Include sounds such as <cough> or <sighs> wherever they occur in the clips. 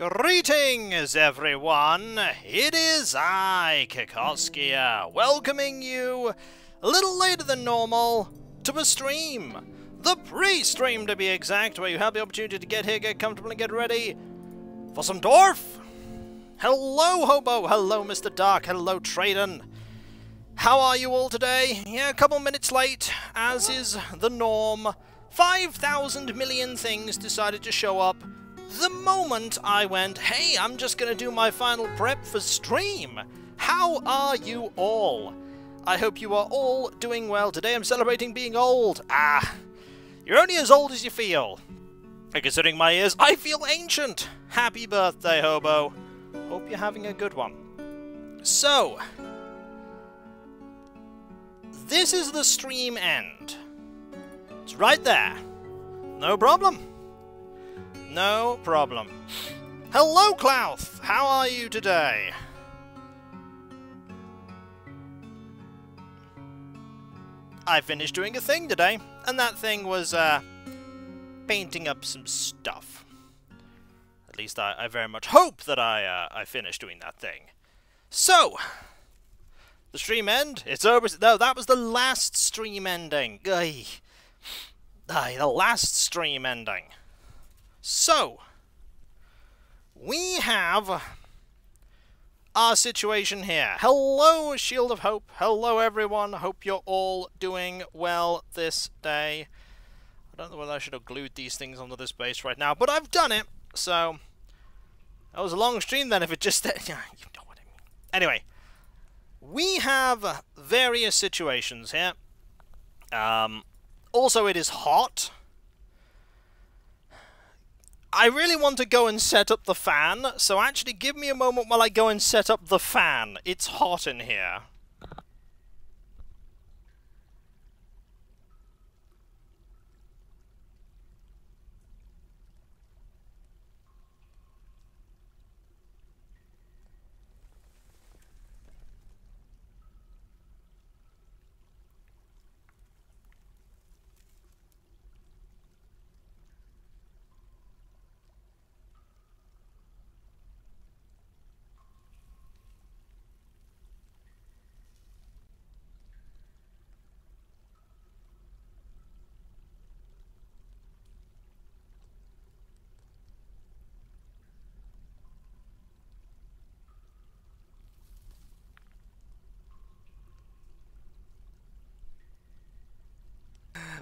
Greetings, everyone! It is I, Kikoskia, welcoming you, a little later than normal, to a stream. The pre-stream, to be exact, where you have the opportunity to get here, get comfortable, and get ready for some Dwarf! Hello, Hobo! Hello, Mr. Dark! Hello, Traden! How are you all today? Yeah, a couple minutes late, as is the norm. 5,000 million things decided to show up the moment I went, hey, I'm just gonna do my final prep for stream. How are you all? I hope you are all doing well. Today I'm celebrating being old. Ah, you're only as old as you feel. And considering my years, I feel ancient. Happy birthday, Hobo. Hope you're having a good one. So, this is the stream end. It's right there. No problem. No problem. Hello, Klaus! How are you today? I finished doing a thing today, and that thing was, uh, painting up some stuff. At least I, I very much hope that I, uh, I finished doing that thing. So, the stream end, it's over. No, that was the last stream ending. Aye. Aye, the last stream ending. So, we have our situation here. Hello, Shield of Hope. Hello, everyone. Hope you're all doing well this day. I don't know whether I should have glued these things onto this base right now, but I've done it. So, that was a long stream then if it just... <laughs> you know what I mean. Anyway, we have various situations here. Um, also, it is hot. I really want to go and set up the fan, so actually give me a moment while I go and set up the fan. It's hot in here.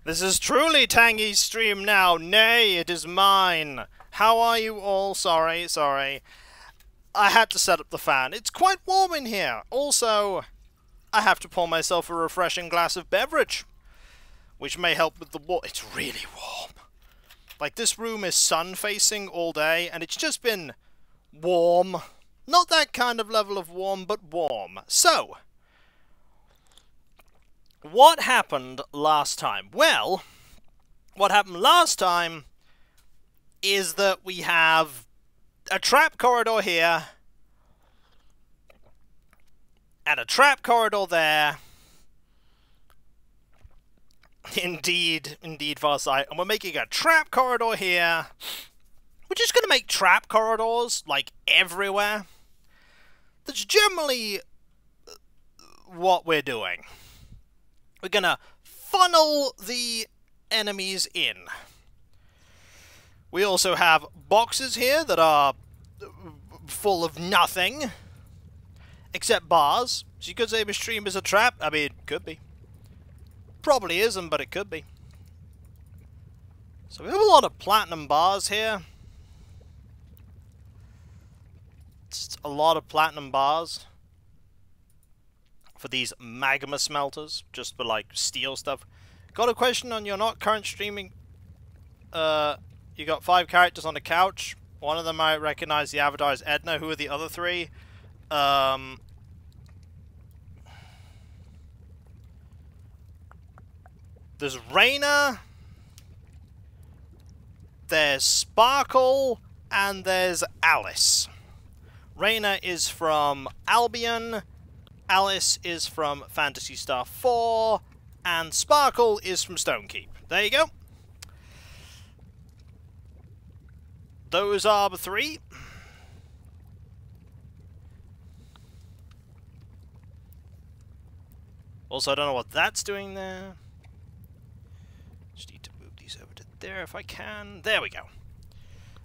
This is truly Tangy's stream now. Nay, it is mine. How are you all? Sorry, sorry. I had to set up the fan. It's quite warm in here. Also, I have to pour myself a refreshing glass of beverage, which may help with the war. It's really warm. Like, this room is sun-facing all day, and it's just been warm. Not that kind of level of warm, but warm. So, what happened last time? Well, what happened last time is that we have a trap corridor here and a trap corridor there. Indeed, indeed, Farsight. And we're making a trap corridor here. We're just going to make trap corridors, like, everywhere. That's generally what we're doing. We're gonna funnel the enemies in. We also have boxes here that are full of nothing. Except bars. So you could say my stream is a trap. I mean, could be. Probably isn't, but it could be. So we have a lot of platinum bars here. Just a lot of platinum bars for these magma smelters, just for like steel stuff. Got a question on your not current streaming. Uh, you got five characters on the couch. One of them I recognize the avatar as Edna. Who are the other three? Um, there's Raina. There's Sparkle. And there's Alice. Raina is from Albion. Alice is from Phantasy Star 4, and Sparkle is from Stonekeep. There you go. Those are the three. Also, I don't know what that's doing there. Just need to move these over to there if I can. There we go.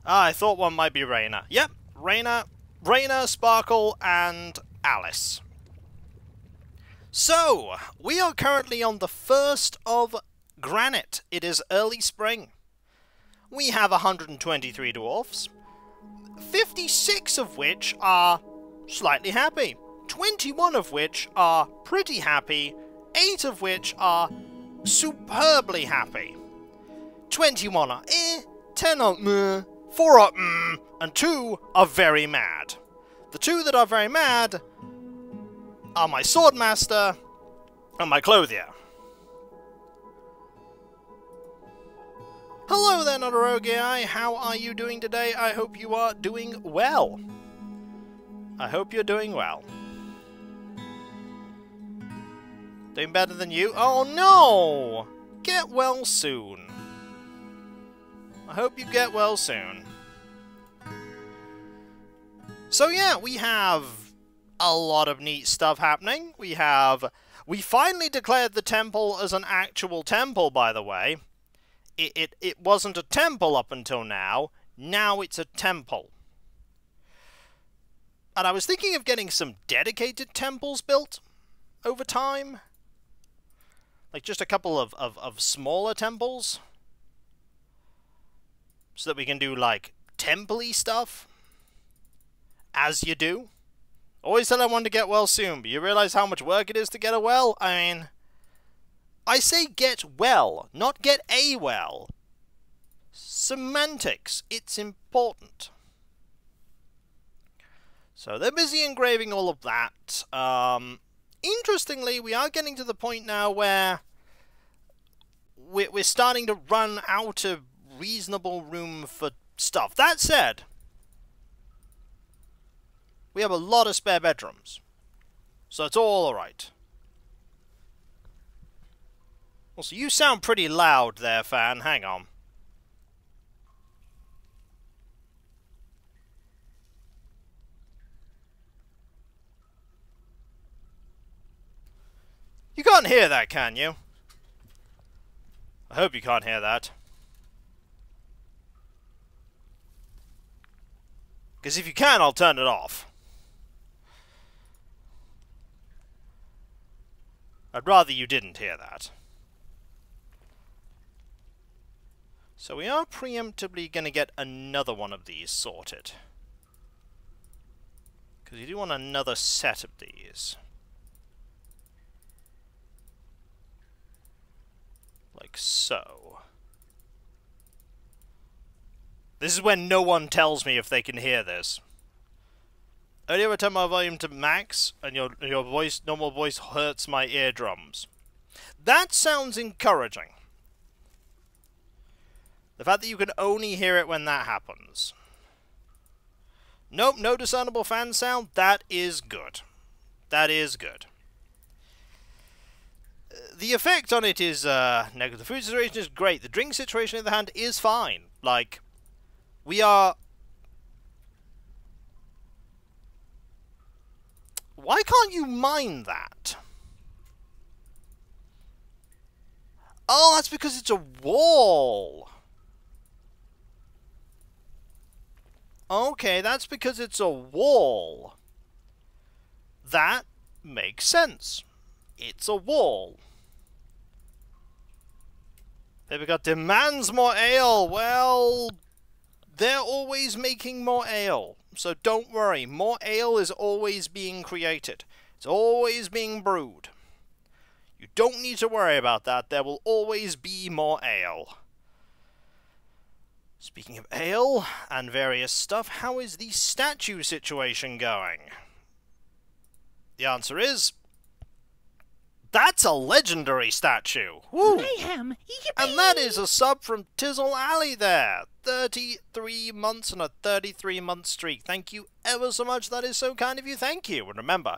Ah, I thought one might be Rayna. Yep, Rayna, Rayna, Sparkle, and Alice. So, we are currently on the first of Granite. It is early spring. We have 123 dwarfs, 56 of which are slightly happy, 21 of which are pretty happy, 8 of which are superbly happy. 21 are eh, 10 are meh, 4 are mm, and 2 are very mad. The two that are very mad are my Swordmaster and my Clothier. Hello there, Nodorogi. How are you doing today? I hope you are doing well. I hope you're doing well. Doing better than you? Oh no! Get well soon. I hope you get well soon. So yeah, we have a lot of neat stuff happening. We have... We finally declared the temple as an actual temple, by the way. It, it, it wasn't a temple up until now. Now it's a temple. And I was thinking of getting some dedicated temples built over time. Like just a couple of, of, of smaller temples. So that we can do like temple stuff. As you do. Always said I wanted to get well soon, but you realize how much work it is to get a well? I mean, I say get well, not get a well. Semantics, it's important. So they're busy engraving all of that. Um, interestingly, we are getting to the point now where we're, we're starting to run out of reasonable room for stuff. That said, we have a lot of spare bedrooms. So it's all alright. Also, you sound pretty loud there, fan. Hang on. You can't hear that, can you? I hope you can't hear that. Because if you can, I'll turn it off. I'd rather you didn't hear that. So we are preemptively going to get another one of these sorted. Because you do want another set of these. Like so. This is when no one tells me if they can hear this. Only ever turn my volume to max, and your your voice, normal voice, hurts my eardrums. That sounds encouraging. The fact that you can only hear it when that happens. Nope, no discernible fan sound. That is good. That is good. The effect on it is uh, negative. The food situation is great. The drink situation, on the hand, is fine. Like, we are Why can't you mine that? Oh, that's because it's a wall. Okay, that's because it's a wall. That makes sense. It's a wall. They've got demands more ale. Well, they're always making more ale. So don't worry, more ale is always being created. It's always being brewed. You don't need to worry about that. There will always be more ale. Speaking of ale and various stuff, how is the statue situation going? The answer is that's a legendary statue. Woo! Mayhem! And that is a sub from Tizzle Alley there. 33 months and a 33 month streak. Thank you ever so much. That is so kind of you. Thank you. And remember,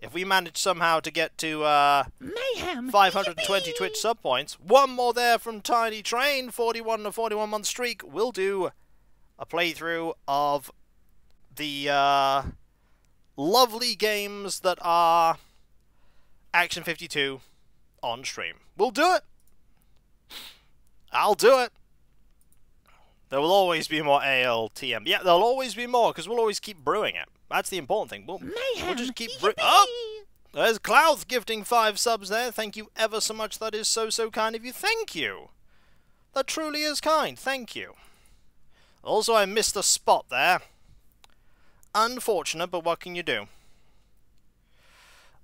if we manage somehow to get to uh, Mayhem! 520 Yippee! Twitch sub points, one more there from Tiny Train, 41 to 41 month streak, we'll do a playthrough of the uh, lovely games that are Action 52 on stream. We'll do it. I'll do it. There will always be more ALTM. Yeah, there'll always be more, because we'll always keep brewing it. That's the important thing. We'll, we'll just keep brewing. Oh! There's Clouth gifting five subs there. Thank you ever so much. That is so, so kind of you. Thank you. That truly is kind. Thank you. Also, I missed a spot there. Unfortunate, but what can you do?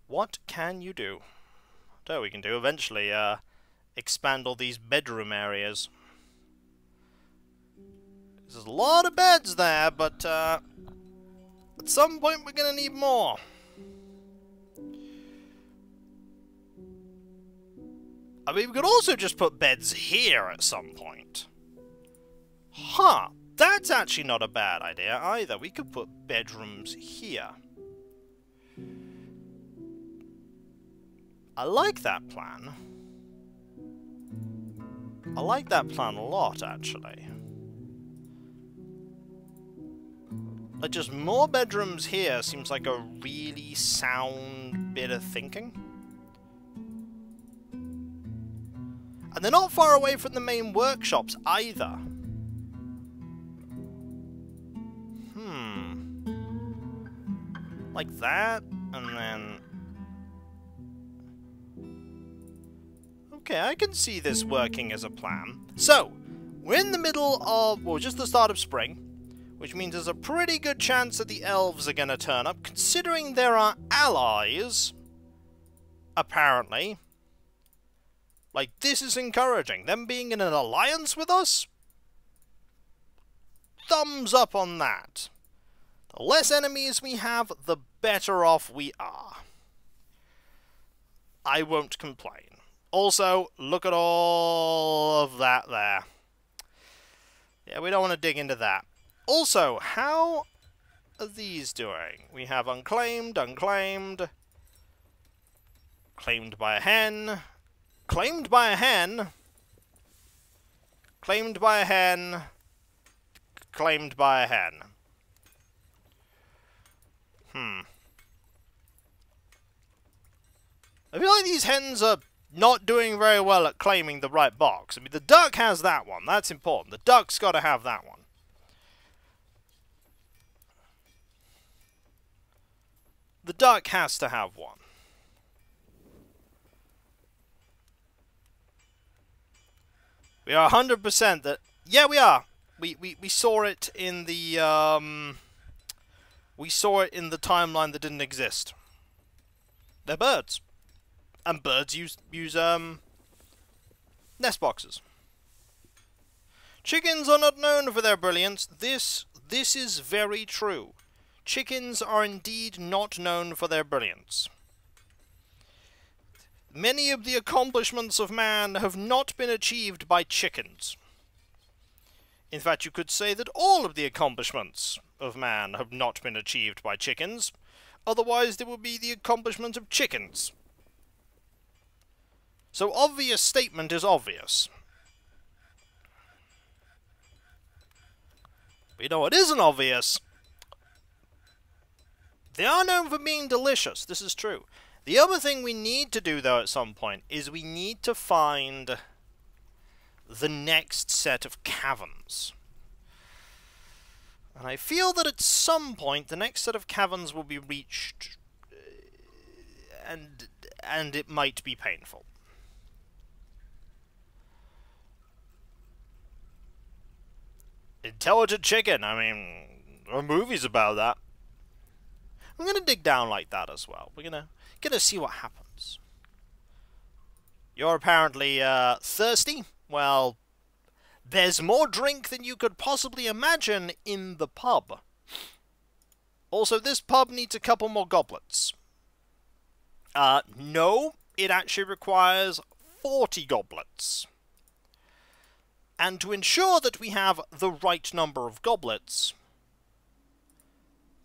What can you do? So we can do eventually uh, expand all these bedroom areas. There's a lot of beds there, but uh, at some point we're going to need more. I mean, we could also just put beds here at some point. Huh. That's actually not a bad idea either. We could put bedrooms here. I like that plan. I like that plan a lot, actually. Like, just more bedrooms here seems like a really sound bit of thinking. And they're not far away from the main workshops, either. Hmm. Like that, Okay, I can see this working as a plan. So, we're in the middle of, well, just the start of spring, which means there's a pretty good chance that the elves are going to turn up, considering there are allies, apparently. Like, this is encouraging. Them being in an alliance with us? Thumbs up on that. The less enemies we have, the better off we are. I won't complain. Also, look at all of that there. Yeah, we don't want to dig into that. Also, how are these doing? We have unclaimed, unclaimed, claimed by a hen, claimed by a hen, claimed by a hen, claimed by a hen. Hmm. I feel like these hens are not doing very well at claiming the right box. I mean, the duck has that one. That's important. The duck's got to have that one. The duck has to have one. We are 100% that... Yeah, we are. We, we, we saw it in the... Um, we saw it in the timeline that didn't exist. They're birds. And birds use use um nest boxes. Chickens are not known for their brilliance. This this is very true. Chickens are indeed not known for their brilliance. Many of the accomplishments of man have not been achieved by chickens. In fact, you could say that all of the accomplishments of man have not been achieved by chickens. Otherwise, there would be the accomplishment of chickens. So obvious statement is obvious. But you know what isn't obvious? They are known for being delicious, this is true. The other thing we need to do, though, at some point, is we need to find the next set of caverns. And I feel that at some point the next set of caverns will be reached, uh, and and it might be painful. Intelligent chicken. I mean, a movie's about that. I'm gonna dig down like that as well. We're gonna gonna see what happens. You're apparently uh, thirsty. Well, there's more drink than you could possibly imagine in the pub. Also, this pub needs a couple more goblets. Uh, no, it actually requires 40 goblets. And to ensure that we have the right number of goblets,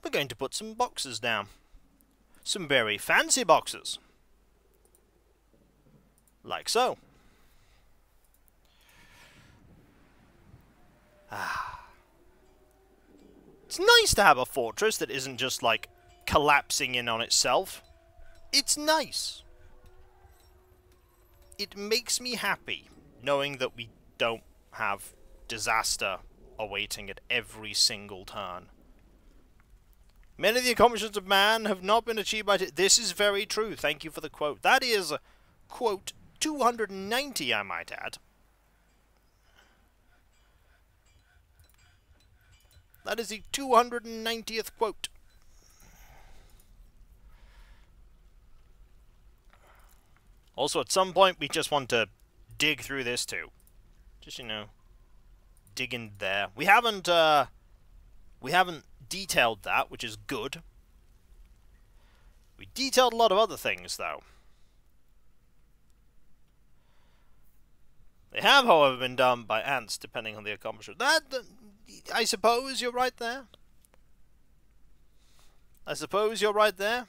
we're going to put some boxes down. Some very fancy boxes. Like so. Ah. It's nice to have a fortress that isn't just, like, collapsing in on itself. It's nice. it makes me happy knowing that we don't have disaster awaiting at every single turn. Many of the accomplishments of man have not been achieved by... This is very true. Thank you for the quote. That is, quote, 290, I might add. That is the 290th quote. Also, at some point, we just want to dig through this too. Just, you know, dig in there. We haven't, uh, we haven't detailed that, which is good. We detailed a lot of other things, though. They have, however, been done by ants, depending on the accomplishment. That, I suppose you're right there. I suppose you're right there.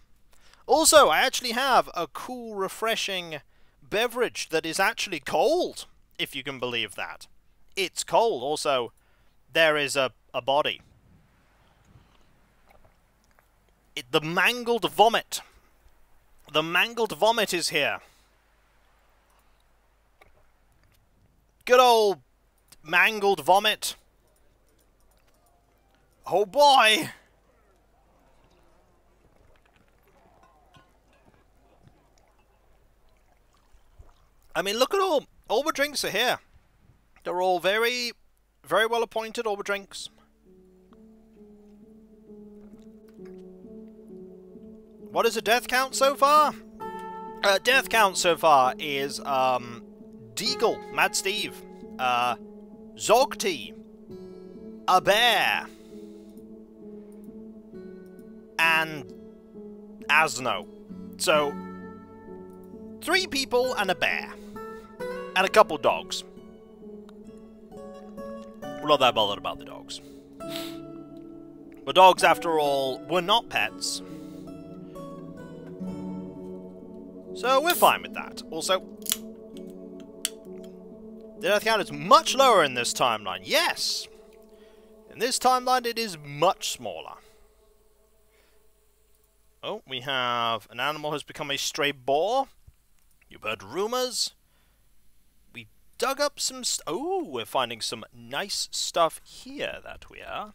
Also, I actually have a cool, refreshing beverage that is actually cold, if you can believe that. It's cold. Also, there is a, a body. It, the mangled vomit. The mangled vomit is here. Good old mangled vomit. Oh boy! I mean, look at all all the drinks are here. They're all very, very well appointed. All the drinks. What is the death count so far? Uh, death count so far is um, Deagle, Mad Steve, uh, Zogty, a bear, and Asno. So, three people and a bear and a couple dogs. We're not that bothered about the dogs. The dogs, after all, were not pets. So we're fine with that. Also, the death count is much lower in this timeline. Yes! In this timeline, it is much smaller. Oh, we have an animal has become a stray boar. You've heard rumors dug up some... oh, we're finding some nice stuff here, that we are.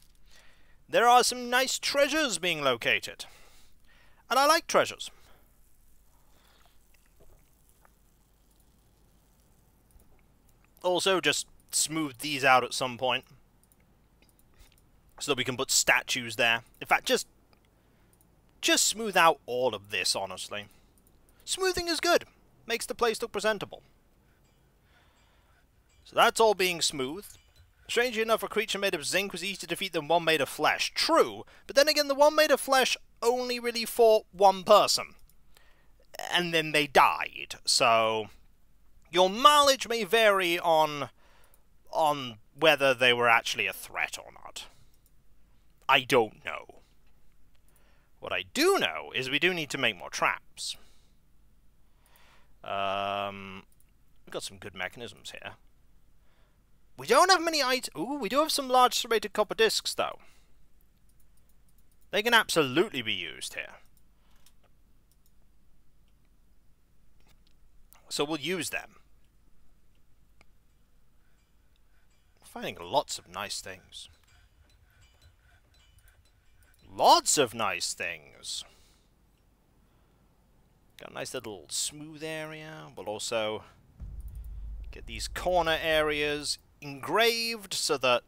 There are some nice treasures being located. And I like treasures. Also, just smooth these out at some point. So that we can put statues there. In fact, just... Just smooth out all of this, honestly. Smoothing is good. Makes the place look presentable. So that's all being smooth. Strangely enough, a creature made of zinc was easier to defeat than one made of flesh. True, but then again, the one made of flesh only really fought one person. And then they died, so... Your mileage may vary on... on whether they were actually a threat or not. I don't know. What I do know is we do need to make more traps. Um, we've got some good mechanisms here. We don't have many items. Ooh, we do have some large serrated copper discs, though. They can absolutely be used here. So we'll use them. Finding lots of nice things. Lots of nice things. Got a nice little smooth area. We'll also get these corner areas engraved so that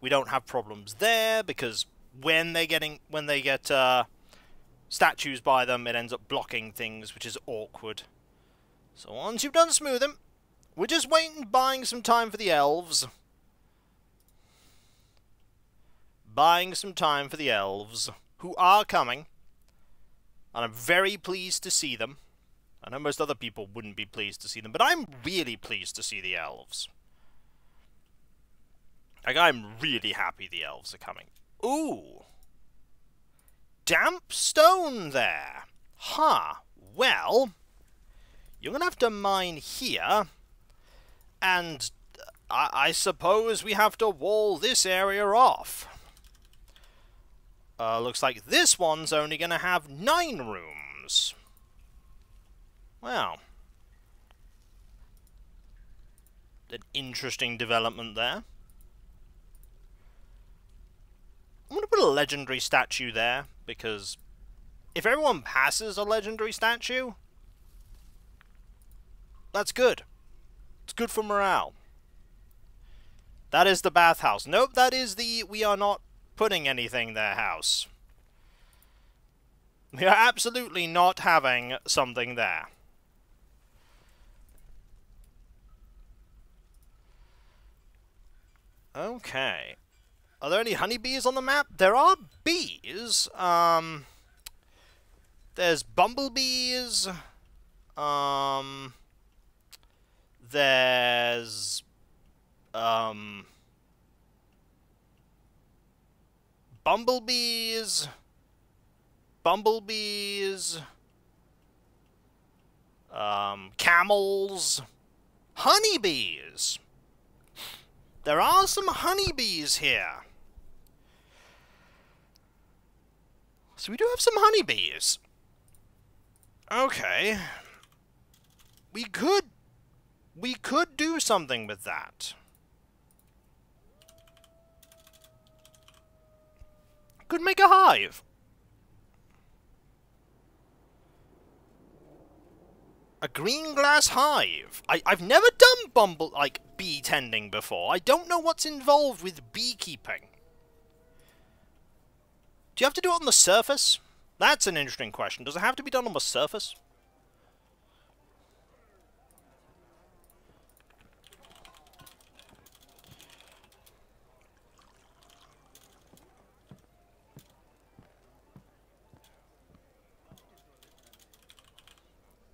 we don't have problems there because when they're getting when they get uh, statues by them, it ends up blocking things, which is awkward. So once you've done smoothing, we're just waiting, buying some time for the elves. Buying some time for the elves, who are coming, and I'm very pleased to see them. I know most other people wouldn't be pleased to see them, but I'm really pleased to see the elves. Like, I'm really happy the elves are coming. Ooh! Damp stone there! Huh. Well, you're going to have to mine here, and I, I, suppose we have to wall this area off. Uh, looks like this one's only going to have nine rooms. Well, an interesting development there. I'm to put a legendary statue there, because if everyone passes a legendary statue, that's good. It's good for morale. That is the bathhouse. Nope, that is the we are not putting anything there house. We are absolutely not having something there. Okay. Are there any honeybees on the map? There are bees. Um, there's bumblebees. Um, there's um, bumblebees. Bumblebees. Um, camels. Honeybees. There are some honeybees here. So we do have some honeybees. Okay. We could... We could do something with that. Could make a hive. A green glass hive. I, I've never done bumble like bee tending before. I don't know what's involved with beekeeping. Do you have to do it on the surface? That's an interesting question. Does it have to be done on the surface?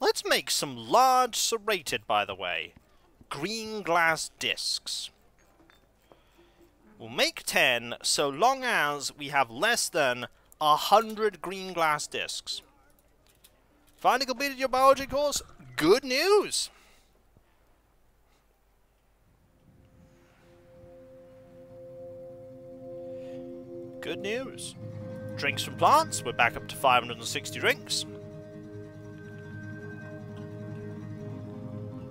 Let's make some large serrated, by the way. Green glass discs. We'll make 10 so long as we have less than a hundred green glass discs. Finally completed your biology course? Good news! Good news. Drinks from plants, we're back up to 560 drinks.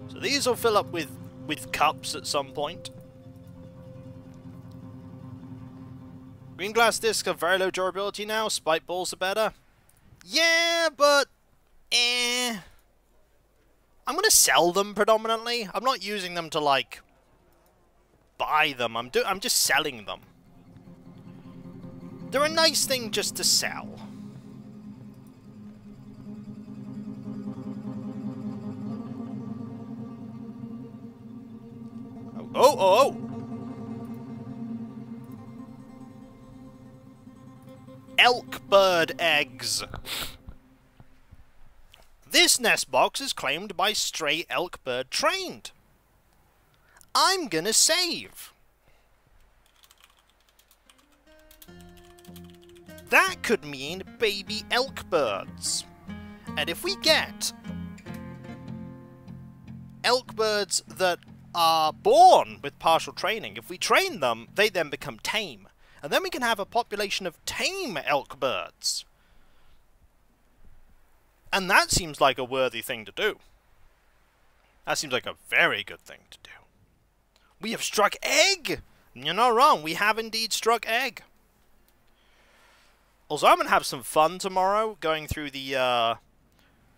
So these will fill up with, with cups at some point. Green glass discs have very low durability now. Spike balls are better. Yeah, but... Eh... I'm to sell them predominantly. I'm not using them to, like, buy them. I'm, do I'm just selling them. They're a nice thing just to sell. Oh, oh, oh! Elk bird eggs. This nest box is claimed by stray elk bird trained. I'm gonna save. That could mean baby elk birds. And if we get elk birds that are born with partial training. If we train them, they then become tame. And then we can have a population of tame elk birds. And that seems like a worthy thing to do. That seems like a very good thing to do. We have struck egg! You're not wrong, we have indeed struck egg. Also, I'm going to have some fun tomorrow going through the, uh,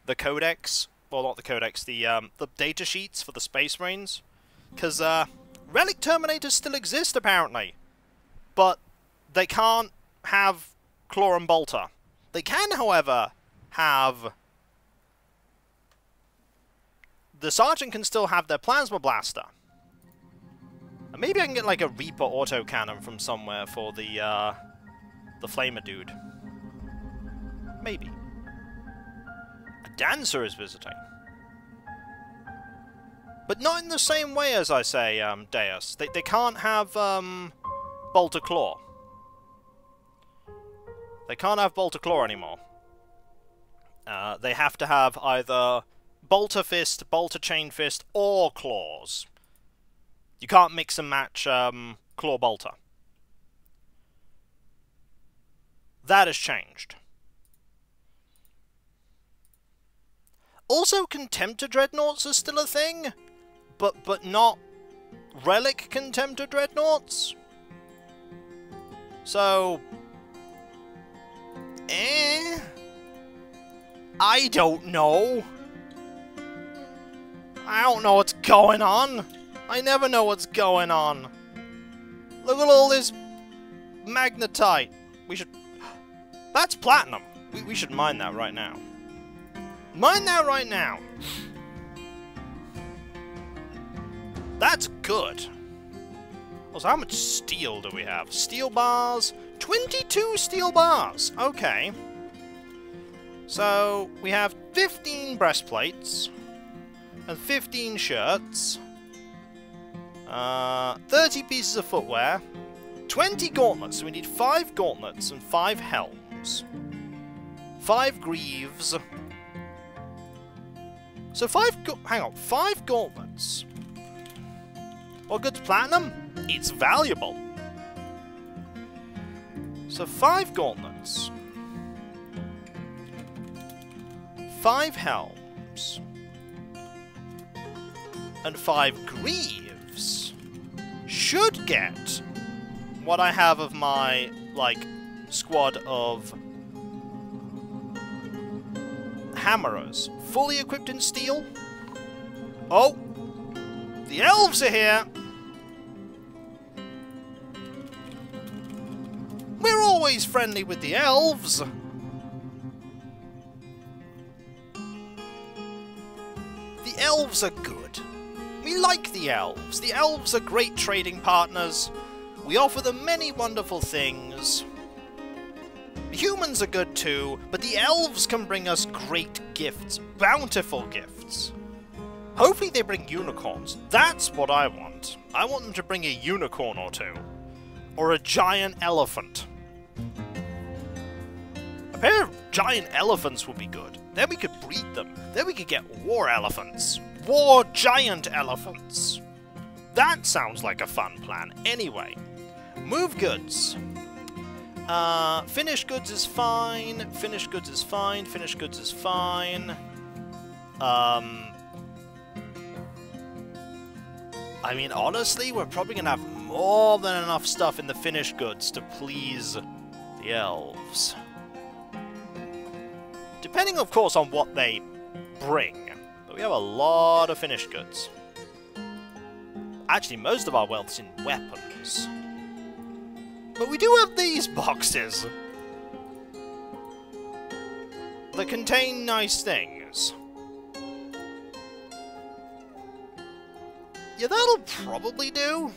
the codex. Well, not the codex, the, um, the data sheets for the Space Marines. Because uh, Relic Terminators still exist, apparently. But they can't have Claw and Bolter. They can, however, have... The Sergeant can still have their Plasma Blaster. And maybe I can get, like, a Reaper autocannon from somewhere for the, uh, the Flamer dude. Maybe. A Dancer is visiting. But not in the same way as I say, um, Deus. They, they can't have, um, Bolter Claw. They can't have Bolter Claw anymore. Uh, they have to have either Bolter Fist, Bolter Chain Fist, or Claws. You can't mix and match um, Claw Bolter. That has changed. Also, Contemptor Dreadnoughts are still a thing but but not relic Contemptor Dreadnoughts. So... Eh... I don't know. I don't know what's going on. I never know what's going on. Look at all this magnetite. We should... <gasps> That's platinum. We, we should mine that right now. Mine that right now. That's good. Also, how much steel do we have? Steel bars? 22 steel bars! Okay. So, we have 15 breastplates, and 15 shirts, uh, 30 pieces of footwear, 20 gauntlets, so we need 5 gauntlets and 5 helms, 5 greaves, so 5 hang on, 5 gauntlets. What good's platinum? It's valuable. So 5 gauntlets. 5 helms. And 5 greaves. Should get what I have of my, like, squad of hammerers. Fully equipped in steel. Oh! The elves are here! We're always friendly with the elves! The elves are good. We like the elves. The elves are great trading partners. We offer them many wonderful things. Humans are good too, but the elves can bring us great gifts, bountiful gifts. Hopefully they bring unicorns. That's what I want. I want them to bring a unicorn or two. Or a giant elephant. Pair of giant elephants would be good. Then we could breed them. Then we could get war elephants. War giant elephants. That sounds like a fun plan. Anyway, move goods. Uh, finished goods is fine. Finished goods is fine. Finished goods is fine. Um, I mean, honestly, we're probably going to have more than enough stuff in the finished goods to please the elves. Depending, of course, on what they bring. But we have a lot of finished goods. Actually, most of our wealth's in weapons. But we do have these <laughs> boxes that contain nice things. Yeah, that'll probably do.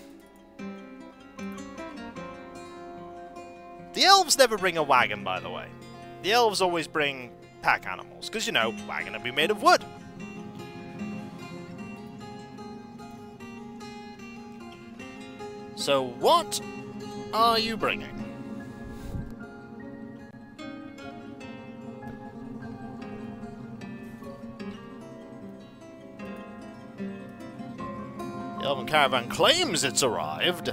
The elves never bring a wagon, by the way. The elves always bring pack animals, because, you know, wagon would be made of wood. So what are you bringing? The Elven Caravan claims it's arrived.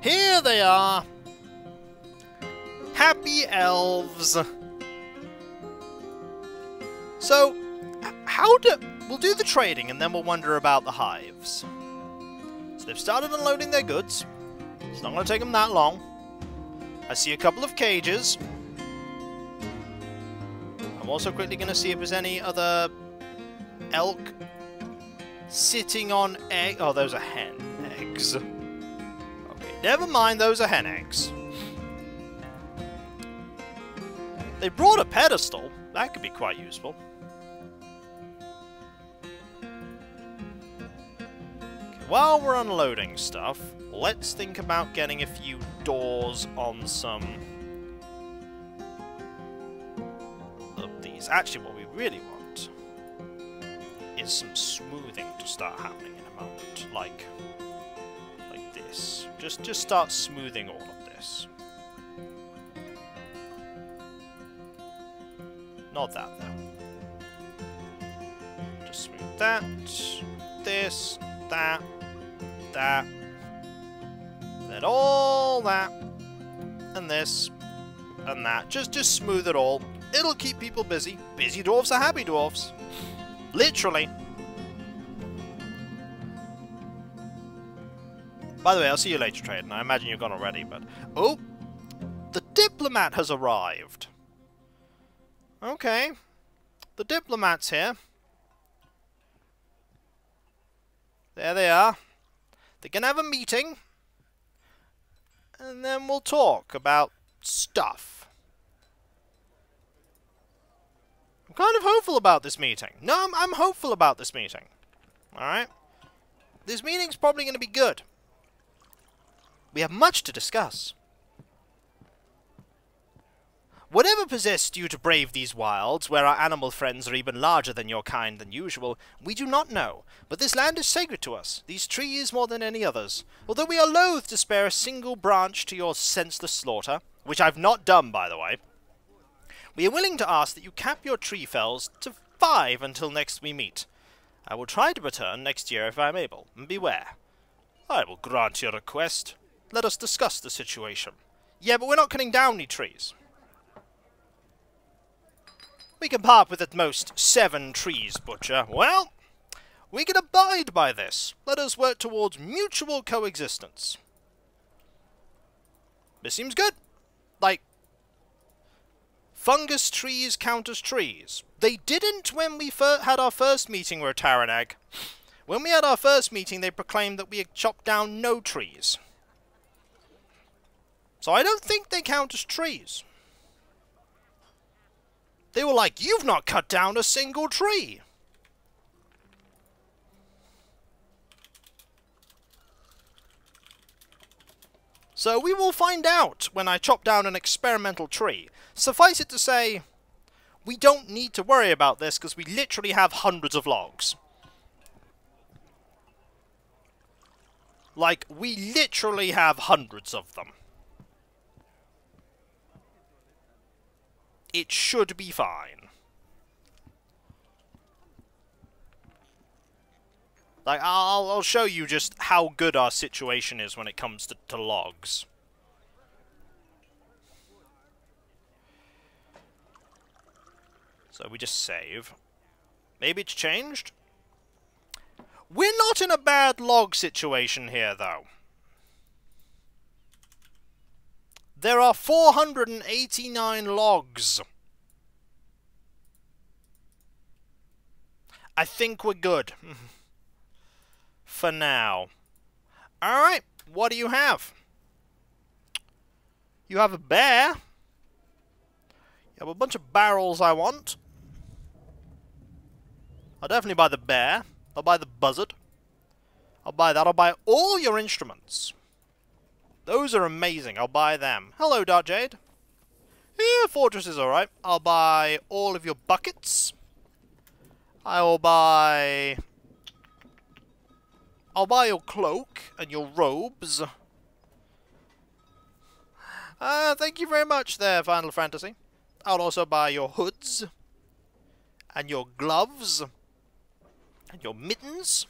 Here they are! Happy elves! So, how do... We'll do the trading and then we'll wonder about the hives. So they've started unloading their goods. It's not going to take them that long. I see a couple of cages. I'm also quickly going to see if there's any other elk sitting on egg. Oh, those are hen eggs. Okay, never mind, those are hen eggs. They brought a pedestal. That could be quite useful. While we're unloading stuff, let's think about getting a few doors on some of these. Actually, what we really want is some smoothing to start happening in a moment, like like this. Just just start smoothing all of this. Not that though. Just smooth that, this, that, that, then all that, and this, and that. Just, just smooth it all. It'll keep people busy. Busy dwarfs are happy dwarfs. Literally. By the way, I'll see you later, Trade, and I imagine you're gone already, but... Oh! The diplomat has arrived! Okay. The diplomat's here. There they are. They can have a meeting. And then we'll talk about stuff. I'm kind of hopeful about this meeting. No, I'm, I'm hopeful about this meeting. Alright? This meeting's probably going to be good. We have much to discuss. Whatever possessed you to brave these wilds, where our animal friends are even larger than your kind than usual, we do not know, but this land is sacred to us, these trees more than any others. Although we are loath to spare a single branch to your senseless slaughter, which I've not done, by the way, we are willing to ask that you cap your tree fells to five until next we meet. I will try to return next year if I am able, and beware. I will grant your request. Let us discuss the situation. Yeah, but we're not cutting down any trees. We can part with at most seven trees, Butcher. Well, we can abide by this. Let us work towards mutual coexistence. This seems good. Like, fungus trees count as trees. They didn't when we had our first meeting with Taranag. When we had our first meeting, they proclaimed that we had chopped down no trees. So I don't think they count as trees. They were like, You've not cut down a single tree! So we will find out when I chop down an experimental tree. Suffice it to say, we don't need to worry about this because we literally have hundreds of logs. Like, we literally have hundreds of them. It should be fine. Like, I'll, I'll show you just how good our situation is when it comes to, to logs. So we just save. Maybe it's changed? We're not in a bad log situation here, though. There are 489 logs. I think we're good. <laughs> For now. Alright, what do you have? You have a bear. You have a bunch of barrels I want. I'll definitely buy the bear. I'll buy the buzzard. I'll buy that. I'll buy all your instruments. Those are amazing. I'll buy them. Hello, Dark Jade. Yeah, Fortress is alright. I'll buy all of your buckets. I will buy... I'll buy your cloak and your robes. Uh, thank you very much there, Final Fantasy. I'll also buy your hoods. And your gloves. And your mittens.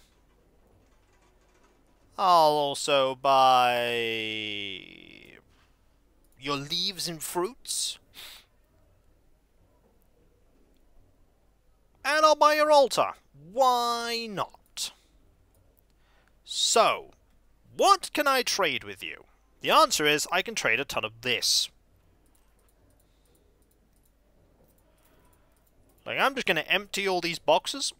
I'll also buy your leaves and fruits. And I'll buy your altar. Why not? So, what can I trade with you? The answer is I can trade a ton of this. Like, I'm just going to empty all these boxes.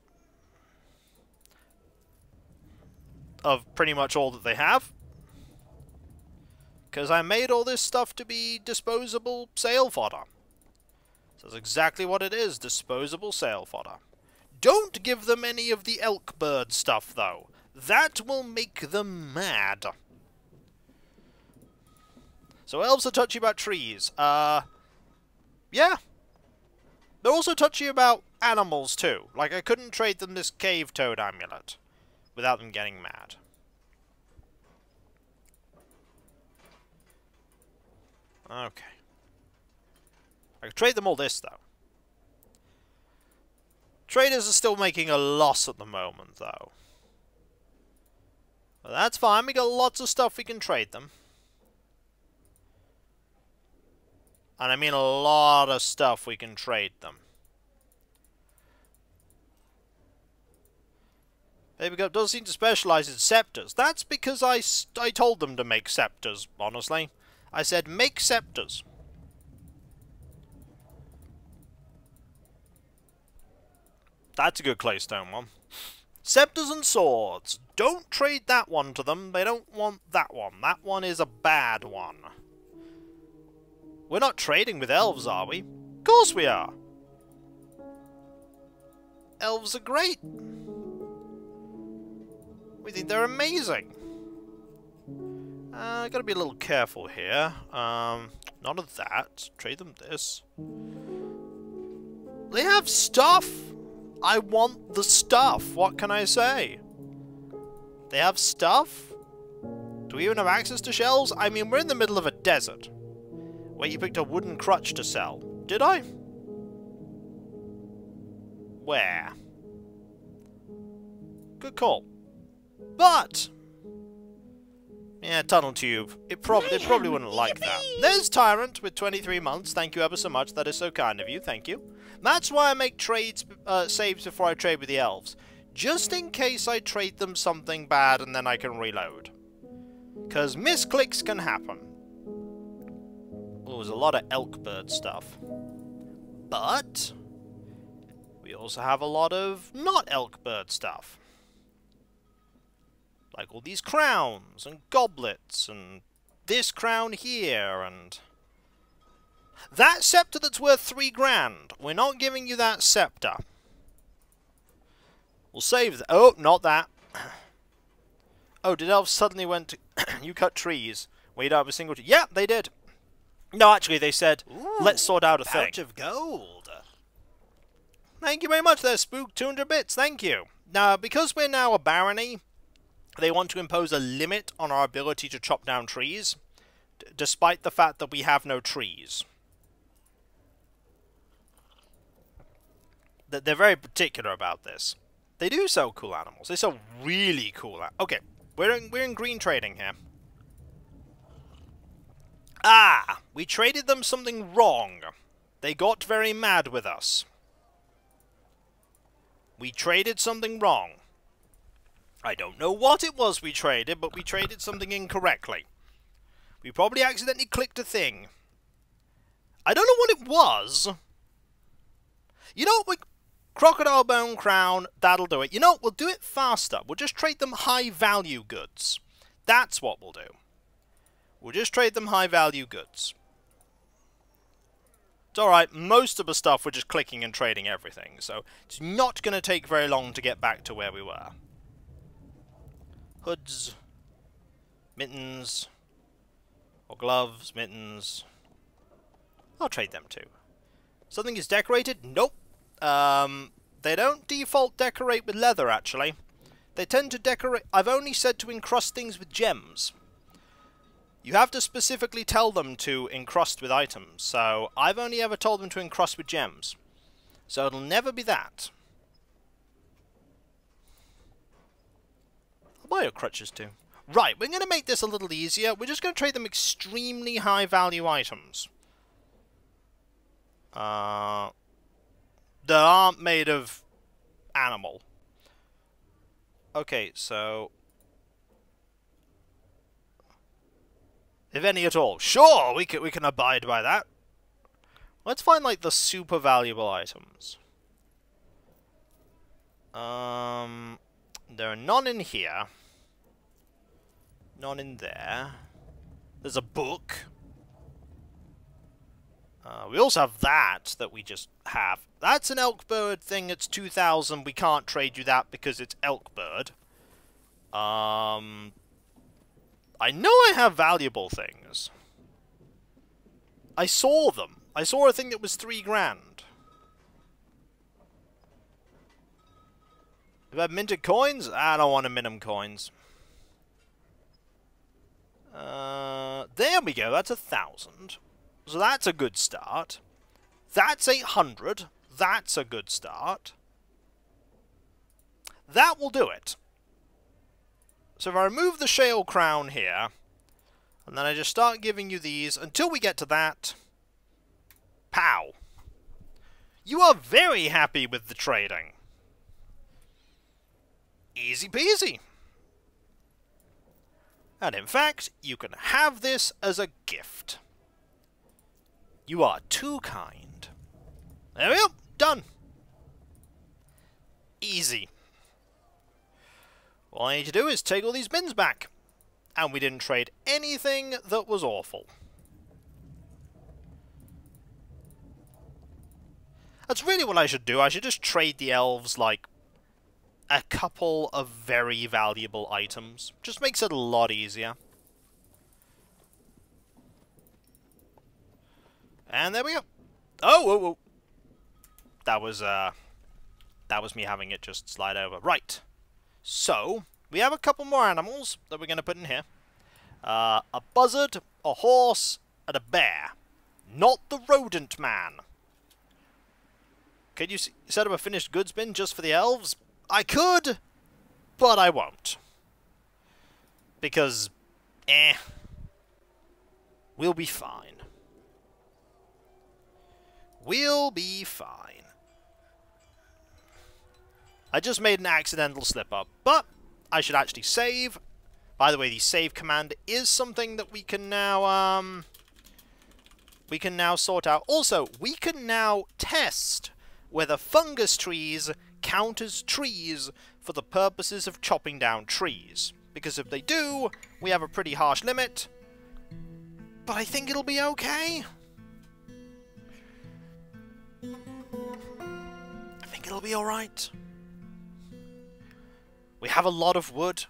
Of pretty much all that they have. Because I made all this stuff to be disposable sale fodder. So that's exactly what it is, disposable sale fodder. Don't give them any of the elk bird stuff, though. That will make them mad. So elves are touchy about trees. Uh, yeah. They're also touchy about animals, too. Like, I couldn't trade them this cave toad amulet without them getting mad. Okay. I could trade them all this, though. Traders are still making a loss at the moment, though. But that's fine, we got lots of stuff we can trade them. And I mean a lot of stuff we can trade them. Papercup does seem to specialize in scepters. That's because I, I told them to make scepters, honestly. I said, make scepters. That's a good claystone one. Scepters and swords. Don't trade that one to them. They don't want that one. That one is a bad one. We're not trading with elves, are we? Of course we are. Elves are great. We think they're amazing. Uh, gotta be a little careful here. Um, none of that. Trade them this. They have stuff! I want the stuff. What can I say? They have stuff? Do we even have access to shells? I mean, we're in the middle of a desert. Wait, you picked a wooden crutch to sell. Did I? Where? Good call. But... Yeah, tunnel tube. It, prob it probably wouldn't like that. There's Tyrant with 23 months. Thank you ever so much. That is so kind of you. Thank you. That's why I make trades, uh, saves before I trade with the elves. Just in case I trade them something bad and then I can reload. Because misclicks can happen. Oh, there's a lot of elk bird stuff. But... We also have a lot of not elk bird stuff. Like all these crowns and goblets and this crown here and... That scepter that's worth three grand. We're not giving you that scepter. We'll save that. Oh, not that. <clears throat> Oh, did elves suddenly went to... <coughs> you cut trees. Wait out a single tree. Yeah, they did. No, actually, they said, Ooh, let's sort out a thing. of gold. Thank you very much there, Spook. 200 bits, thank you. Now, because we're now a barony, they want to impose a limit on our ability to chop down trees, despite the fact that we have no trees. They're very particular about this. They do sell cool animals. They sell really cool... Okay, we're in, we're in green trading here. Ah! We traded them something wrong. They got very mad with us. We traded something wrong. I don't know what it was we traded, but we traded something incorrectly. We probably accidentally clicked a thing. I don't know what it was. You know, we, Crocodile Bone Crown, that'll do it. You know, we'll do it faster. We'll just trade them high-value goods. That's what we'll do. We'll just trade them high-value goods. It's alright, most of the stuff we're just clicking and trading everything, so it's not going to take very long to get back to where we were. Hoods, mittens, or gloves, mittens. I'll trade them too. Something is decorated? Nope. Um, they don't default decorate with leather, actually. They tend to decorate... I've only said to encrust things with gems. You have to specifically tell them to encrust with items, so I've only ever told them to encrust with gems. So it'll never be that. I'll buy your crutches too. Right, we're going to make this a little easier. We're just going to trade them extremely high value items. Uh, that aren't made of animal. Okay, so... If any at all. Sure, we can, we can abide by that. Let's find, like, the super valuable items. Um, there are none in here. None in there. There's a book. Uh, we also have that, that we just have. That's an elk bird thing, it's 2,000. We can't trade you that because it's elk bird. Um, I know I have valuable things. I saw them. I saw a thing that was three grand. If I minted coins? I don't want to mint them coins. Uh, there we go, that's a thousand. So that's a good start. That's 800. That's a good start. That will do it. So if I remove the shale crown here, and then I just start giving you these until we get to that, pow. You are very happy with the trading. Easy peasy. And in fact, you can have this as a gift. You are too kind. There we go. Done. Easy. All I need to do is take all these bins back. And we didn't trade anything that was awful. That's really what I should do. I should just trade the elves, like, a couple of very valuable items. Just makes it a lot easier. And there we go. Oh, oh, oh. That was, uh... That was me having it just slide over. Right. So, we have a couple more animals that we're going to put in here. Uh, a buzzard, a horse, and a bear. Not the rodent man. Could you set up a finished goods bin just for the elves? I could, but I won't. Because, eh, we'll be fine. We'll be fine. I just made an accidental slip-up, but I should actually save. By the way, the save command is something that we can now, um, we can now sort out. Also, we can now test whether fungus trees count as trees for the purposes of chopping down trees. Because if they do, we have a pretty harsh limit. But I think it'll be okay. I think it'll be alright. We have a lot of wood.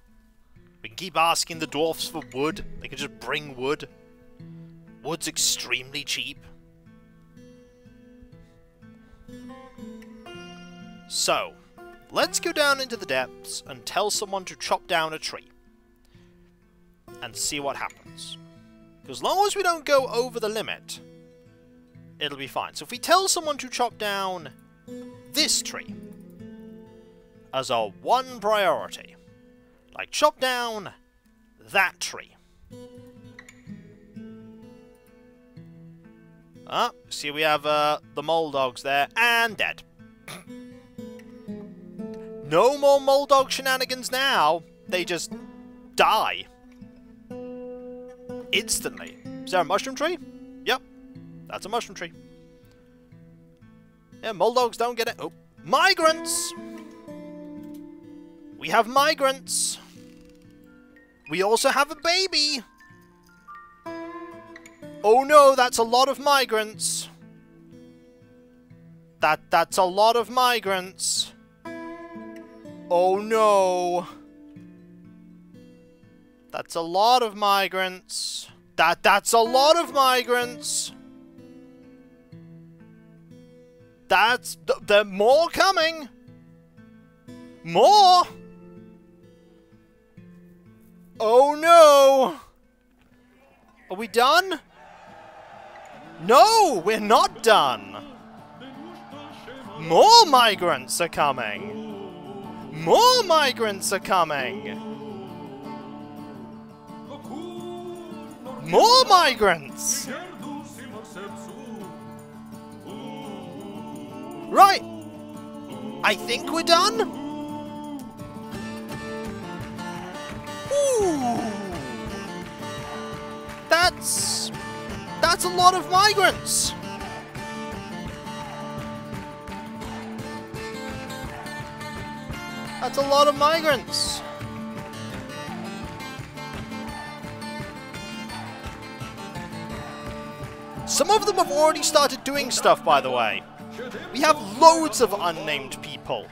We can keep asking the dwarfs for wood. They can just bring wood. Wood's extremely cheap. So, let's go down into the depths and tell someone to chop down a tree. And see what happens. As long as we don't go over the limit, it'll be fine. So if we tell someone to chop down this tree as our one priority, like chop down that tree. Ah, see we have uh, the mole dogs there, and dead. No more mole dog shenanigans now. They just die. Instantly. Is there a mushroom tree? Yep. That's a mushroom tree. Yeah, mole dogs don't get it. Oh. Migrants! We have migrants. We also have a baby. Oh no, that's a lot of migrants. That that's a lot of migrants. Oh no! That's a lot of migrants. That that's a lot of migrants. That's th there more coming. More. Oh no! Are we done? No, we're not done. More migrants are coming. More migrants are coming! More migrants! Right! I think we're done? Ooh! That's... That's a lot of migrants! That's a lot of migrants. Some of them have already started doing stuff, by the way. We have loads of unnamed people.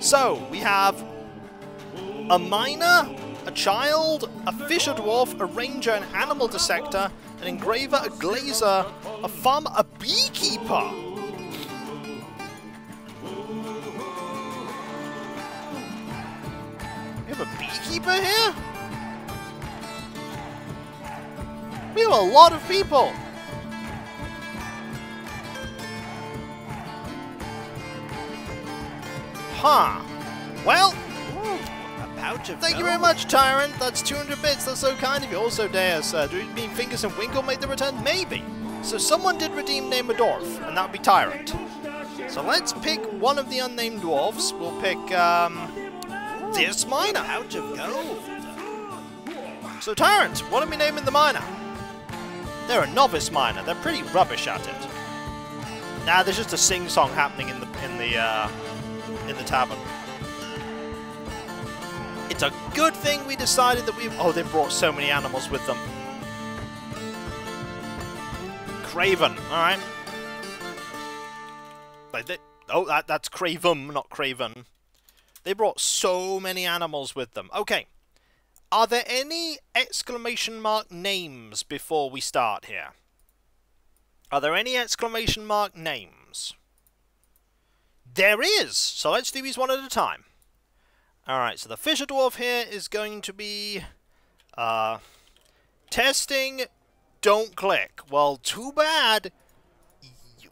So, we have a miner, a child, a fisher dwarf, a ranger, an animal dissector, an engraver, a glazer, a farmer, a beekeeper. Have a beekeeper here? We have a lot of people! Huh. Well, Thank you very much, Tyrant. That's 200 bits. That's so kind of you. Also, Deus, uh, do you mean Fingers and Winkle made the return? Maybe. So someone did redeem name a dwarf, and that would be Tyrant. So let's pick one of the unnamed dwarves. We'll pick, um, this miner. Pouch of gold. So, Tyrant, what are we naming the miner? They're a novice miner. They're pretty rubbish at it. Nah, there's just a sing-song happening in the in the uh, in the tavern. It's a good thing we decided that we. Oh, they brought so many animals with them. Craven, all right. Like they, oh, that that's Craven, not Craven. They brought so many animals with them. Okay. Are there any exclamation mark names before we start here? Are there any exclamation mark names? There is! So let's do these one at a time. Alright, so the Fisher Dwarf here is going to be... Uh, testing, don't click. Well, too bad.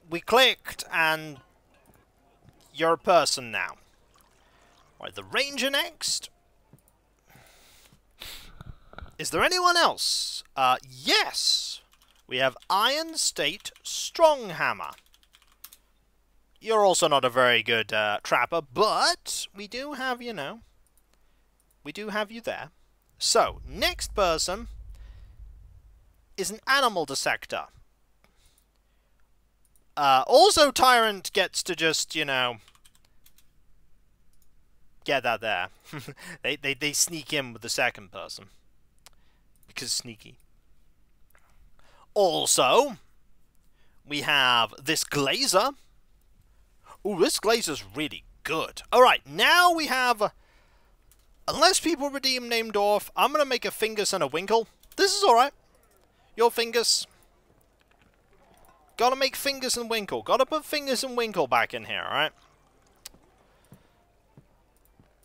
We clicked, and you're a person now. Right, the Ranger next. Is there anyone else? Uh, yes! We have Iron State Stronghammer. You're also not a very good uh, trapper, but we do have, you know, we do have you there. So, next person is an animal dissector. Uh, also, Tyrant gets to just, you know, get that there. <laughs> they, they, they sneak in with the second person because sneaky. Also, we have this glazer. Ooh, this glazer's really good. Alright, now we have... Unless people redeem named Dwarf, I'm going to make a Fingus and a Winkle. This is alright. Your Fingus. Gotta make Fingus and Winkle. Gotta put Fingus and Winkle back in here, alright?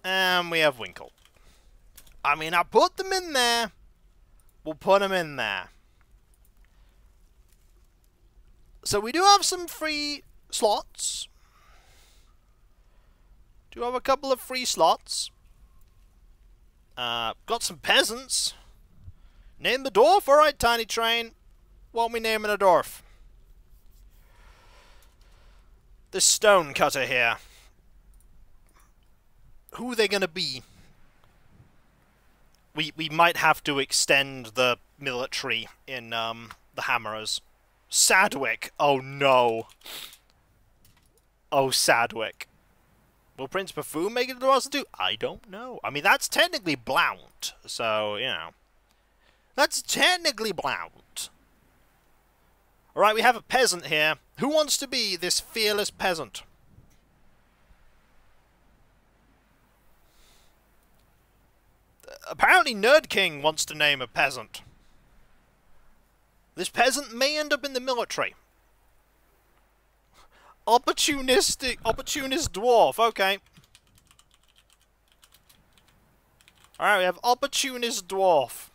And we have Winkle. I mean, I put them in there We'll put them in there. So we do have some free slots. Do have a couple of free slots. Uh, got some peasants. Name the dwarf? Alright, Tiny Train. What we naming a dwarf? This stone cutter here. Who are they going to be? we we might have to extend the military in um, the Hammerers. Sadwick. Oh no. Oh Sadwick. Will Prince Buffoon make it to us too? I don't know. I mean, that's technically Blount, so, you know. That's technically Blount. Alright, we have a peasant here. Who wants to be this fearless peasant? Apparently Nerd King wants to name a peasant. This peasant may end up in the military. Opportunistic, opportunist dwarf, okay. Alright, we have opportunist dwarf.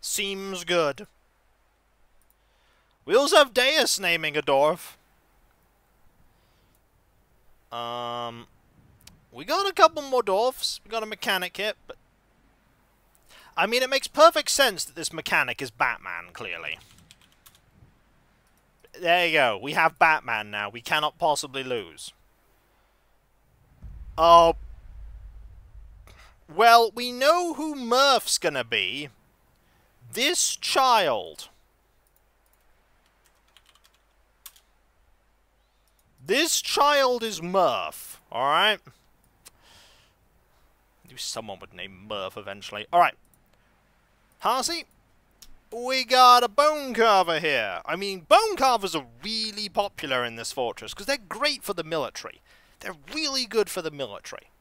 Seems good. We also have Deus naming a dwarf. Um, we got a couple more dwarfs. We got a mechanic here, but I mean, it makes perfect sense that this mechanic is Batman, clearly. There you go. We have Batman now. We cannot possibly lose. Oh. Well, we know who Murph's gonna be. This child. This child is Murph, alright? knew someone would name Murph eventually. Alright. Harsey, we got a bone carver here. I mean, bone carvers are really popular in this fortress because they're great for the military. They're really good for the military.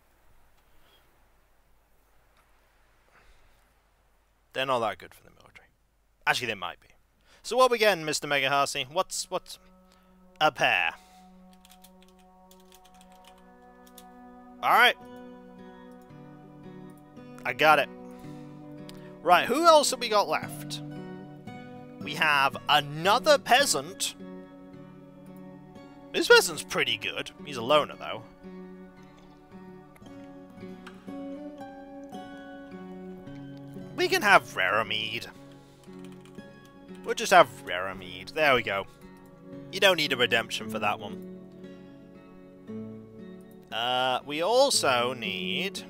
They're not that good for the military. Actually, they might be. So what we getting, Mr. Mega Harsey? What's what's a pair? All right. I got it. Right, who else have we got left? We have another peasant. This peasant's pretty good. He's a loner, though. We can have Raremead. We'll just have Raremead. There we go. You don't need a redemption for that one. Uh, we also need...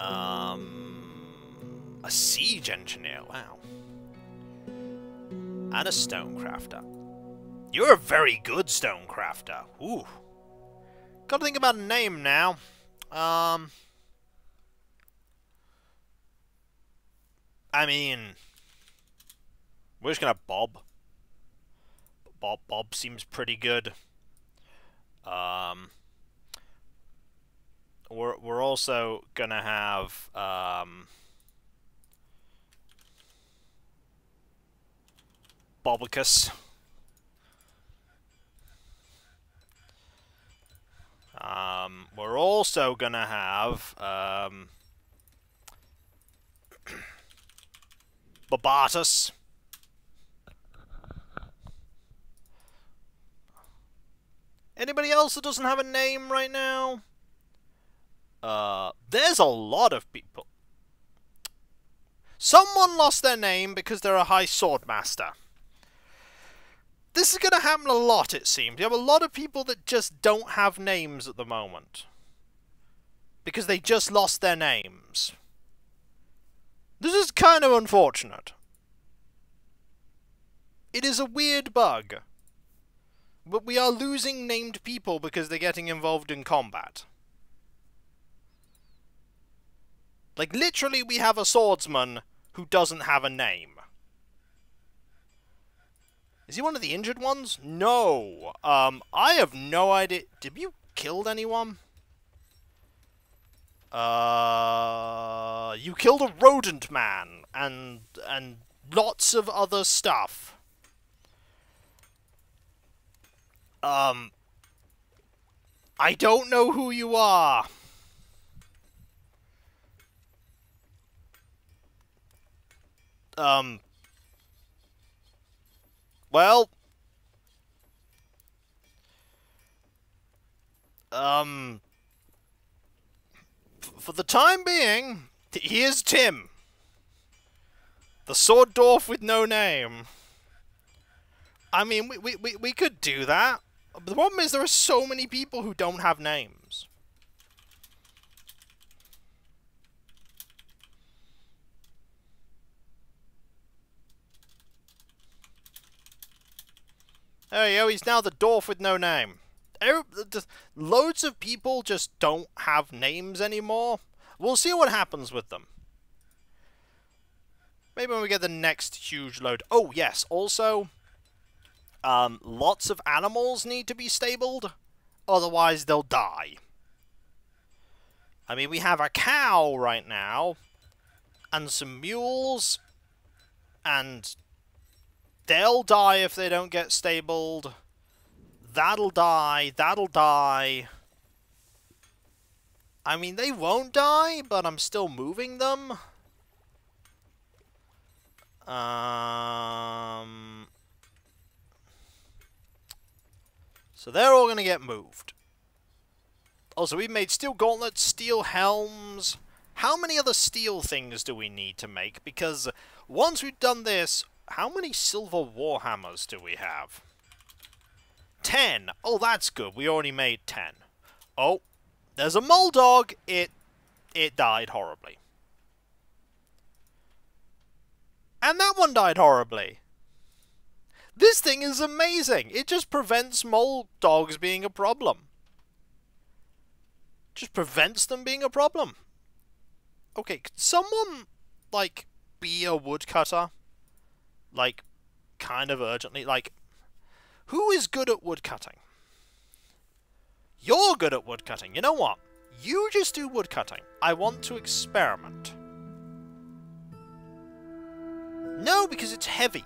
Um, a siege engineer, wow. And a stonecrafter. You're a very good stonecrafter. Ooh. Gotta think about a name now. Um... I mean... We're just gonna Bob. Bob Bob seems pretty good. Um, we're we're also gonna have um. Um, we're also gonna have um, Babatus. Anybody else that doesn't have a name right now? Uh, there's a lot of people. Someone lost their name because they're a high sword master. This is going to happen a lot, it seems. You have a lot of people that just don't have names at the moment. Because they just lost their names. This is kind of unfortunate. It is a weird bug. But we are losing named people because they're getting involved in combat. Like, literally, we have a swordsman who doesn't have a name. Is he one of the injured ones? No. Um, I have no idea. Did you killed anyone? Uh, you killed a rodent man and and lots of other stuff. Um, I don't know who you are. Um, well, um, for the time being, here's Tim. The sword dwarf with no name. I mean, we, we, we, we could do that. But the problem is there are so many people who don't have names. You go, he's now the dwarf with no name. loads of people just don't have names anymore. We'll see what happens with them. Maybe when we get the next huge load. Oh, yes, also, um, lots of animals need to be stabled, otherwise they'll die. I mean, we have a cow right now, and some mules, and they'll die if they don't get stabled. That'll die, that'll die. I mean, they won't die, but I'm still moving them. Um... So they're all going to get moved. Also, we've made steel gauntlets, steel helms. How many other steel things do we need to make? Because once we've done this, how many silver warhammers do we have? Ten. Oh, that's good. We already made ten. Oh, there's a mole dog. It, it died horribly. And that one died horribly. This thing is amazing. It just prevents mole dogs being a problem. Just prevents them being a problem. Okay, could someone, like, be a woodcutter? Like, kind of urgently? Like, who is good at woodcutting? You're good at woodcutting. You know what? You just do woodcutting. I want to experiment. No, because it's heavy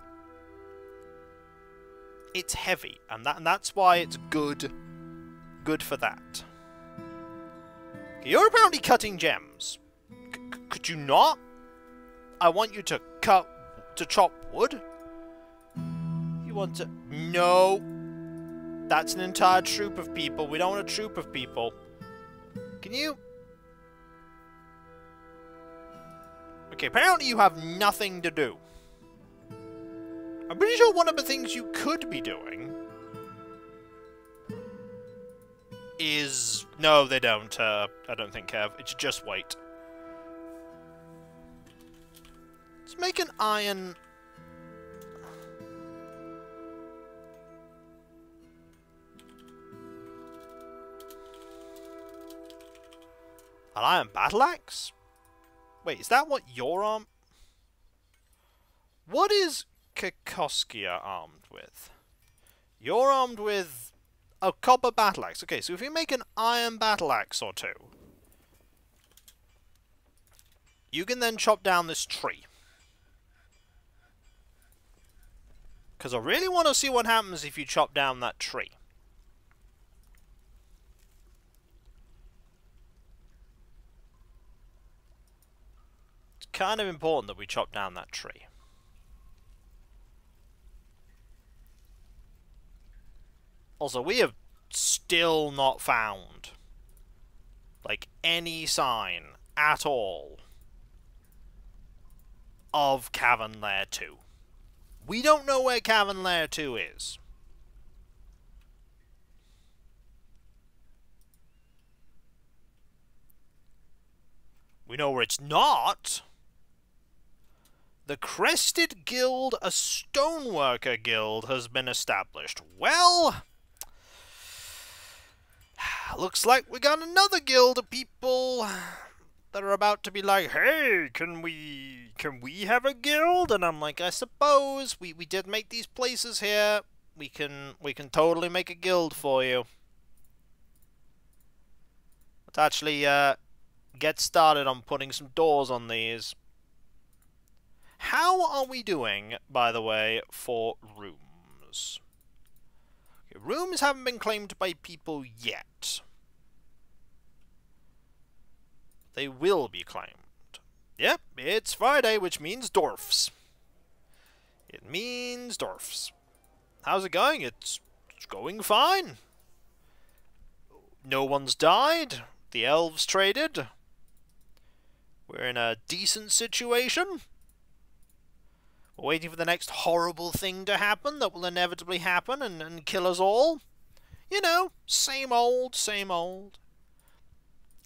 it's heavy, and that and that's why it's good, good for that. You're apparently cutting gems. C could you not? I want you to cut, to chop wood. You want to? No. That's an entire troop of people. We don't want a troop of people. Can you? Okay, apparently you have nothing to do. I'm pretty sure one of the things you could be doing is... No, they don't. Uh, I don't think, Kev. It's just wait. Let's make an iron... An iron battle axe? Wait, is that what your arm... What is Kikoskia armed with? You're armed with a copper battle axe. Okay, so if you make an iron battle axe or two, you can then chop down this tree. Because I really want to see what happens if you chop down that tree. It's kind of important that we chop down that tree. Also, we have still not found, like, any sign at all of Cavern Layer 2. We don't know where Cavern Layer 2 is. We know where it's not. The Crested Guild, a stoneworker guild, has been established. Well, <sighs> looks like we got another guild of people that are about to be like, hey, can we can we have a guild? And I'm like, I suppose we, we did make these places here. We can we can totally make a guild for you. Let's actually uh, get started on putting some doors on these. How are we doing, by the way, for rooms? Okay, rooms haven't been claimed by people yet. They will be claimed. Yep, it's Friday, which means dwarfs. It means dwarfs. How's it going? It's, it's going fine. No one's died. The elves traded. We're in a decent situation. We're waiting for the next horrible thing to happen that will inevitably happen and, and kill us all. You know, same old, same old.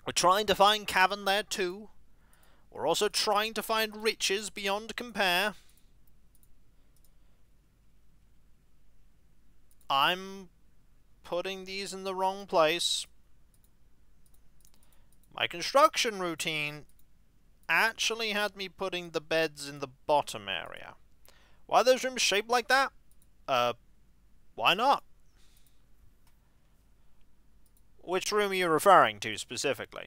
We're trying to find Cavern there too. We're also trying to find riches beyond compare. I'm putting these in the wrong place. My construction routine actually had me putting the beds in the bottom area. Why are those rooms shaped like that? Uh, why not? Which room are you referring to specifically?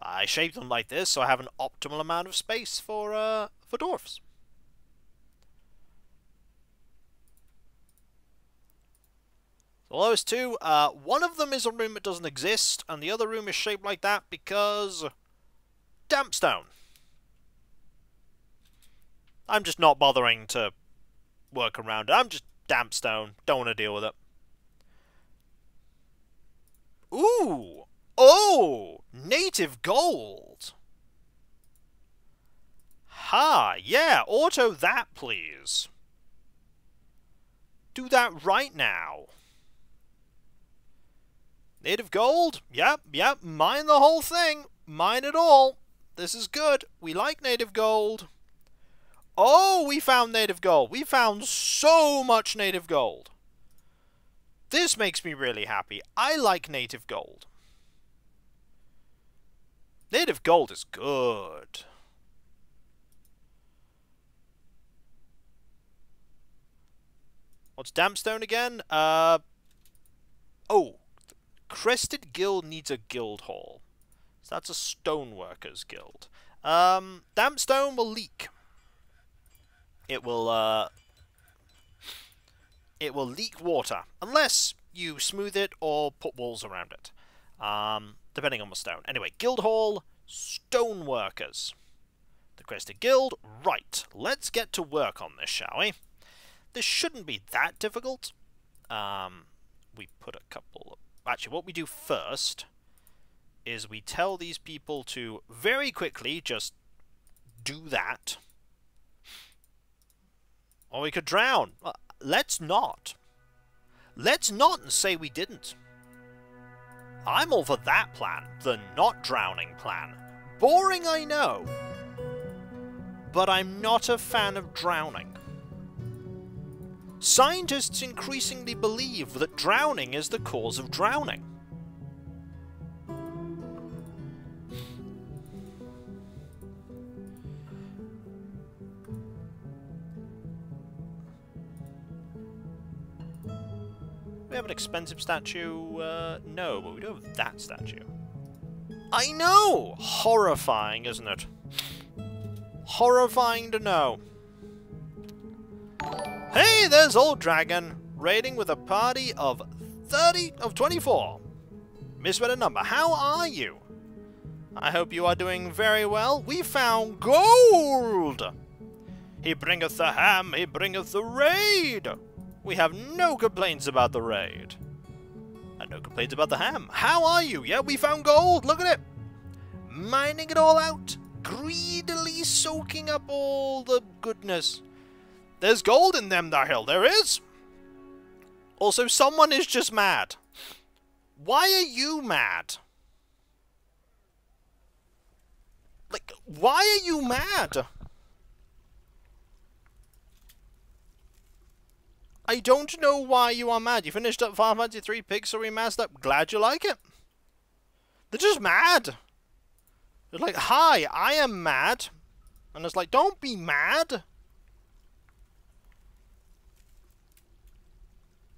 I shaped them like this so I have an optimal amount of space for uh, for dwarfs. So those two, uh, one of them is a room that doesn't exist, and the other room is shaped like that because dampstone. I'm just not bothering to work around it. I'm just damp stone. Don't want to deal with it. Ooh! Oh! Native gold! Ha! Yeah, auto that, please. Do that right now. Native gold? Yep, yep, mine the whole thing. Mine it all. This is good. We like native gold. Oh, we found native gold. We found so much native gold. This makes me really happy. I like native gold. Native gold is good. What's Dampstone again? Uh, oh, Crested Guild needs a guild hall. So that's a stoneworkers guild. Um, Dampstone will leak it will uh, it will leak water unless you smooth it or put walls around it, um, depending on the stone. Anyway, Guildhall Stoneworkers. The Crested Guild. Right, let's get to work on this, shall we? This shouldn't be that difficult. Um, we put a couple... Of, actually, what we do first is we tell these people to very quickly just do that or we could drown. Uh, let's not. Let's not say we didn't. I'm all for that plan, the not drowning plan. Boring, I know. But I'm not a fan of drowning. Scientists increasingly believe that drowning is the cause of drowning. We have an expensive statue? Uh, no, but we do have that statue. I know! Horrifying, isn't it? Horrifying to know. Hey, there's Old Dragon, raiding with a party of 30 of 24. Misread a number. How are you? I hope you are doing very well. We found gold! He bringeth the ham, he bringeth the raid! We have no complaints about the raid. And no complaints about the ham. How are you? Yeah, we found gold. Look at it. Mining it all out. Greedily soaking up all the goodness. There's gold in them, there hill. There is. Also, someone is just mad. Why are you mad? Like, why are you mad? I don't know why you are mad. You finished up Final Fantasy 3 Pixel Remastered. Up. Glad you like it. They're just mad. They're like, hi, I am mad. And it's like, don't be mad.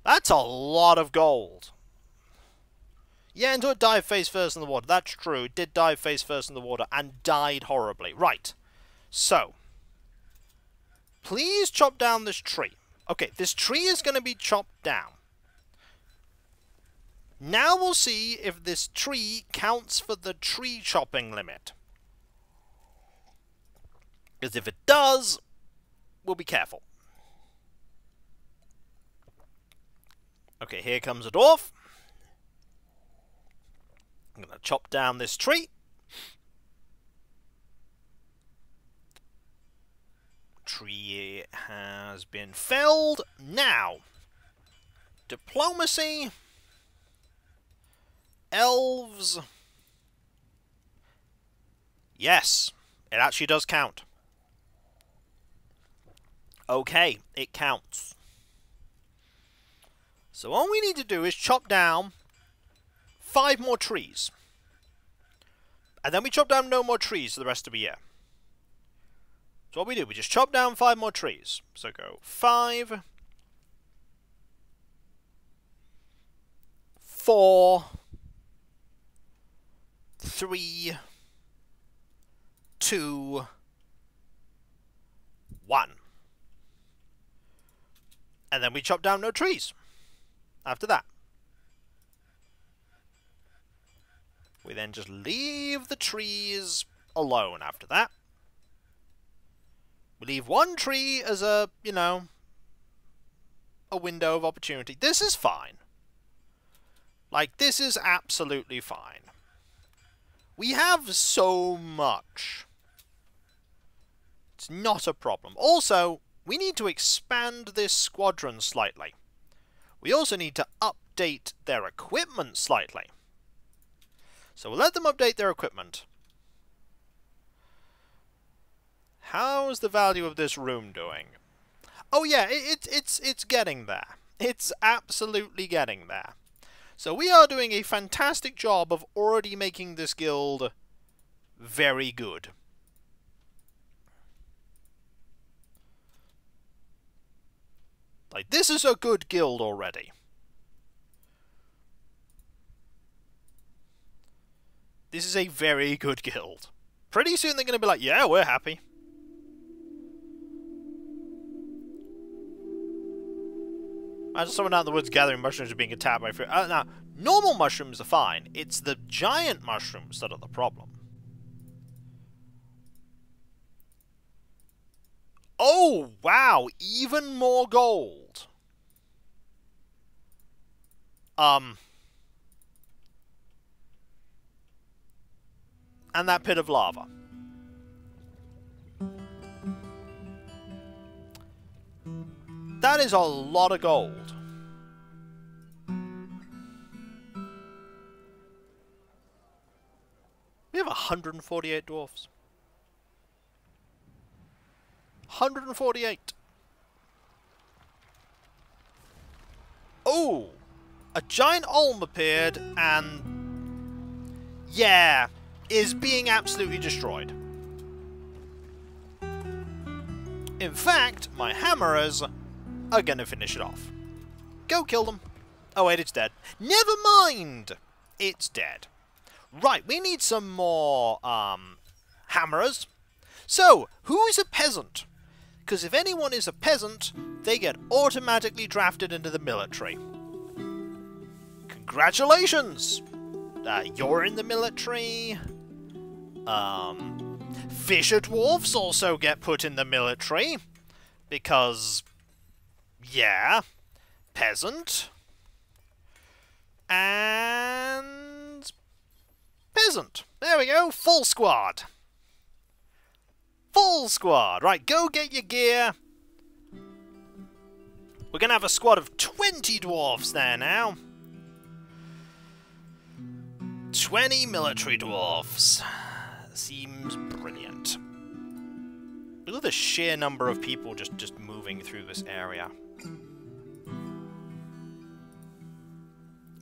That's a lot of gold. Yeah, until it dive face first in the water. That's true. It did dive face first in the water and died horribly. Right. So. Please chop down this tree. Okay, this tree is going to be chopped down. Now we'll see if this tree counts for the tree chopping limit. Because if it does, we'll be careful. Okay, here comes a dwarf. I'm going to chop down this tree. Tree has been felled. Now, diplomacy, elves. Yes, it actually does count. Okay, it counts. So all we need to do is chop down five more trees. And then we chop down no more trees for the rest of the year. So what we do, we just chop down five more trees. So go five, four, three, two, one. And then we chop down no trees after that. We then just leave the trees alone after that. We leave one tree as a, you know, a window of opportunity. This is fine. Like, this is absolutely fine. We have so much. It's not a problem. Also, we need to expand this squadron slightly. We also need to update their equipment slightly. So we'll let them update their equipment. How's the value of this room doing? Oh yeah, it, it, it's, it's getting there. It's absolutely getting there. So we are doing a fantastic job of already making this guild very good. Like, this is a good guild already. This is a very good guild. Pretty soon they're going to be like, yeah, we're happy. Imagine someone out in the woods gathering mushrooms and being attacked by fruit. Uh, now, normal mushrooms are fine. It's the giant mushrooms that are the problem. Oh, wow! Even more gold! Um... And that pit of lava. That is a lot of gold. We have 148 dwarfs. 148! Oh! A giant olm appeared and... Yeah! Is being absolutely destroyed. In fact, my hammerers are gonna finish it off. Go kill them. Oh wait, it's dead. Never mind! It's dead. Right, we need some more, um, hammerers. So, who is a peasant? Because if anyone is a peasant, they get automatically drafted into the military. Congratulations! Uh, you're in the military. Um, Fisher Dwarfs also get put in the military. Because, yeah, peasant. And peasant. There we go, full squad. Full squad. Right, go get your gear. We're going to have a squad of 20 dwarfs there now. 20 military dwarfs. Seems brilliant. Look at the sheer number of people just, just moving through this area.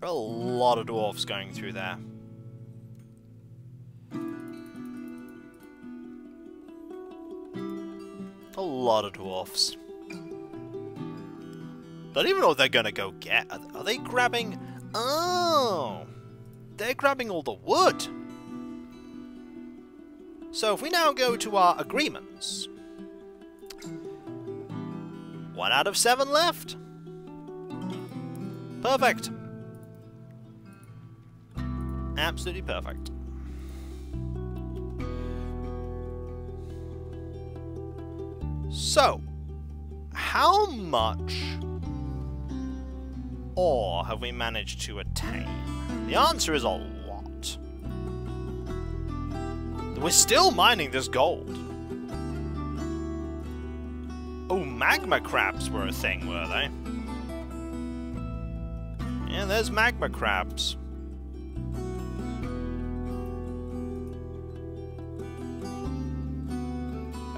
There are a lot of dwarfs going through there. A lot of dwarfs. Don't even know what they're gonna go get. Are, they grabbing... Oh! They're grabbing all the wood! So if we now go to our agreements... One out of seven left. Perfect. Absolutely perfect. So, how much ore have we managed to attain? The answer is a lot. We're still mining this gold. Oh, magma crabs were a thing, were they? Yeah, there's magma crabs.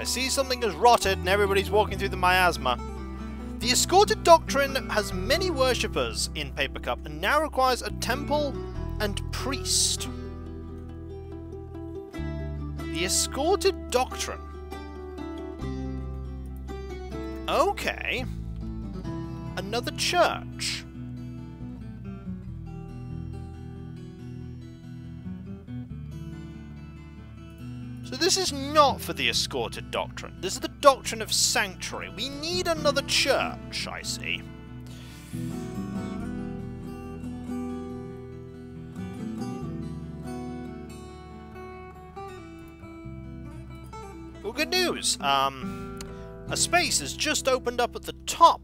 I see something has rotted and everybody's walking through the miasma. The escorted doctrine has many worshippers in Papercup and now requires a temple and priest. The escorted doctrine. Okay. Another church. So this is not for the escorted doctrine. This is the doctrine of sanctuary. We need another church, I see. Well, good news. Um, a space has just opened up at the top.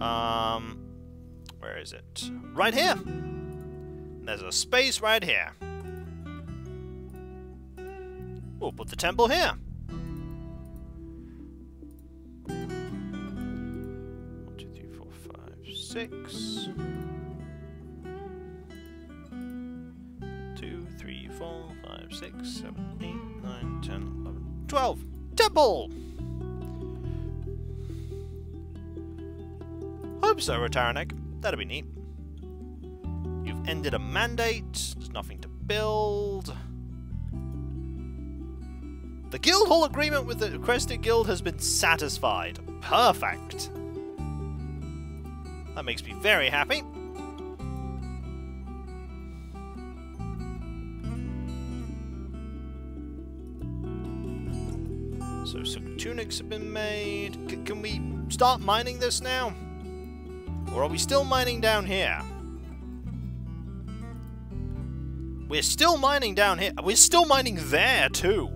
Um, where is it? Right here. There's a space right here. We'll put the temple here. One, two, three, four, five, six. Two, three, four, five, six, seven, eight, nine, ten, eleven, twelve. Temple! Hope so, Rotaranek. That'd be neat. You've ended a mandate. There's nothing to build. The guild hall agreement with the Crested Guild has been satisfied. Perfect. That makes me very happy. So some tunics have been made. C can we start mining this now? Or are we still mining down here? We're still mining down here. We're still mining there, too.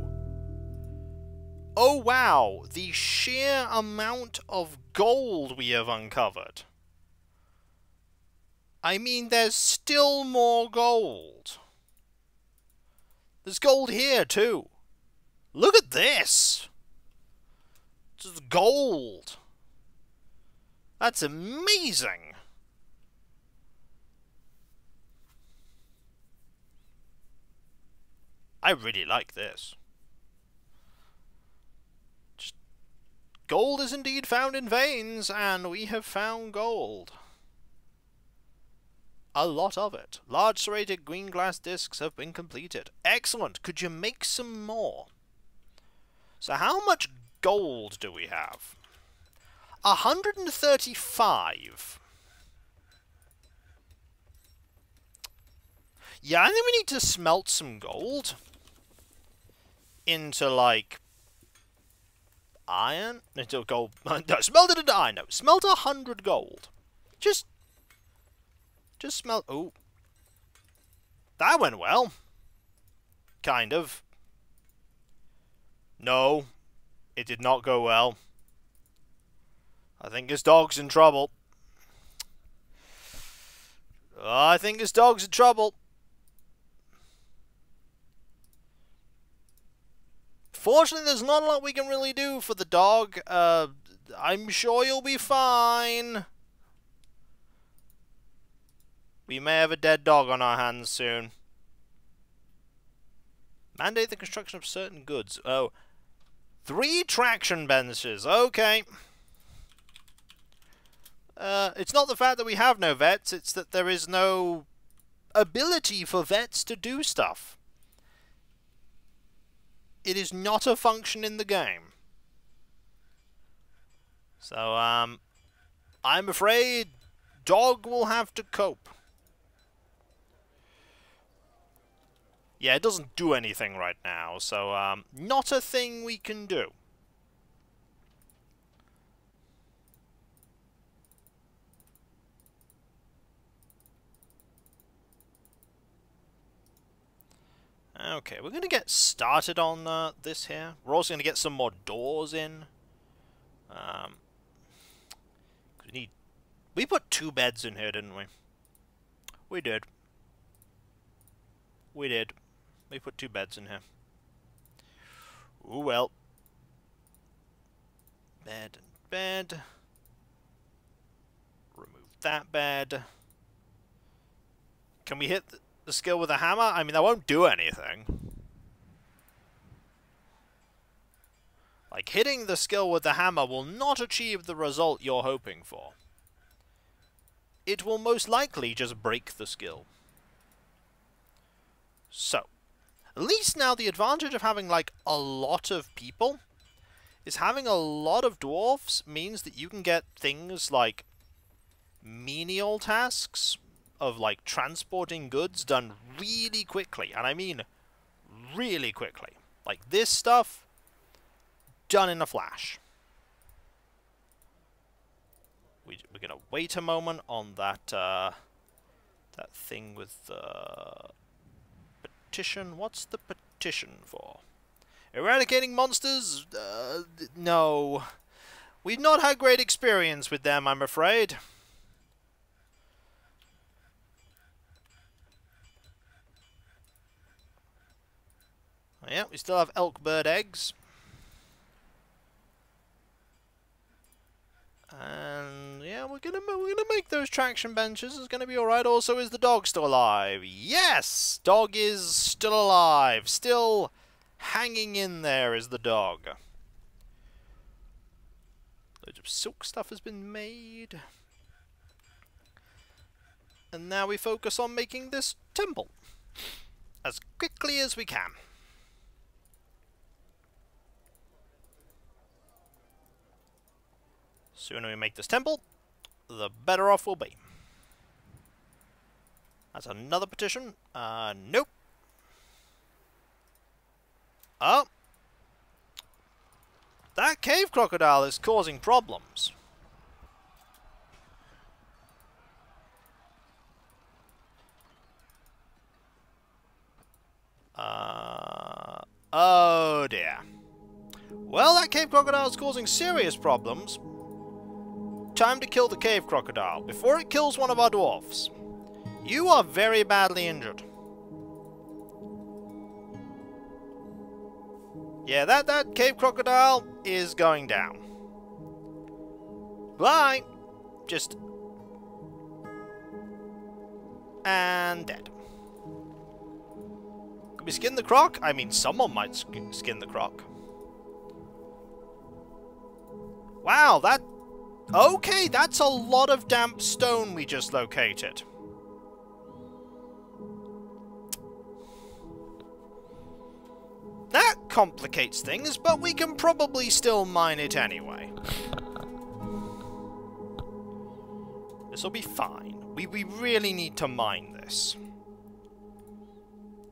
Oh wow, the sheer amount of gold we have uncovered. I mean, there's still more gold. There's gold here, too. Look at this! Just gold. That's amazing. I really like this. Just gold is indeed found in veins, and we have found gold. A lot of it. Large serrated green glass discs have been completed. Excellent. Could you make some more? So how much gold do we have? 135. Yeah, I think we need to smelt some gold into, like, iron? Into gold. <laughs> no, smelt it into iron. No, smelt a hundred gold. Just, just smelt. Oh, that went well. Kind of. No, it did not go well. I think his dog's in trouble. I think his dog's in trouble. Fortunately, there's not a lot we can really do for the dog. Uh, I'm sure you'll be fine. We may have a dead dog on our hands soon. Mandate the construction of certain goods. Oh, three traction benches. Okay. Uh, it's not the fact that we have no vets, it's that there is no ability for vets to do stuff. It is not a function in the game. So, um, I'm afraid dog will have to cope. Yeah, it doesn't do anything right now, so, um, not a thing we can do. Okay, we're going to get started on uh, this here. We're also going to get some more doors in. Um, we need. We put two beds in here, didn't we? We did. We did. We put two beds in here. Ooh, well. Bed and bed. Remove that bed. Can we hit the skill with a hammer? I mean, that won't do anything. Like, hitting the skill with the hammer will not achieve the result you're hoping for. It will most likely just break the skill. So, at least now the advantage of having, like, a lot of people is having a lot of dwarfs means that you can get things like menial tasks of like transporting goods done really quickly, and I mean really quickly. Like this stuff done in a flash. We, we're gonna wait a moment on that uh, that thing with the petition. What's the petition for? Eradicating monsters? Uh, no. We've not had great experience with them, I'm afraid. Yeah, we still have elk bird eggs. And yeah, we're gonna we're gonna make those traction benches. It's gonna be all right. Also, is the dog still alive? Yes, dog is still alive. Still hanging in there is the dog. Loads of silk stuff has been made. And now we focus on making this temple as quickly as we can. Sooner we make this temple, the better off we'll be. That's another petition. Uh, nope. Oh. That cave crocodile is causing problems. Uh, oh dear. Well, that cave crocodile is causing serious problems. Time to kill the cave crocodile, before it kills one of our dwarfs. You are very badly injured. Yeah, that, that cave crocodile is going down. Bye! Just... And dead. Can we skin the croc? I mean, someone might sk skin the croc. Wow, that... Okay, that's a lot of damp stone we just located. That complicates things, but we can probably still mine it anyway. This'll be fine. We, we really need to mine this.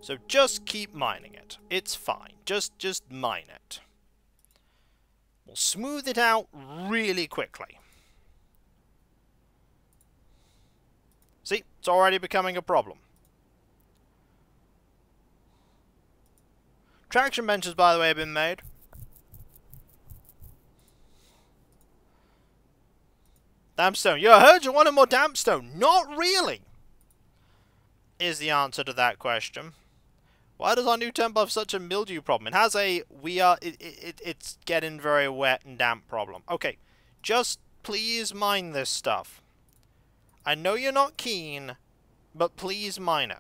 So just keep mining it. It's fine. Just, just mine it. We'll smooth it out really quickly. See, it's already becoming a problem. Traction benches, by the way, have been made. Dampstone. I heard you wanted more dampstone. Not really. Is the answer to that question. Why does our new temple have such a mildew problem? It has a we are it, it it's getting very wet and damp problem. Okay, just please mine this stuff. I know you're not keen, but please mine it.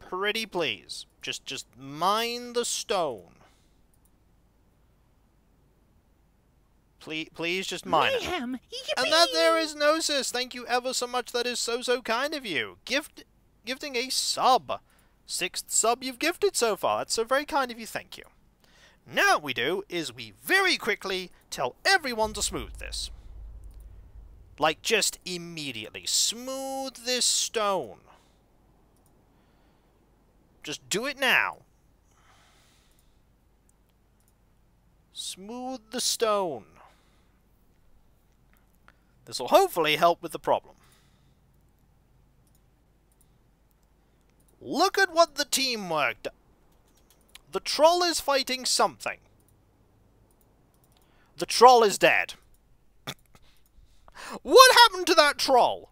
Pretty please. Just just mine the stone. Please, please just mine Mayhem. it. And that there is Gnosis. Thank you ever so much. That is so, so kind of you. Gift, gifting a sub. Sixth sub you've gifted so far. That's so very kind of you. Thank you. Now what we do is we very quickly tell everyone to smooth this. Like, just immediately. Smooth this stone. Just do it now. Smooth the stone. This will hopefully help with the problem. Look at what the teamwork does. The troll is fighting something. The troll is dead. <coughs> what happened to that troll?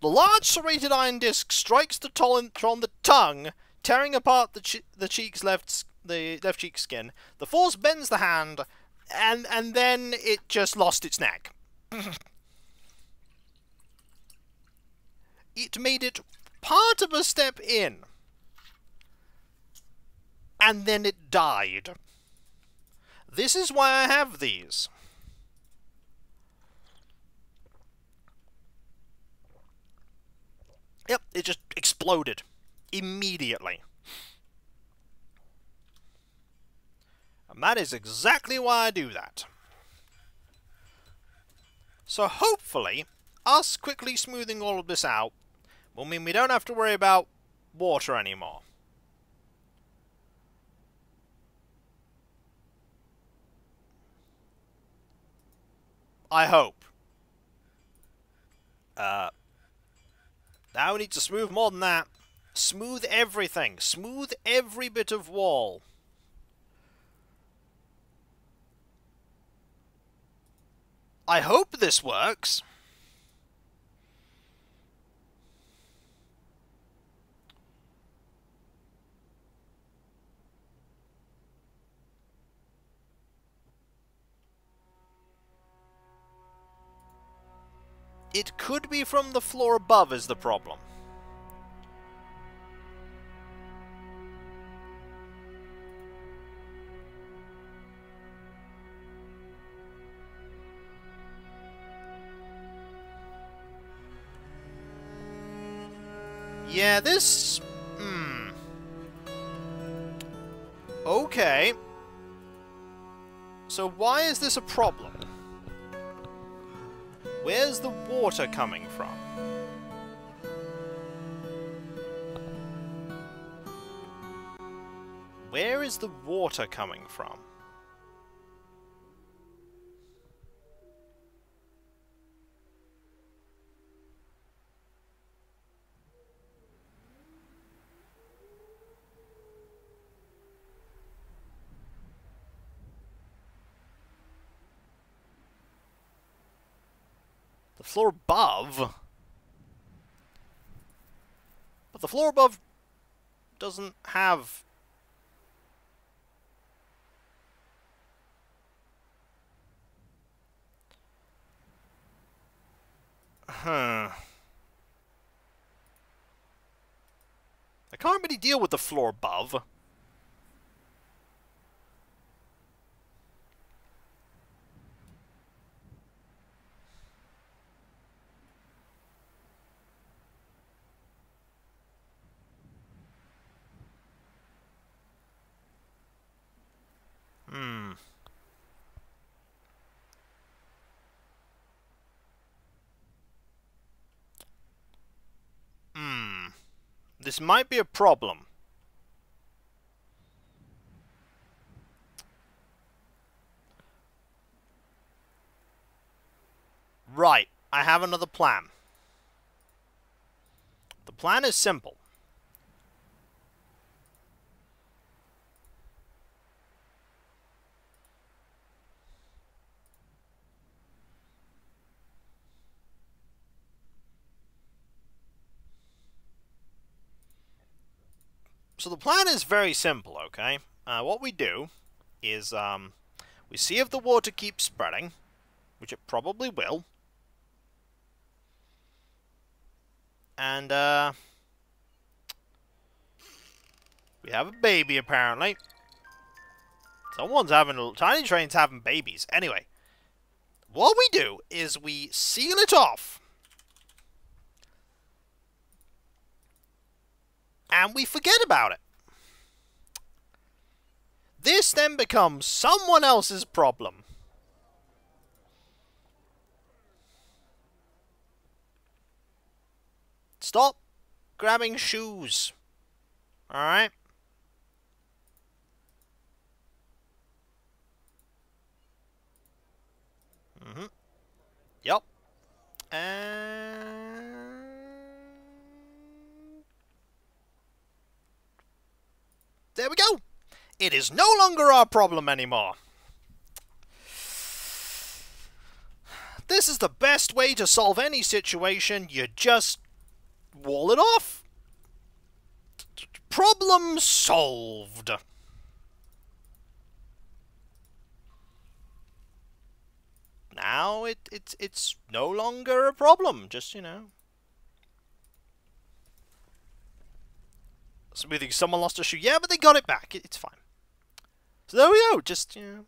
The large serrated iron disc strikes the troll on the tongue, tearing apart the, che the cheek's left the left cheek skin. The force bends the hand, and and then it just lost its neck. <coughs> it made it part of a step in, and then it died. This is why I have these. Yep, it just exploded. Immediately. And that is exactly why I do that. So hopefully, us quickly smoothing all of this out will mean we don't have to worry about water anymore. I hope. Uh, now we need to smooth more than that. Smooth everything. Smooth every bit of wall. I hope this works. It could be from the floor above is the problem. Yeah, this... Hmm. Okay. So why is this a problem? Where's the water coming from? Where is the water coming from? Floor above? But the floor above doesn't have... Huh. I can't really deal with the floor above. Hmm. Hmm. This might be a problem. Right, I have another plan. The plan is simple. So the plan is very simple, okay? Uh, what we do is um, we see if the water keeps spreading, which it probably will. And uh, we have a baby apparently. Someone's having tiny train's having babies. Anyway, what we do is we seal it off and we forget about it. This then becomes someone else's problem. Stop grabbing shoes. Alright? Mm-hmm. Yep. And... There we go. It is no longer our problem anymore. This is the best way to solve any situation. You just wall it off. Problem solved. Now it, it it's no longer a problem. Just, you know, Think someone lost a shoe. Yeah, but they got it back. It's fine. So there we go. Just, you know,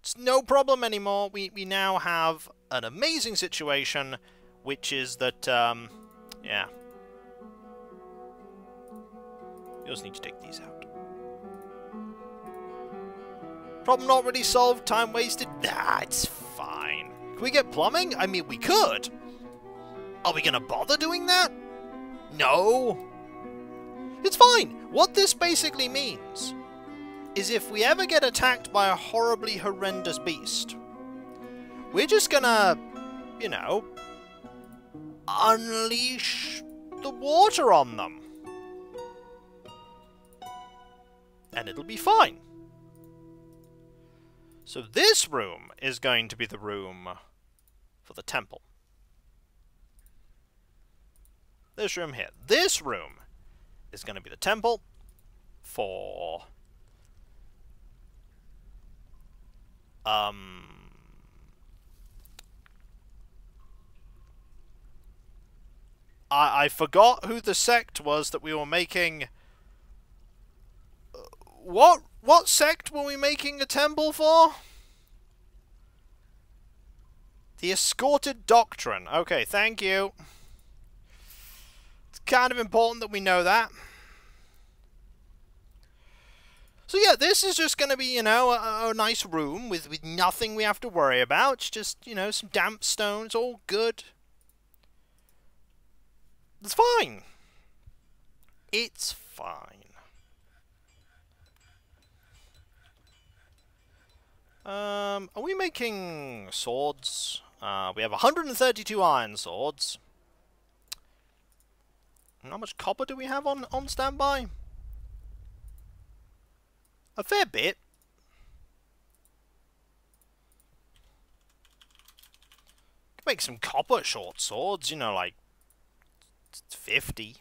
it's no problem anymore. We, we now have an amazing situation, which is that, um, yeah. You just need to take these out. Problem not really solved, time wasted? Nah, it's fine. Can we get plumbing? I mean, we could. Are we gonna bother doing that? No. It's fine. What this basically means is if we ever get attacked by a horribly horrendous beast, we're just gonna, you know, unleash the water on them. And it'll be fine. So this room is going to be the room for the temple. This room here. This room is going to be the temple for um I I forgot who the sect was that we were making what what sect were we making a temple for? The escorted doctrine. Okay, thank you kind of important that we know that. So yeah, this is just going to be, you know, a, a, nice room with, with nothing we have to worry about. It's just, you know, some damp stones, all good. It's fine. It's fine. Um, are we making swords? Uh, we have 132 iron swords. How much copper do we have on, on standby? A fair bit. Could make some copper short swords, you know, like 50.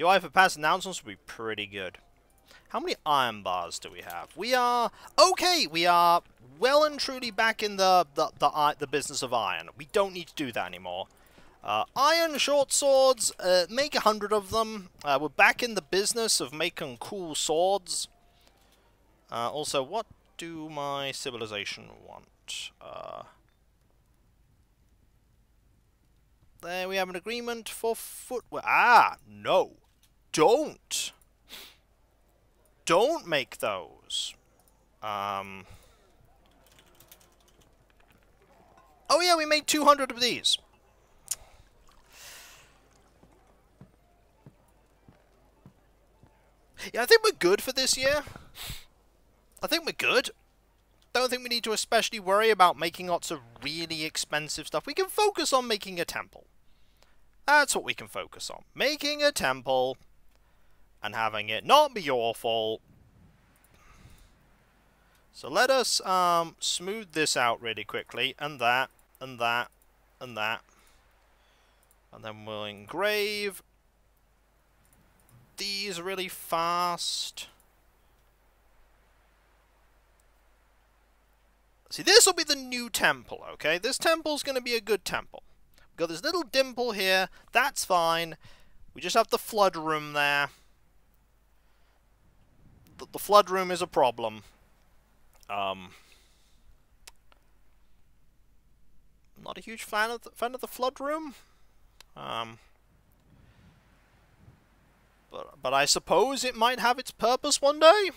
UI for past announcements would be pretty good. How many iron bars do we have? We are... Okay, we are well and truly back in the the the, the business of iron. We don't need to do that anymore. Uh, iron short swords, uh, make a hundred of them. Uh, we're back in the business of making cool swords. Uh, also, what do my civilization want? Uh, there we have an agreement for footwear. Ah, no. Don't. Don't make those. Um... Oh yeah, we made 200 of these. Yeah, I think we're good for this year. I think we're good. Don't think we need to especially worry about making lots of really expensive stuff. We can focus on making a temple. That's what we can focus on. Making a temple and having it not be your fault. So let us um, smooth this out really quickly, and that, and that, and that. And then we'll engrave these really fast. See, this will be the new temple, okay? This temple's going to be a good temple. We've got this little dimple here. That's fine. We just have the flood room there. The, the flood room is a problem. Um, not a huge fan of the, fan of the flood room. Um, but, but I suppose it might have its purpose one day?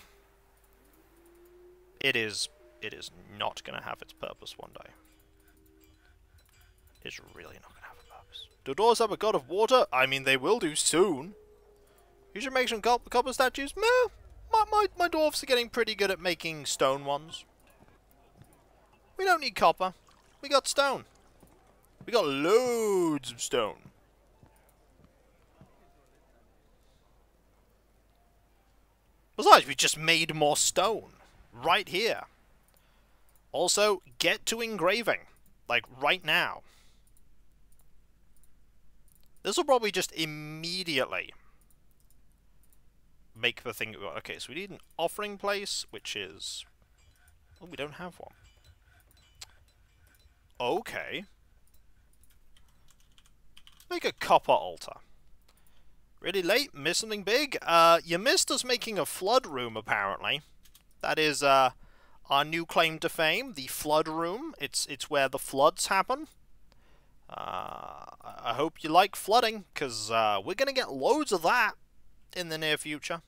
It is. It is not going to have its purpose one day. It's really not going to have a purpose. Do doors have a god of water? I mean, they will do soon. You should make some copper statues. Meh. My, my, my dwarfs are getting pretty good at making stone ones. We don't need copper. We got stone. We got loads of stone. Besides, we just made more stone. Right here. Also, get to engraving. Like, right now. This will probably just immediately make the thing... Okay, so we need an offering place, which is... Oh, we don't have one. Okay. Make a copper altar. Really late? Missed something big? Uh, you missed us making a flood room, apparently. That is, uh, our new claim to fame, the flood room. It's, it's where the floods happen. Uh, I hope you like flooding, because, uh, we're gonna get loads of that in the near future.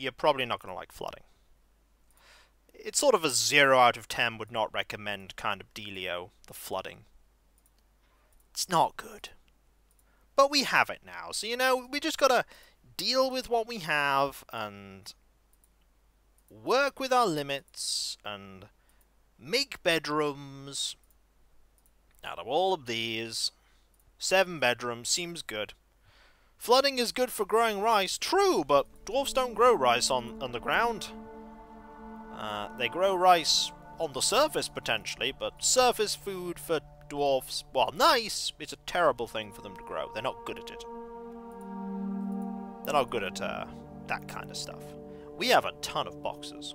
You're probably not gonna like flooding. It's sort of a 0 out of 10 would not recommend kind of dealio, the flooding. It's not good. But we have it now, so you know, we just gotta deal with what we have and work with our limits and make bedrooms out of all of these. Seven bedrooms seems good. Flooding is good for growing rice, true, but dwarfs don't grow rice on, on the ground. Uh, they grow rice on the surface, potentially, but surface food for dwarfs, while nice, it's a terrible thing for them to grow. They're not good at it. They're not good at uh, that kind of stuff. We have a ton of boxes.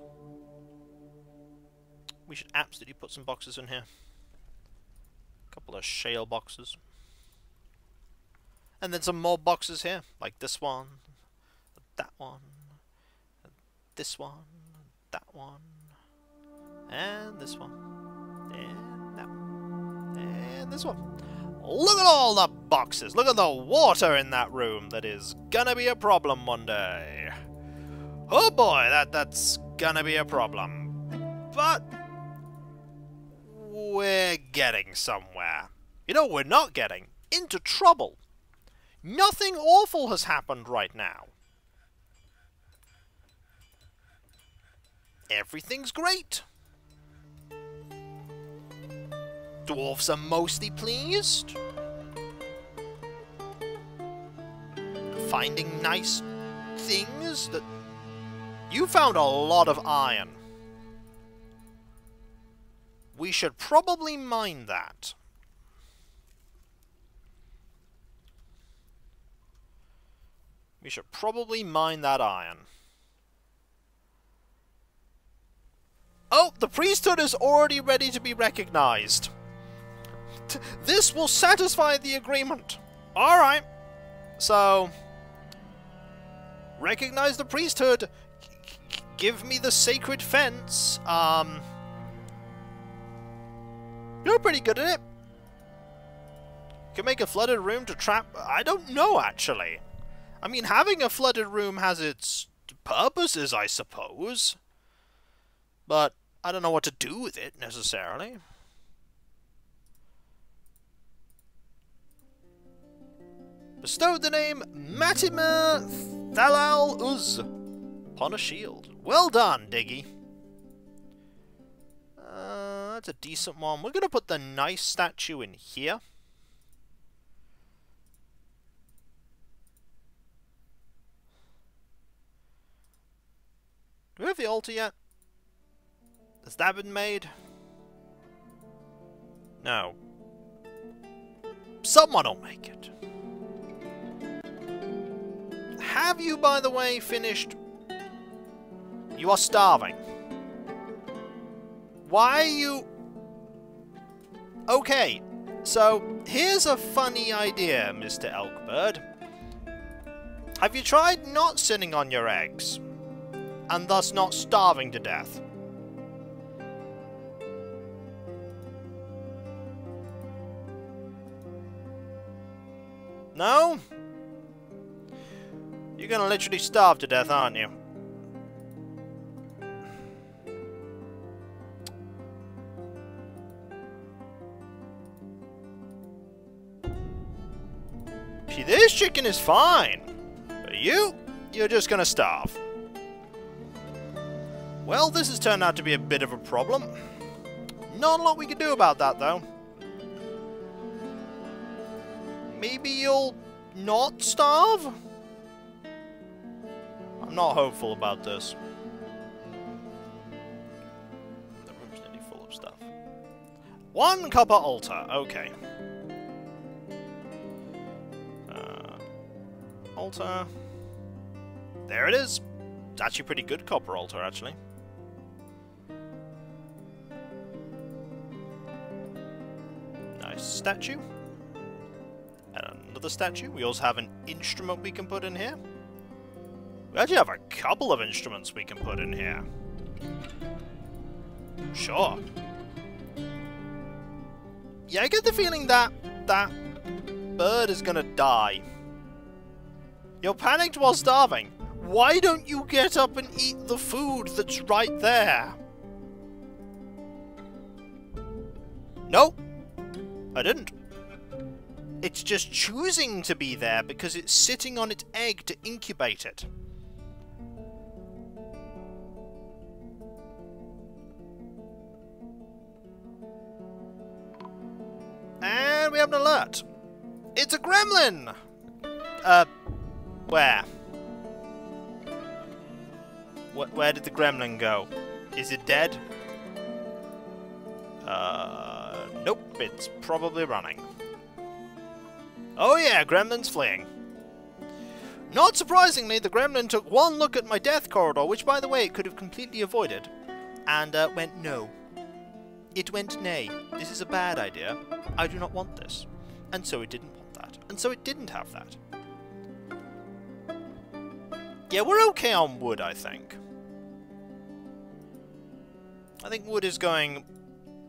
We should absolutely put some boxes in here. A couple of shale boxes. And then some more boxes here, like this one, that one, this one, that one, and this one, and that one. And this one. Look at all the boxes. Look at the water in that room. That is gonna be a problem one day. Oh boy, that that's gonna be a problem. But we're getting somewhere. You know we're not getting? Into trouble. Nothing awful has happened right now. Everything's great. Dwarfs are mostly pleased. Finding nice things that... You found a lot of iron. We should probably mine that. We should probably mine that iron. Oh, the priesthood is already ready to be recognized. T this will satisfy the agreement. Alright. So, recognize the priesthood. G give me the sacred fence. Um, you're pretty good at it. You Can make a flooded room to trap... I don't know, actually. I mean, having a flooded room has its purposes, I suppose. But I don't know what to do with it, necessarily. Bestowed the name Matimer Thalal Uz upon a shield. Well done, Diggy. Uh, that's a decent one. We're going to put the nice statue in here. Do we have the altar yet? Has that been made? No. Someone will make it. Have you, by the way, finished... You are starving. Why are you... Okay, so here's a funny idea, Mr. Elkbird. Have you tried not sitting on your eggs? And thus not starving to death. No? You're gonna literally starve to death, aren't you? See, this chicken is fine. But you, you're just gonna starve. Well, this has turned out to be a bit of a problem. Not a lot we can do about that, though. Maybe you'll not starve? I'm not hopeful about this. The room's nearly full of stuff. One copper altar, okay. Uh, altar. There it is. It's actually pretty good copper altar, actually. Statue. And another statue. We also have an instrument we can put in here. We actually have a couple of instruments we can put in here. Sure. Yeah, I get the feeling that that bird is gonna die. You're panicked while starving. Why don't you get up and eat the food that's right there? Nope. I didn't. It's just choosing to be there because it's sitting on its egg to incubate it. And we have an alert. It's a gremlin! Uh, where? Wh where did the gremlin go? Is it dead? Uh... Nope, it's probably running. Oh yeah, Gremlin's fleeing. Not surprisingly, the Gremlin took one look at my death corridor, which by the way it could have completely avoided, and uh, went no. It went nay. This is a bad idea. I do not want this. And so it didn't want that. And so it didn't have that. Yeah, we're okay on wood, I think. I think wood is going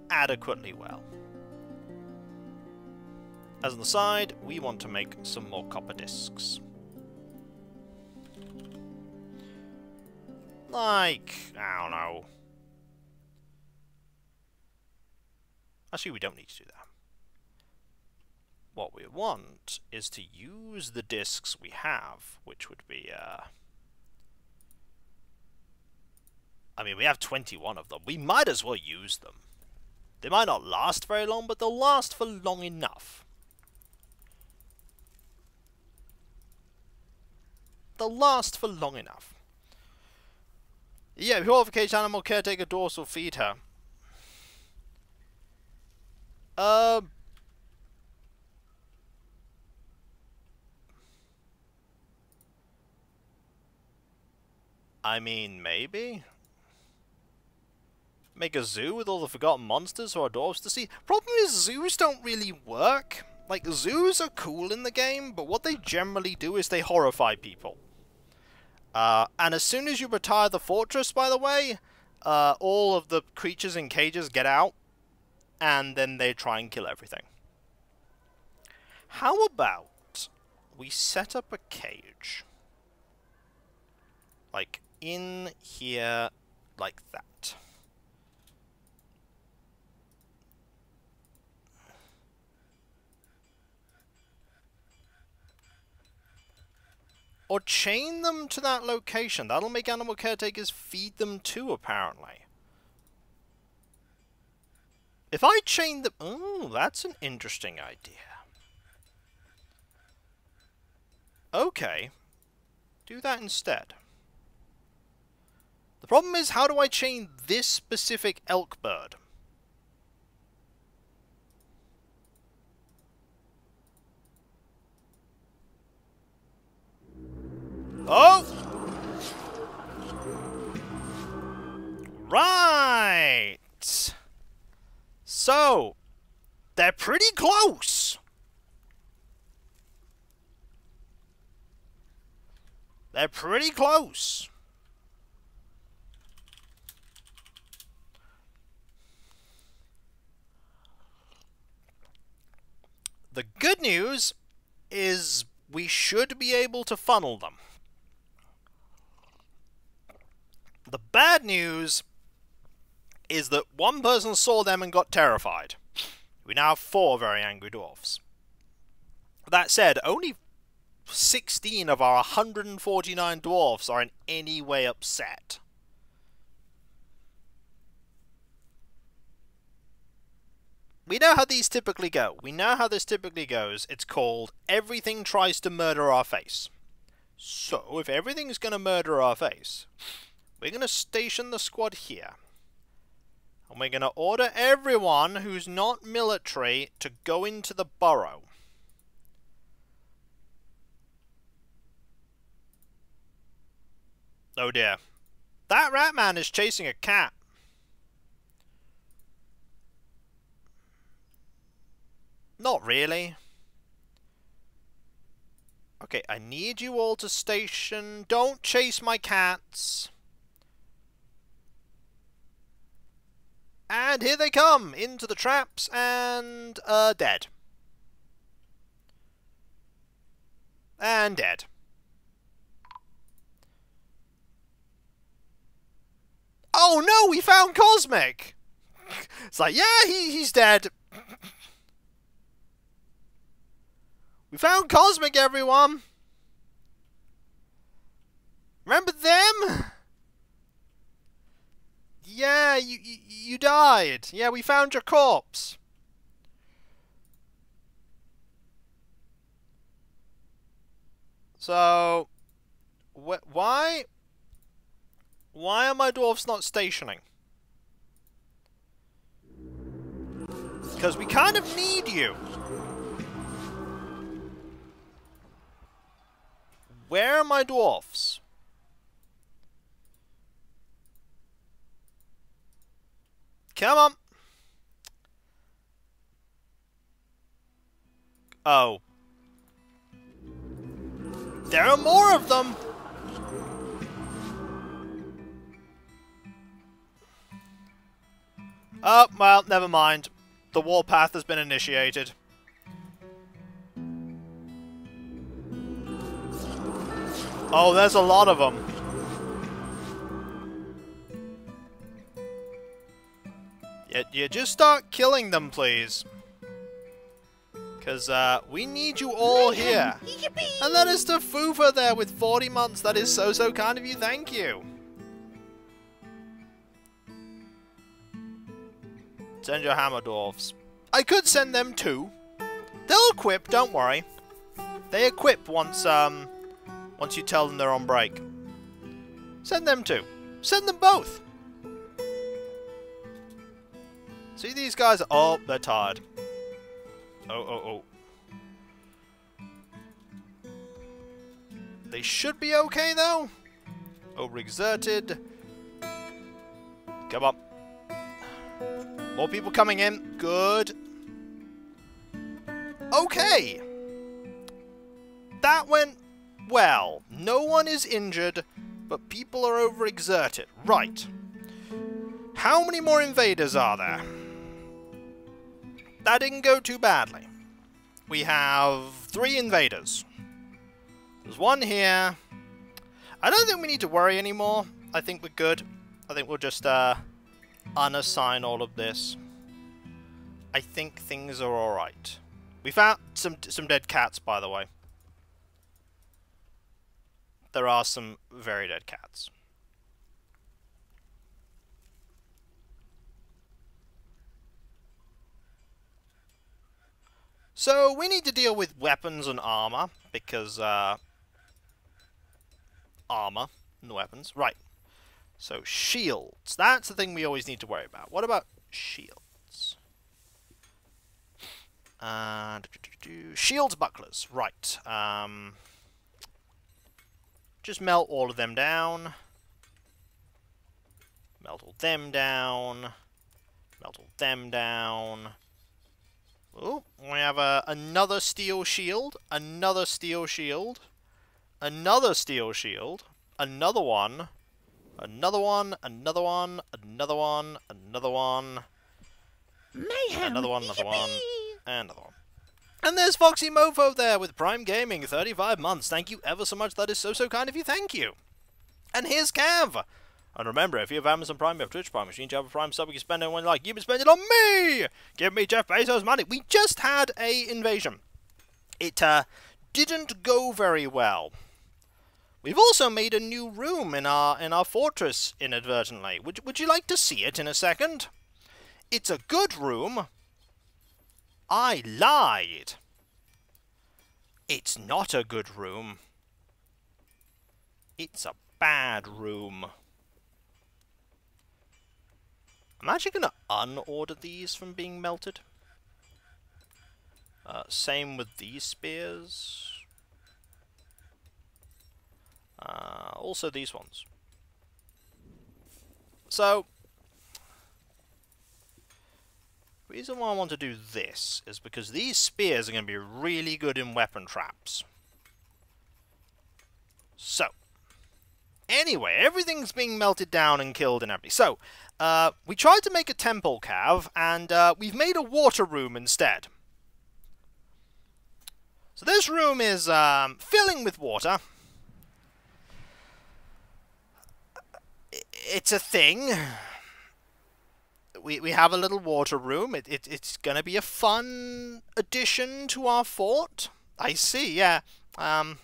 adequately well. As an aside, we want to make some more copper discs. Like, I don't know. Actually, we don't need to do that. What we want is to use the discs we have, which would be, uh... I mean, we have 21 of them. We might as well use them. They might not last very long, but they'll last for long enough. They'll last for long enough. Yeah, purification animal caretaker dorsal feed her. Uh, I mean, maybe? Make a zoo with all the forgotten monsters for our dwarves to see. Problem is, zoos don't really work. Like, zoos are cool in the game, but what they generally do is they horrify people. Uh, and as soon as you retire the fortress, by the way, uh, all of the creatures in cages get out, and then they try and kill everything. How about we set up a cage? Like, in here, like that. Or chain them to that location. That'll make animal caretakers feed them too, apparently. If I chain them... Oh, that's an interesting idea. Okay. Do that instead. The problem is, how do I chain this specific elk bird? Oh! Right! So, they're pretty close. They're pretty close. The good news is we should be able to funnel them. The bad news is that one person saw them and got terrified. We now have four very angry dwarfs. That said, only 16 of our 149 dwarfs are in any way upset. We know how these typically go. We know how this typically goes. It's called Everything Tries to Murder Our Face. So, if everything's going to murder our face, we're going to station the squad here. And we're going to order everyone who's not military to go into the burrow. Oh dear. That rat man is chasing a cat. Not really. Okay, I need you all to station. Don't chase my cats. And here they come, into the traps, and, uh, dead. And dead. Oh no, we found Cosmic! <laughs> It's like, yeah, he, he's dead. We found Cosmic, everyone! Remember them? Yeah, you, you, you died. Yeah, we found your corpse. So, wh why, why are my dwarves not stationing? Because we kind of need you. Where are my dwarfs? Come on. Oh. There are more of them! Oh, well, never mind. The warpath has been initiated. Oh, there's a lot of them. You, you just start killing them, please. Because uh, we need you all here. And that is to Fufa there with 40 months. That is so, so kind of you. Thank you. Send your hammer dwarfs. I could send them too. They'll equip, don't worry. They equip once, um, once you tell them they're on break. Send them too. Send them both. See these guys? Oh, they're tired. Oh, oh, oh. They should be okay, though. Oh, overexerted. Come on. More people coming in. Good. Okay. That went well. No one is injured, but people are overexerted. Right. How many more invaders are there? That didn't go too badly. We have three invaders. There's one here. I don't think we need to worry anymore. I think we're good. I think we'll just uh, unassign all of this. I think things are alright. We found some some dead cats, by the way. There are some very dead cats. So we need to deal with weapons and armor, because, uh, armor and weapons. Right. So shields. That's the thing we always need to worry about. What about shields? Uh, shields bucklers. Right. Um, just melt all of them down. Melt all them down. Melt all them down. Oh, we have uh, another steel shield, another steel shield, another steel shield, another one, another one, another one, another one, another one, Mayhem. another one, another one, and another one. And there's Foxy Mofo there with Prime Gaming, 35 months. Thank you ever so much. That is so, so kind of you. Thank you. And here's Cav. And remember, if you have Amazon Prime, you have Twitch Prime, Machine Java Prime sub, you can spend it you like. You can spend it on me! Give me Jeff Bezos money. We just had a invasion. It uh, didn't go very well. We've also made a new room in our in our fortress inadvertently. Would would you like to see it in a second? It's a good room. I lied. It's not a good room. It's a bad room. I'm actually going to unorder these from being melted. Uh, same with these spears. Uh, also these ones. So, reason why I want to do this is because these spears are going to be really good in weapon traps. So, anyway, everything's being melted down and killed and everything. So, uh, we tried to make a temple cav, and uh, we've made a water room instead. So this room is um, filling with water. It's a thing. We, we have a little water room. It, it, it's going to be a fun addition to our fort. I see, yeah. Um,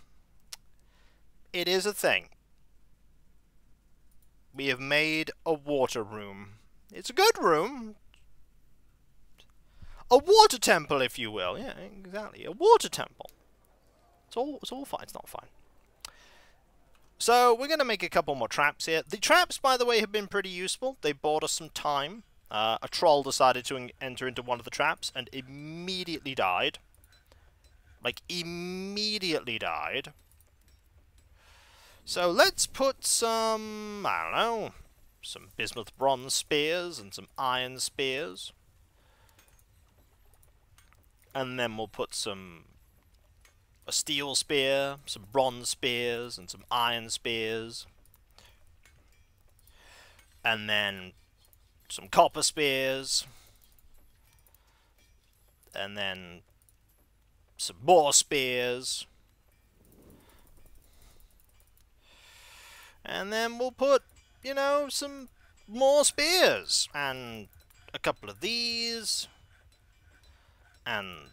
it is a thing. We have made a water room. It's a good room. A water temple, if you will. Yeah, exactly. A water temple. It's all, it's all fine. It's not fine. So, we're going to make a couple more traps here. The traps, by the way, have been pretty useful. They bought us some time. Uh, a troll decided to enter into one of the traps and immediately died. Like, immediately died. So let's put some, I don't know, some bismuth bronze spears and some iron spears. And then we'll put some, a steel spear, some bronze spears, and some iron spears. And then some copper spears. And then some more spears. And then we'll put, you know, some more spears. And a couple of these. And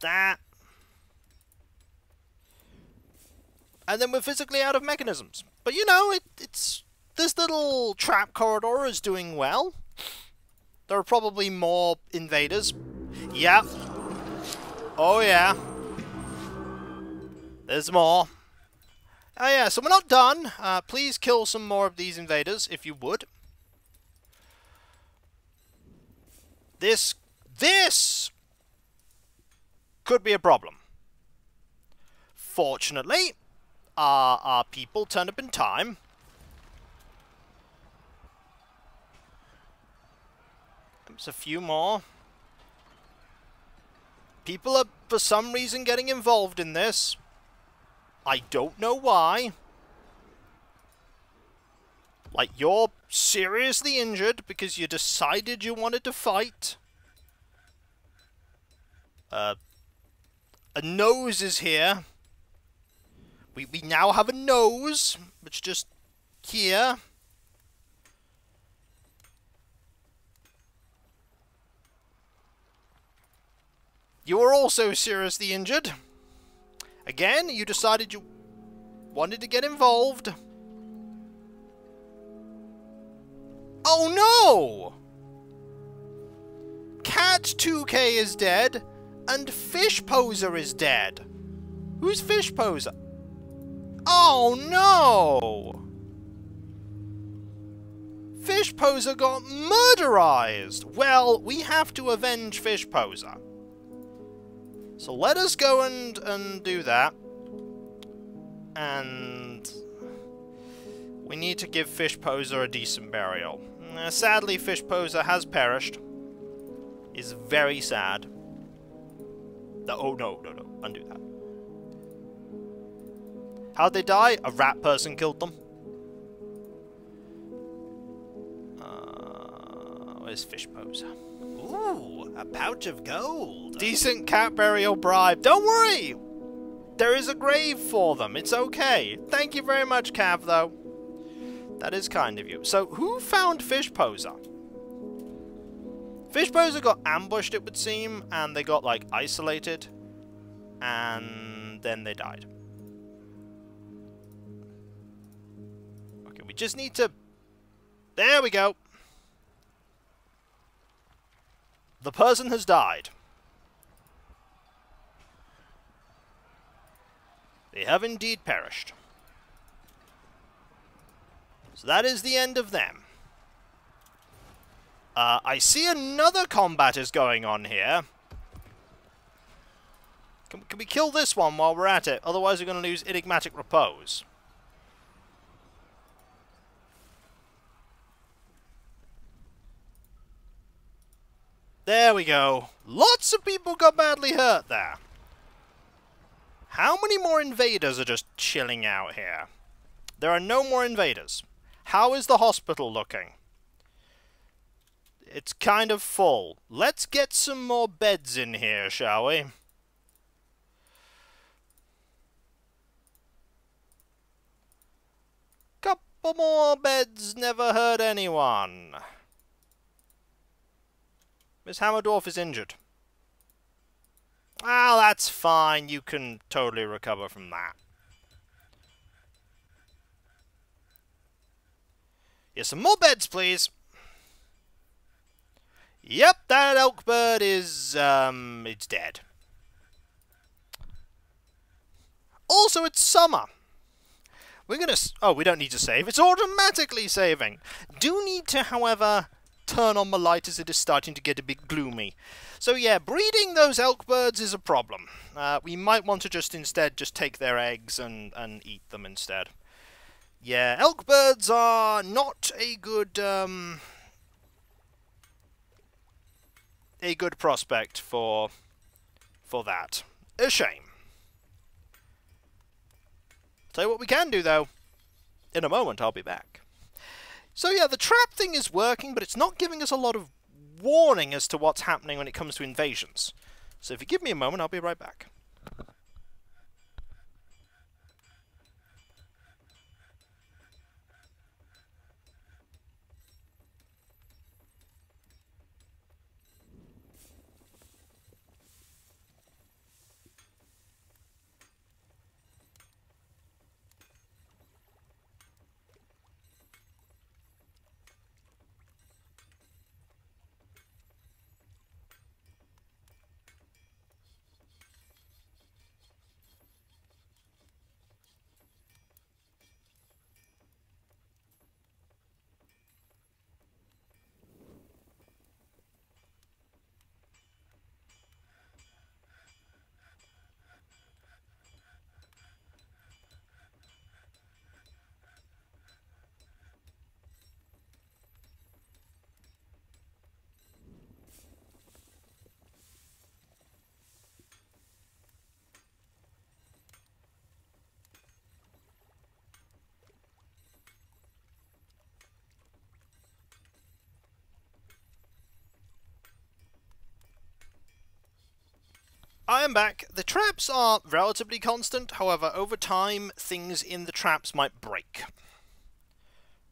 that. And then we're physically out of mechanisms. But you know, it, it's this little trap corridor is doing well. There are probably more invaders. Yeah. Oh yeah. There's more. Oh yeah, so we're not done. Uh, please kill some more of these invaders, if you would. This... This... could be a problem. Fortunately, our, our people turned up in time. There's a few more. People are, for some reason, getting involved in this. I don't know why. Like, you're seriously injured because you decided you wanted to fight. Uh, a nose is here. We, we now have a nose, which just here. You are also seriously injured. Again, you decided you wanted to get involved. Oh no! Cat 2K is dead, and Fish Poser is dead. Who's Fish Poser? Oh no! Fish Poser got murderized! Well, we have to avenge Fish Poser. So let us go and, and do that. And we need to give Fish Poser a decent burial. Uh, sadly, Fish Poser has perished. Is very sad. No, oh no, no, no, undo that. How'd they die? A rat person killed them. Uh, where's Fish Poser? Ooh, a pouch of gold. Decent cat burial bribe. Don't worry! There is a grave for them. It's okay. Thank you very much, Cav, though. That is kind of you. So, who found Fish Poser? Fish Poser got ambushed, it would seem, and they got, like, isolated. And then they died. Okay, we just need to... There we go. The person has died. They have indeed perished. So that is the end of them. Uh, I see another combat is going on here. Can, can we kill this one while we're at it? Otherwise we're going to lose Enigmatic Repose. There we go. Lots of people got badly hurt there. How many more invaders are just chilling out here? There are no more invaders. How is the hospital looking? It's kind of full. Let's get some more beds in here, shall we? Couple more beds never hurt anyone. Miss Hammerdorf is injured. Ah, that's fine. You can totally recover from that. Yes, some more beds, please. Yep, that elk bird is, um, it's dead. Also, it's summer. We're gonna... Oh, we don't need to save. It's automatically saving. Do need to, however, turn on the light as it is starting to get a bit gloomy. So yeah, breeding those elk birds is a problem. Uh, we might want to just instead just take their eggs and, and eat them instead. Yeah, elk birds are not a good, um, a good prospect for, for that. A shame. Tell you what we can do, though. In a moment, I'll be back. So yeah, the trap thing is working, but it's not giving us a lot of warning as to what's happening when it comes to invasions. So if you give me a moment, I'll be right back. I am back. The traps are relatively constant, however, over time, things in the traps might break.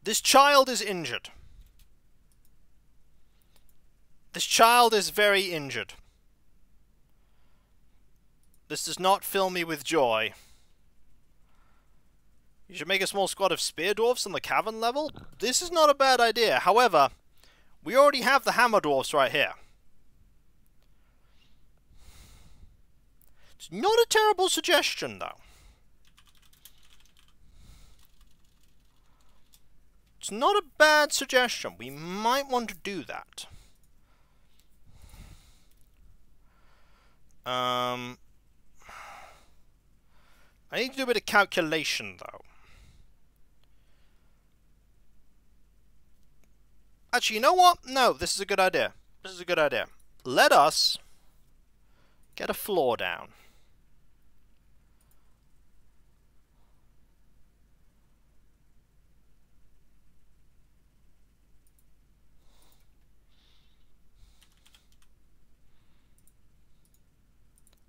This child is injured. This child is very injured. This does not fill me with joy. You should make a small squad of spear dwarfs on the cavern level? This is not a bad idea. However, we already have the hammer dwarfs right here. It's not a terrible suggestion, though. It's not a bad suggestion. We might want to do that. Um, I need to do a bit of calculation, though. Actually, you know what? No, this is a good idea. This is a good idea. Let us get a floor down.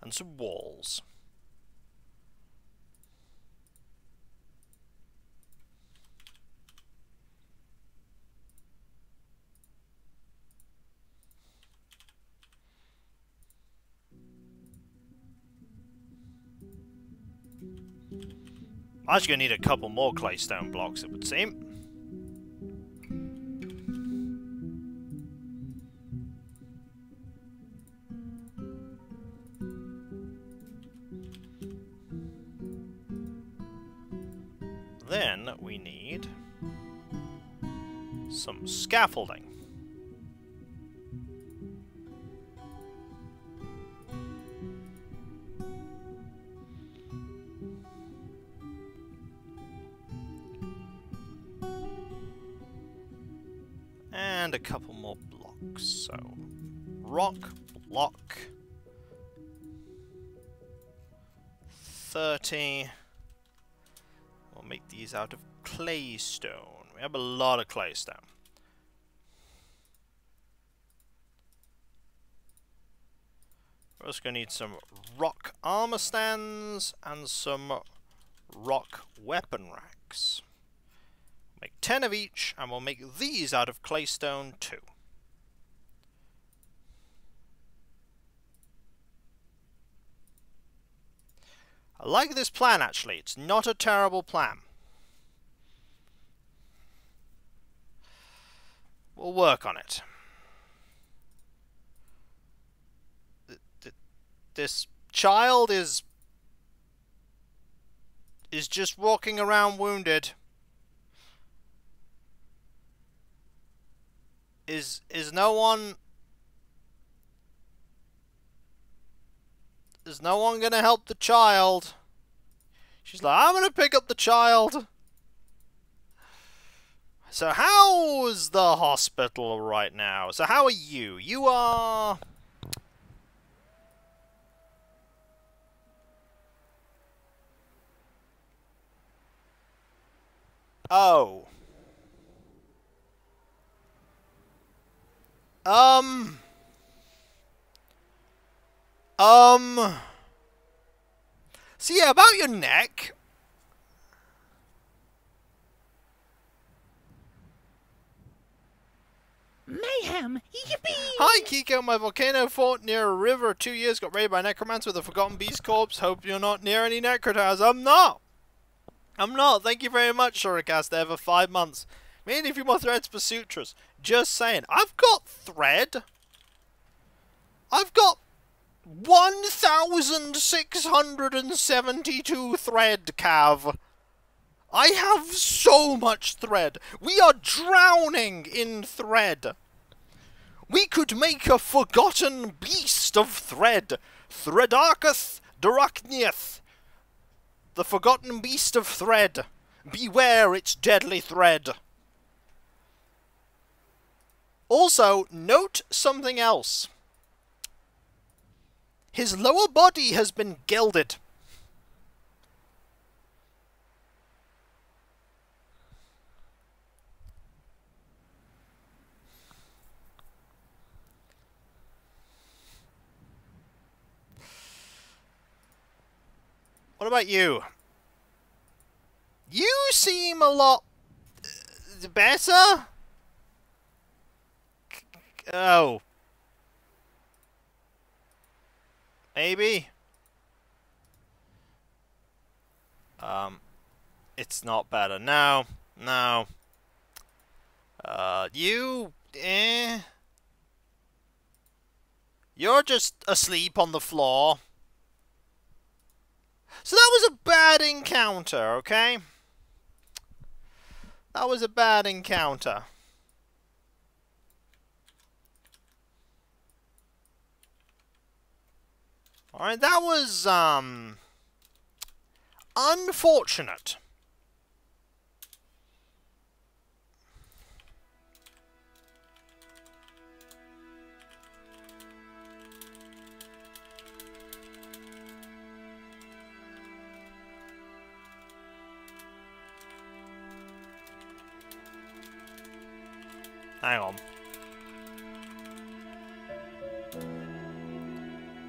And some walls. I'm just going to need a couple more claystone blocks, it would seem. Then we need some scaffolding. and a couple more blocks. So, rock, block, 30. These out of claystone. We have a lot of claystone. We're also going to need some rock armor stands and some rock weapon racks. Make 10 of each, and we'll make these out of claystone too. I like this plan, actually. It's not a terrible plan. We'll work on it. This child is... is just walking around wounded. Is is no one Is no one gonna help the child? She's like, I'm gonna pick up the child. So how's the hospital right now? So how are you? You are... Oh. Um. Um. So yeah, about your neck. Mayhem! Yippee! Hi, Kiko. My volcano fort near a river two years got raided by necromancer with a forgotten beast corpse. Hope you're not near any necrotires. I'm not. I'm not. Thank you very much, Shuricast, there for five months. Maybe a few more threads for sutures. Just saying. I've got thread. I've got 1,672 thread, Cav. I have so much thread. We are drowning in thread. We could make a forgotten beast of thread. Thredarchus Dorachnieth. The forgotten beast of thread. Beware its deadly thread. Also, note something else. His lower body has been gilded. What about you? You seem a lot uh, better? Oh. Maybe? Um, it's not better. No, no. Uh, you, eh. You're just asleep on the floor. So that was a bad encounter, okay? That was a bad encounter. Alright, that was, um... Unfortunate. Hang on.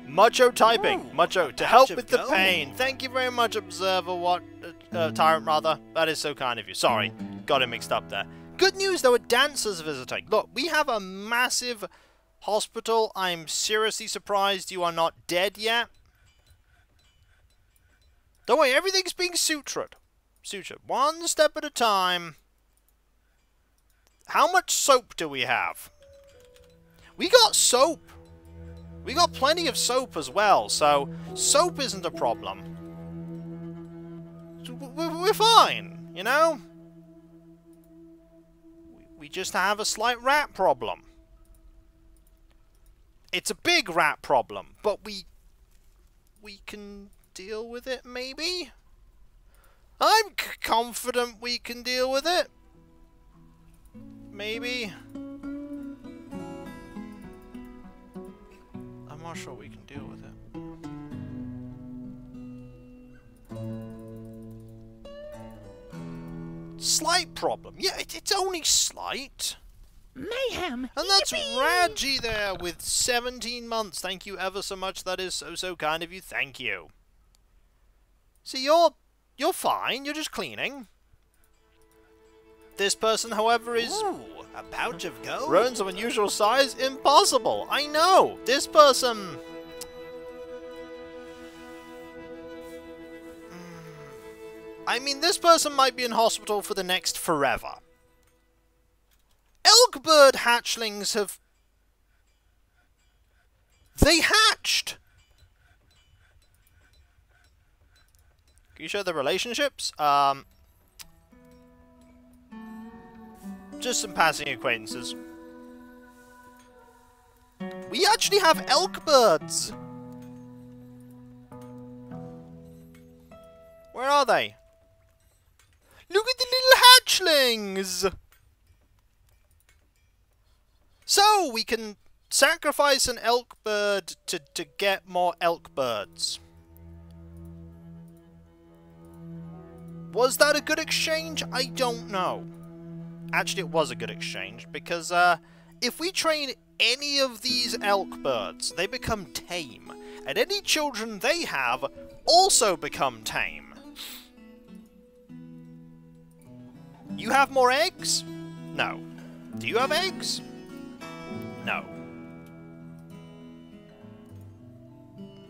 Mucho typing. Ooh, Mucho to help with the pain. Thank you very much, Observer. What uh, uh, Tyrant rather. That is so kind of you. Sorry, got it mixed up there. Good news though, a dancer's visiting. Look, we have a massive hospital. I'm seriously surprised you are not dead yet. Don't worry, everything's being sutured. Sutured. One step at a time. How much soap do we have? We got soap. We got plenty of soap as well, so soap isn't a problem. We're fine, you know? We just have a slight rat problem. It's a big rat problem, but we we can deal with it maybe? I'm confident we can deal with it. Maybe. I'm not sure we can deal with it. Slight problem. Yeah, it, it's only slight. Mayhem! And that's Yippee! Radji there with 17 months. Thank you ever so much. That is so, so kind of you. Thank you. See, you're, you're fine. You're just cleaning. This person, however, is Ooh, a pouch of gold. Ruins of unusual size? Impossible! I know! This person... Hmm. I mean, this person might be in hospital for the next forever. Elkbird hatchlings have... They hatched! Can you show the relationships? Um... Just some passing acquaintances. We actually have elk birds! Where are they? Look at the little hatchlings! So, we can sacrifice an elk bird to, to get more elk birds. Was that a good exchange? I don't know. Actually, it was a good exchange, because uh, if we train any of these elk birds, they become tame. And any children they have also become tame. You have more eggs? No. Do you have eggs? No.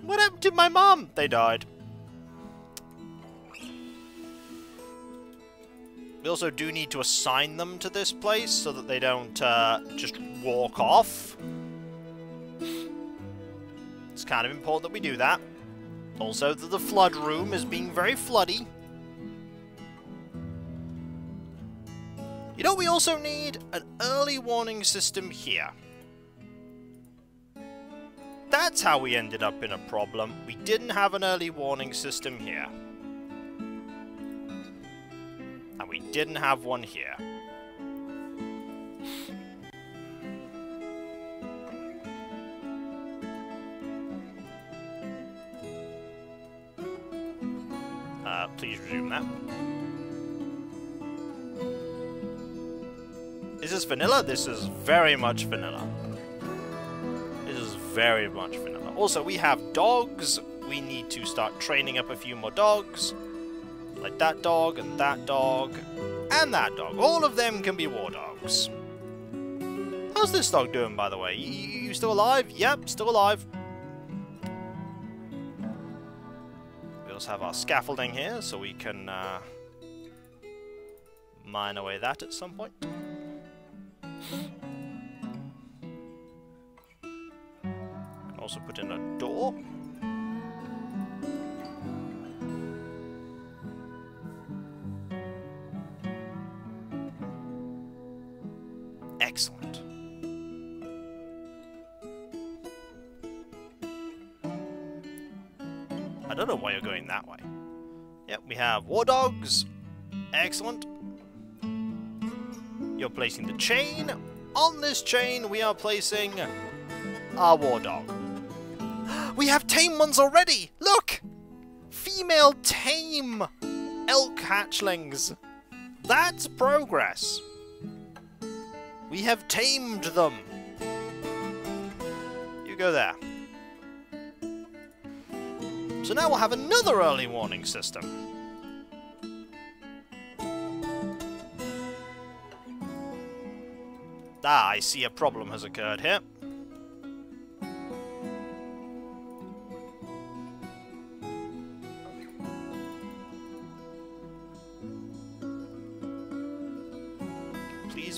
What happened to my mom? They died. We also do need to assign them to this place so that they don't uh, just walk off. It's kind of important that we do that. Also, that the flood room is being very floody. You know, we also need an early warning system here. That's how we ended up in a problem. We didn't have an early warning system here. And we didn't have one here. Uh, please resume that. Is this vanilla? This is very much vanilla. This is very much vanilla. Also, we have dogs we need to start training up a few more dogs. Like that dog, and that dog, and that dog. All of them can be war dogs. How's this dog doing, by the way? You, you still alive? Yep, still alive. We also have our scaffolding here, so we can uh, mine away that at some point. Also put in a door. Excellent. I don't know why you're going that way. Yep, we have war dogs. Excellent. You're placing the chain. On this chain, we are placing our war dog. <gasps> We have tame ones already! Look! Female tame elk hatchlings. That's progress. We have tamed them. You go there. So now we'll have another early warning system. Ah, I see a problem has occurred here.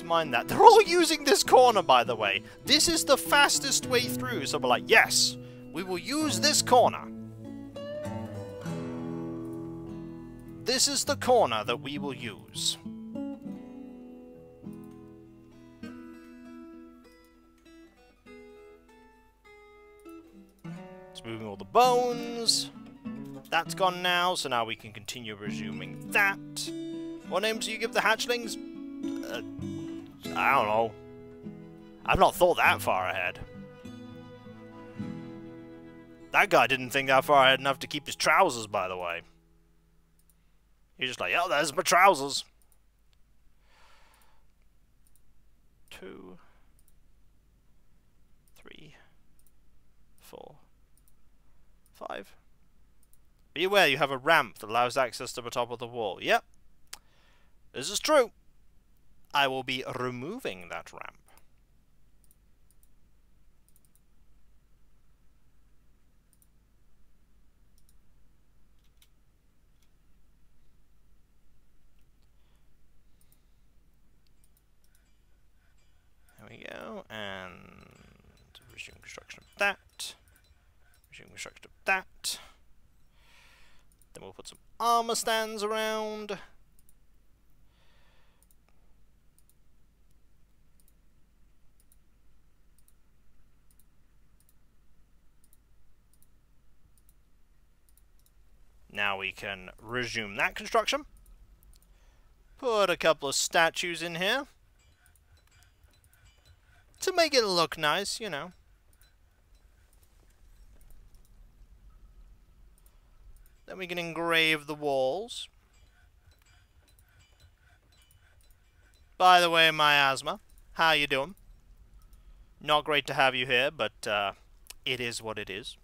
Mind that. They're all using this corner, by the way. This is the fastest way through, so we're like, yes, we will use this corner. This is the corner that we will use. It's moving all the bones. That's gone now, so now we can continue resuming that. What names do you give the hatchlings? Uh, I don't know. I've not thought that far ahead. That guy didn't think that far ahead enough to keep his trousers, by the way. He's just like, oh, there's my trousers. Two, three, four, five. Be aware you have a ramp that allows access to the top of the wall. Yep. This is true. I will be removing that ramp. There we go, and resume construction of that. Resume construction of that. Then we'll put some armor stands around. Now we can resume that construction. Put a couple of statues in here. To make it look nice, you know. Then we can engrave the walls. By the way, miasma, how you doing? Not great to have you here, but uh, it is what it is.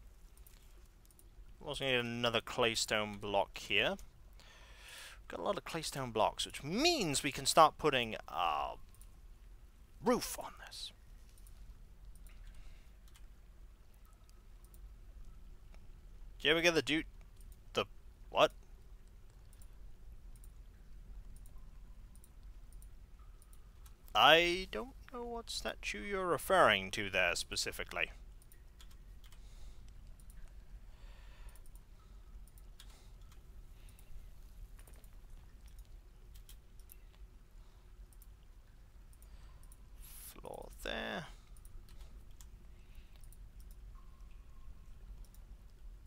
Also need another claystone block here. We've Got a lot of claystone blocks, which means we can start putting a roof on this. Do you ever get the dude? The what? I don't know what statue you're referring to there specifically. Floor there.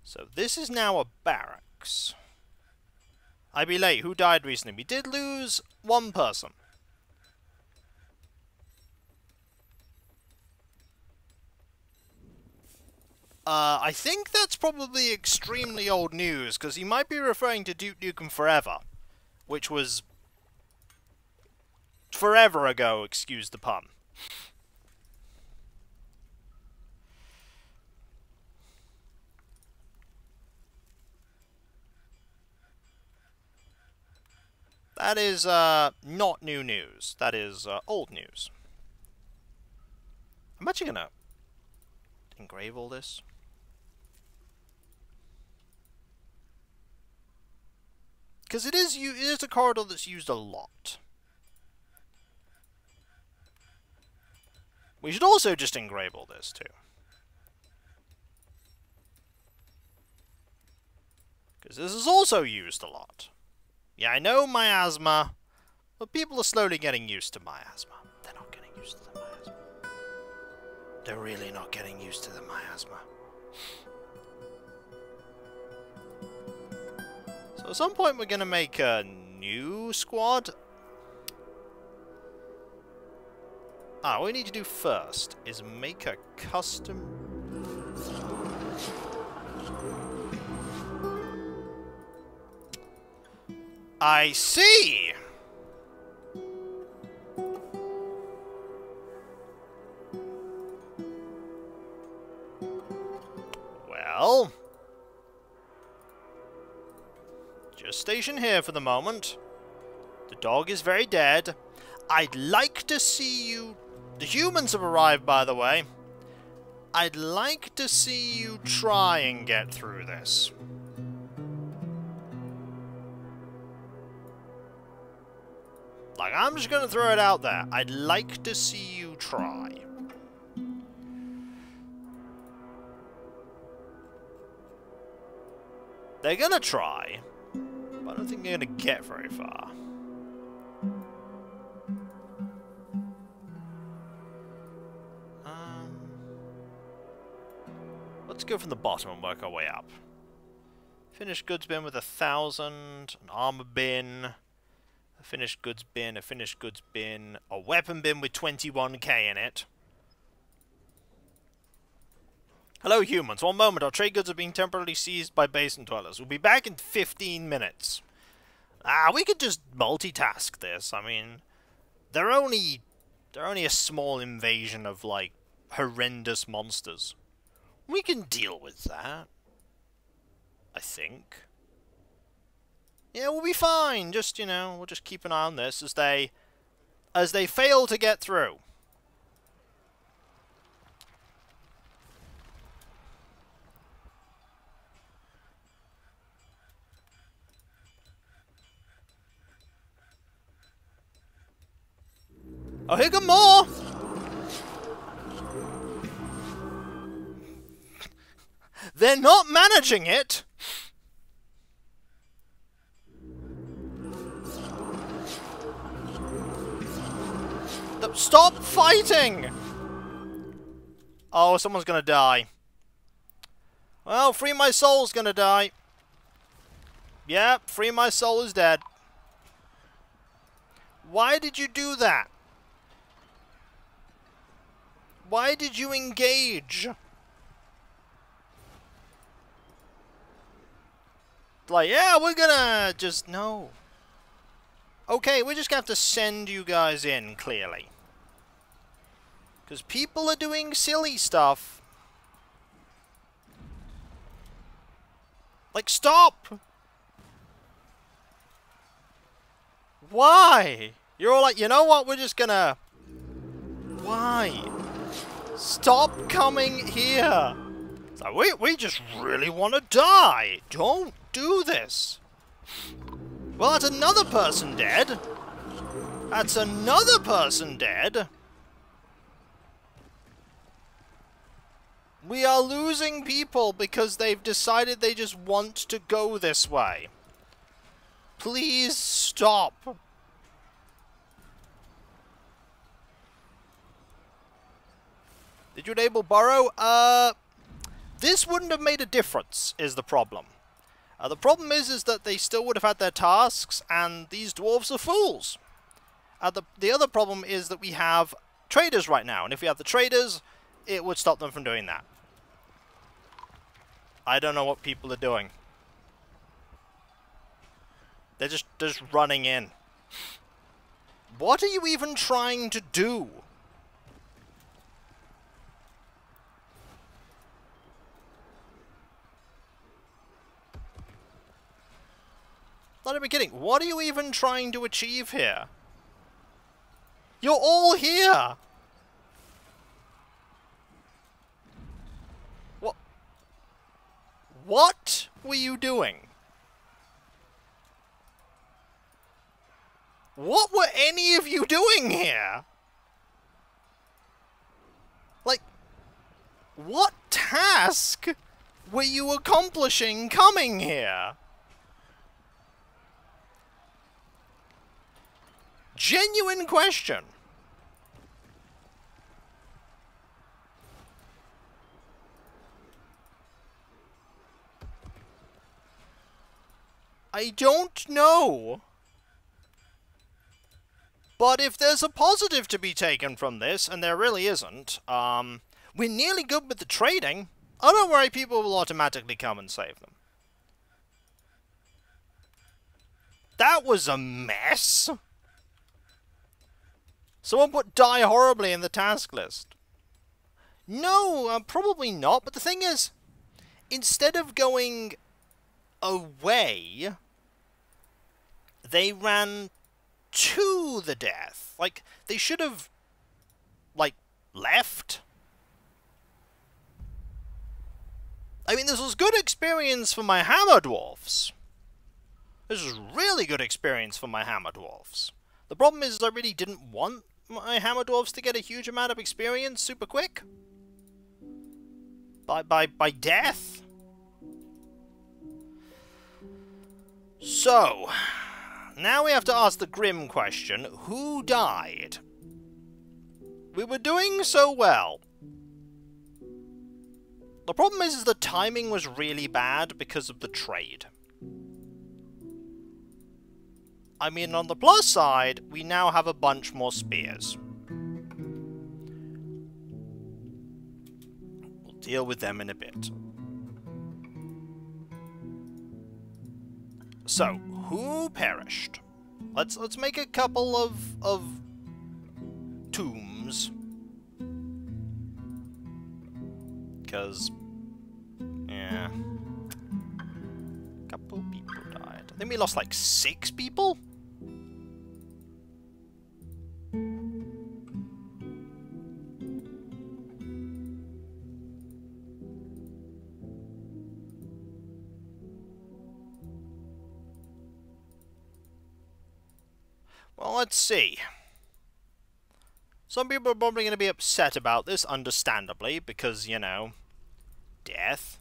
So this is now a barracks. I be late. Who died recently? We did lose one person. Uh, I think that's probably extremely old news, because he might be referring to Duke Nukem Forever, which was forever ago, excuse the pun. That is uh, not new news. That is uh, old news. I'm actually gonna engrave all this. Because it is, it is a corridor that's used a lot. We should also just engrave all this, too. Because this is also used a lot. Yeah, I know miasma, but people are slowly getting used to miasma. They're not getting used to the miasma. They're really not getting used to the miasma. So at some point we're going to make a new squad. Ah, what we need to do first is make a custom... I see! Well... Just station here for the moment. The dog is very dead. I'd like to see you... The humans have arrived, by the way. I'd like to see you try and get through this. Like, I'm just gonna throw it out there. I'd like to see you try. They're gonna try, but I don't think they're gonna get very far. Um, let's go from the bottom and work our way up. Finished goods bin with a thousand, an armor bin, finished goods bin, a finished goods bin, a weapon bin with 21k in it. Hello humans, one moment, our trade goods are being temporarily seized by basin dwellers. We'll be back in 15 minutes. Ah, we could just multitask this, I mean... They're only... They're only a small invasion of, like, horrendous monsters. We can deal with that. I think. Yeah, we'll be fine. Just, you know, we'll just keep an eye on this as they... As they fail to get through. Oh, here come more! <laughs> They're not managing it! Stop fighting! Oh, someone's gonna die. Well, Free My Soul's gonna die. Yep, Free My Soul is dead. Why did you do that? Why did you engage? Like, yeah, we're gonna just... No. Okay, we're just gonna have to send you guys in, clearly. Because people are doing silly stuff. Like, stop! Why? You're all like, you know what, we're just gonna... Why? Stop coming here! So we, we just really want to die! Don't do this! Well, that's another person dead! That's another person dead! We are losing people because they've decided they just want to go this way. Please stop. Did you enable burrow? Uh, this wouldn't have made a difference, is the problem. Uh, the problem is, is that they still would have had their tasks, and these dwarves are fools. Uh, the, the other problem is that we have traders right now, and if we have the traders, it would stop them from doing that. I don't know what people are doing. They're just, just running in. What are you even trying to do? Not even kidding. What are you even trying to achieve here? You're all here! What were you doing? What were any of you doing here? Like, what task were you accomplishing coming here? Genuine question. I don't know. But if there's a positive to be taken from this, and there really isn't, um, we're nearly good with the trading. Oh, don't worry, people will automatically come and save them. That was a mess! Someone put die horribly in the task list. No, uh, probably not, but the thing is, instead of going away, they ran to the death. Like, they should have, like, left. I mean, this was good experience for my Hammer Dwarfs. This was really good experience for my Hammer Dwarfs. The problem is I really didn't want my Hammer Dwarfs to get a huge amount of experience super quick. By, by, by death. So, now we have to ask the grim question, who died? We were doing so well. The problem is, is the timing was really bad because of the trade. I mean, on the plus side, we now have a bunch more spears. We'll deal with them in a bit. So, who perished? Let's let's make a couple of of tombs. Because yeah. Couple people died. I think we lost like six people? Well, let's see. Some people are probably going to be upset about this, understandably, because, you know, death.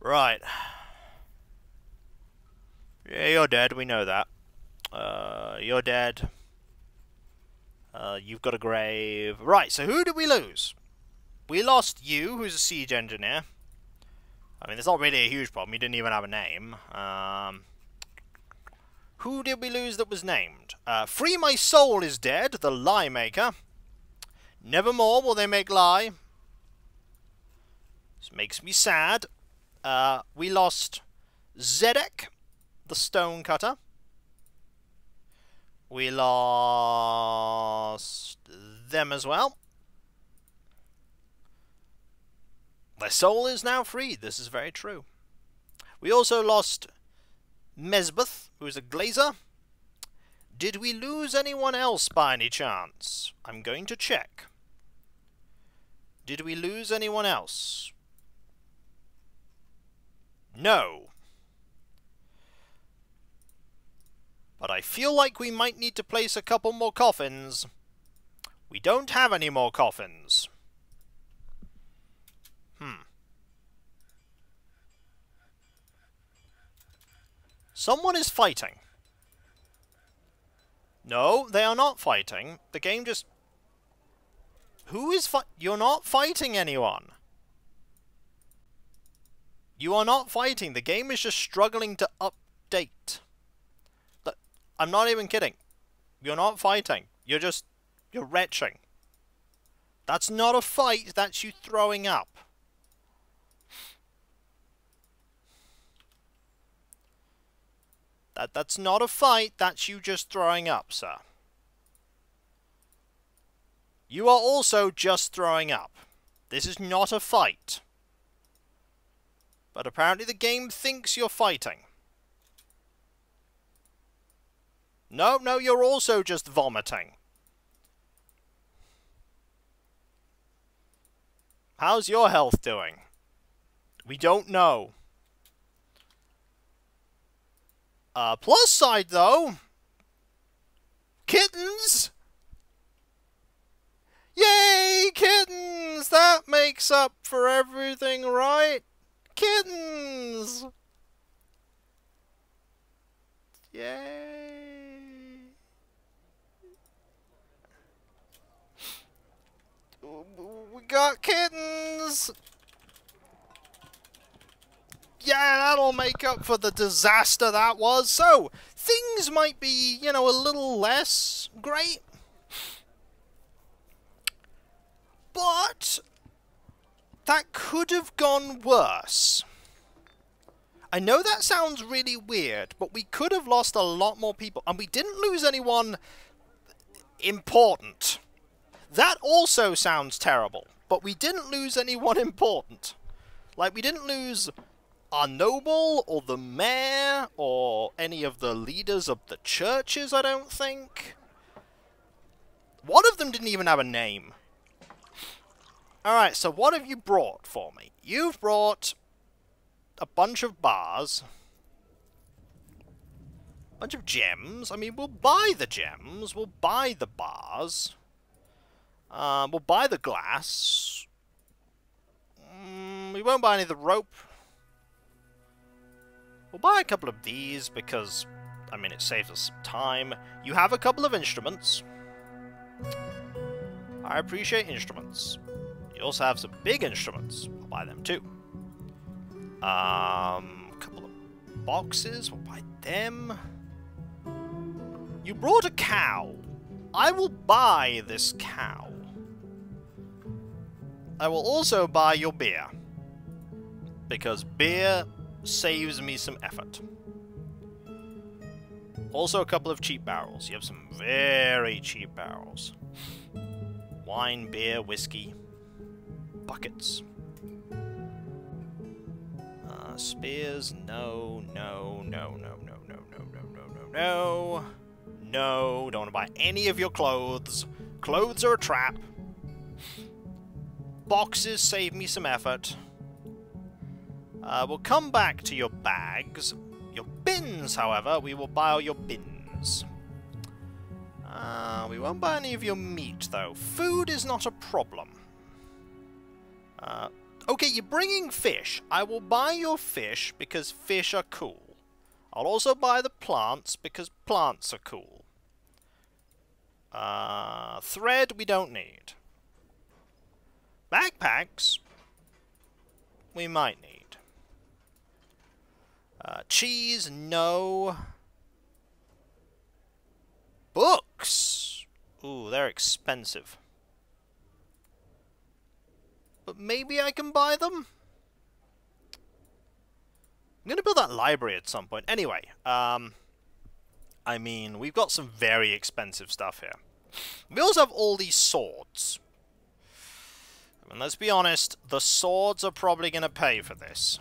Right. Yeah, you're dead, we know that. Uh, you're dead. Uh, you've got a grave. Right, so who did we lose? We lost you, who's a siege engineer. I mean, it's not really a huge problem. You didn't even have a name. Um, who did we lose that was named? Uh, Free My Soul is dead, the Lie Maker. Nevermore will they make lie. This makes me sad. Uh, we lost Zedek, the Stone Cutter. We lost them as well. Their soul is now free. This is very true. We also lost Mesbeth, who is a glazer. Did we lose anyone else by any chance? I'm going to check. Did we lose anyone else? No. But I feel like we might need to place a couple more coffins. We don't have any more coffins. Hmm. Someone is fighting. No, they are not fighting. The game just... Who is fi- You're not fighting anyone. You are not fighting. The game is just struggling to update. I'm not even kidding. You're not fighting. You're just... You're retching. That's not a fight. That's you throwing up. That That's not a fight, that's you just throwing up, sir. You are also just throwing up. This is not a fight. But apparently the game thinks you're fighting. No, no, you're also just vomiting. How's your health doing? We don't know. Uh, plus side, though. Kittens! Yay, kittens! That makes up for everything, right? Kittens! Yay! We got kittens! Yeah, that'll make up for the disaster that was. So, things might be, you know, a little less great. But, that could have gone worse. I know that sounds really weird, but we could have lost a lot more people, and we didn't lose anyone important. That also sounds terrible, but we didn't lose anyone <laughs> important. Like, we didn't lose our noble, or the mayor, or any of the leaders of the churches, I don't think. One of them didn't even have a name. Alright, so what have you brought for me? You've brought a bunch of bars. A bunch of gems. I mean, we'll buy the gems. We'll buy the bars. Uh, we'll buy the glass. Mm, we won't buy any of the rope. We'll buy a couple of these because, I mean, it saves us some time. You have a couple of instruments. I appreciate instruments. You also have some big instruments. I'll buy them too. Um, a couple of boxes. We'll buy them. You brought a cow. I will buy this cow. I will also buy your beer. Because beer saves me some effort. Also a couple of cheap barrels. You have some very cheap barrels. Wine, beer, whiskey. Buckets. Uh, spears, no, no, no, no, no, no, no, no, no, no, no. No, don't want to buy any of your clothes. Clothes are a trap. Boxes save me some effort. Uh, we'll come back to your bags. Your bins, however, we will buy all your bins. Uh, we won't buy any of your meat, though. Food is not a problem. Uh, okay, you're bringing fish. I will buy your fish because fish are cool. I'll also buy the plants because plants are cool. Uh, thread we don't need. Backpacks we might need. Uh, cheese, no. Books! Ooh, they're expensive. But maybe I can buy them? I'm going to build that library at some point. Anyway, um, I mean, we've got some very expensive stuff here. We also have all these swords. And let's be honest, the swords are probably going to pay for this.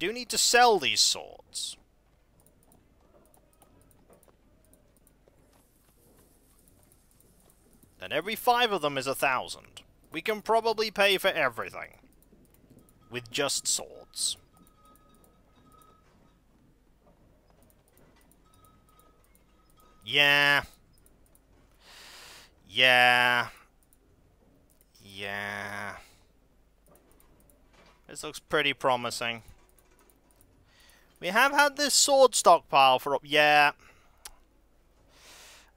We do need to sell these swords. And every five of them is a thousand. We can probably pay for everything. With just swords. Yeah. Yeah. Yeah. This looks pretty promising. We have had this sword stockpile for... Up. Yeah.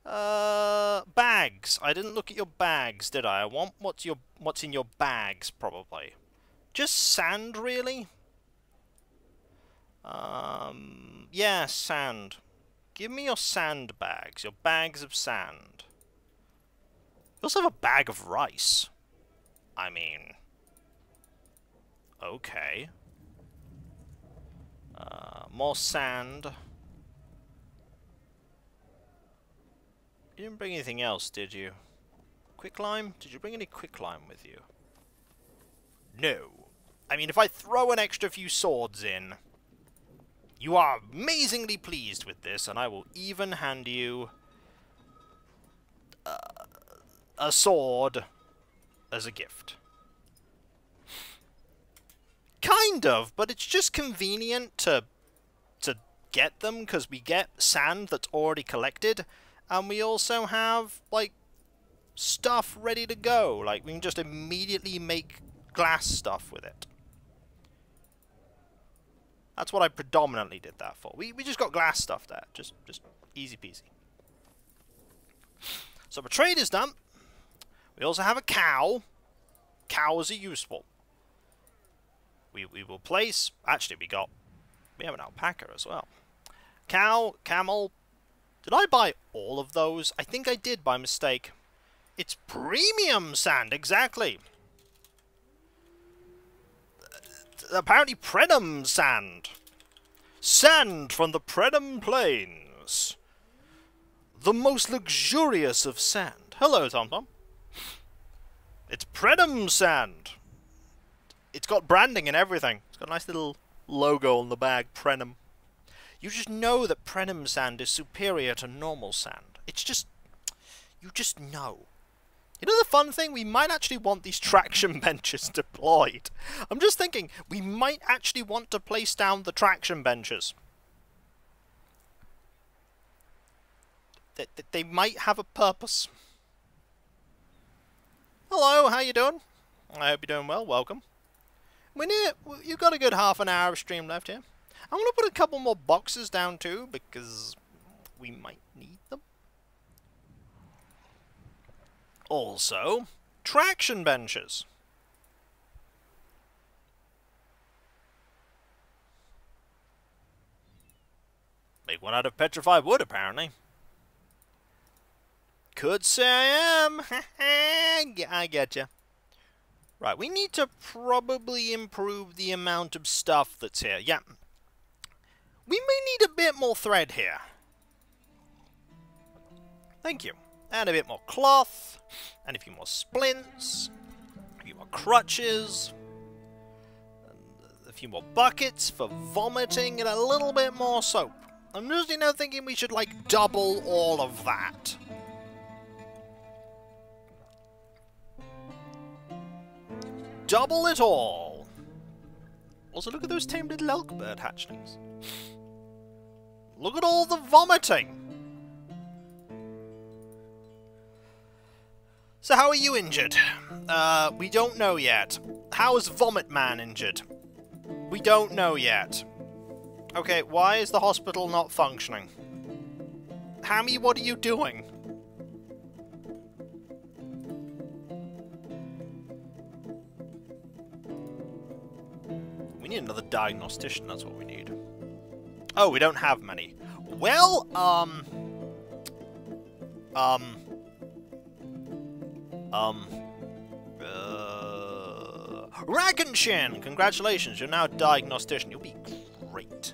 Uh, bags. I didn't look at your bags, did I? I want what's your what's in your bags, probably. Just sand, really? Um, yeah, sand. Give me your sand bags, your bags of sand. You also have a bag of rice. I mean... Okay. Uh, more sand. You didn't bring anything else, did you? Quicklime? Did you bring any quicklime with you? No. I mean, if I throw an extra few swords in, You are amazingly pleased with this, and I will even hand you uh, a sword as a gift. Kind of, but it's just convenient to to get them because we get sand that's already collected, and we also have like stuff ready to go. Like we can just immediately make glass stuff with it. That's what I predominantly did that for. We we just got glass stuff there, just just easy peasy. So the trade is done. We also have a cow. Cows are useful. We we will place. Actually, we got we have an alpaca as well. Cow, camel. Did I buy all of those? I think I did by mistake. It's premium sand, exactly. Uh, apparently Predum sand. Sand from the Predum Plains. The most luxurious of sand. Hello, Tom Tom. It's Predum sand. It's got branding and everything. It's got a nice little logo on the bag, Prenum. You just know that Prenum sand is superior to normal sand. It's just... You just know. You know the fun thing? We might actually want these <laughs> traction benches deployed. I'm just thinking, we might actually want to place down the traction benches. They, they might have a purpose. Hello, how you doing? I hope you're doing well. Welcome. We need, you've got a good half an hour of stream left here. I'm going to put a couple more boxes down too, because we might need them. Also, traction benches. Make one out of petrified wood, apparently. Could say I am. <laughs> I get you. Right, we need to probably improve the amount of stuff that's here. Yeah. We may need a bit more thread here. Thank you. And a bit more cloth. And a few more splints. A few more crutches. a few more buckets for vomiting. And a little bit more soap. I'm just, now thinking we should, like, double all of that. double it all. Also, look at those tame little elk bird hatchlings. Look at all the vomiting. So how are you injured? Uh, we don't know yet. How is Vomit Man injured? We don't know yet. Okay, why is the hospital not functioning? Hammy, what are you doing? We need another diagnostician, that's what we need. Oh, we don't have many. Well, um... Um... Um... Uh... Raggenshin! Congratulations, you're now a diagnostician. You'll be great.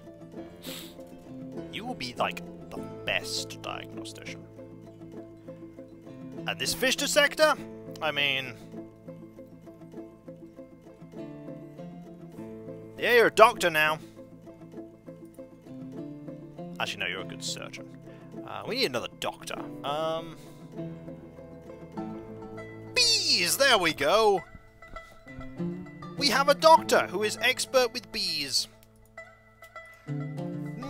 You will be, like, the best diagnostician. And this fish dissector? I mean... Yeah, you're a doctor now. Actually, no, you're a good surgeon. Uh, we need another doctor. Um... Bees! There we go! We have a doctor who is expert with bees.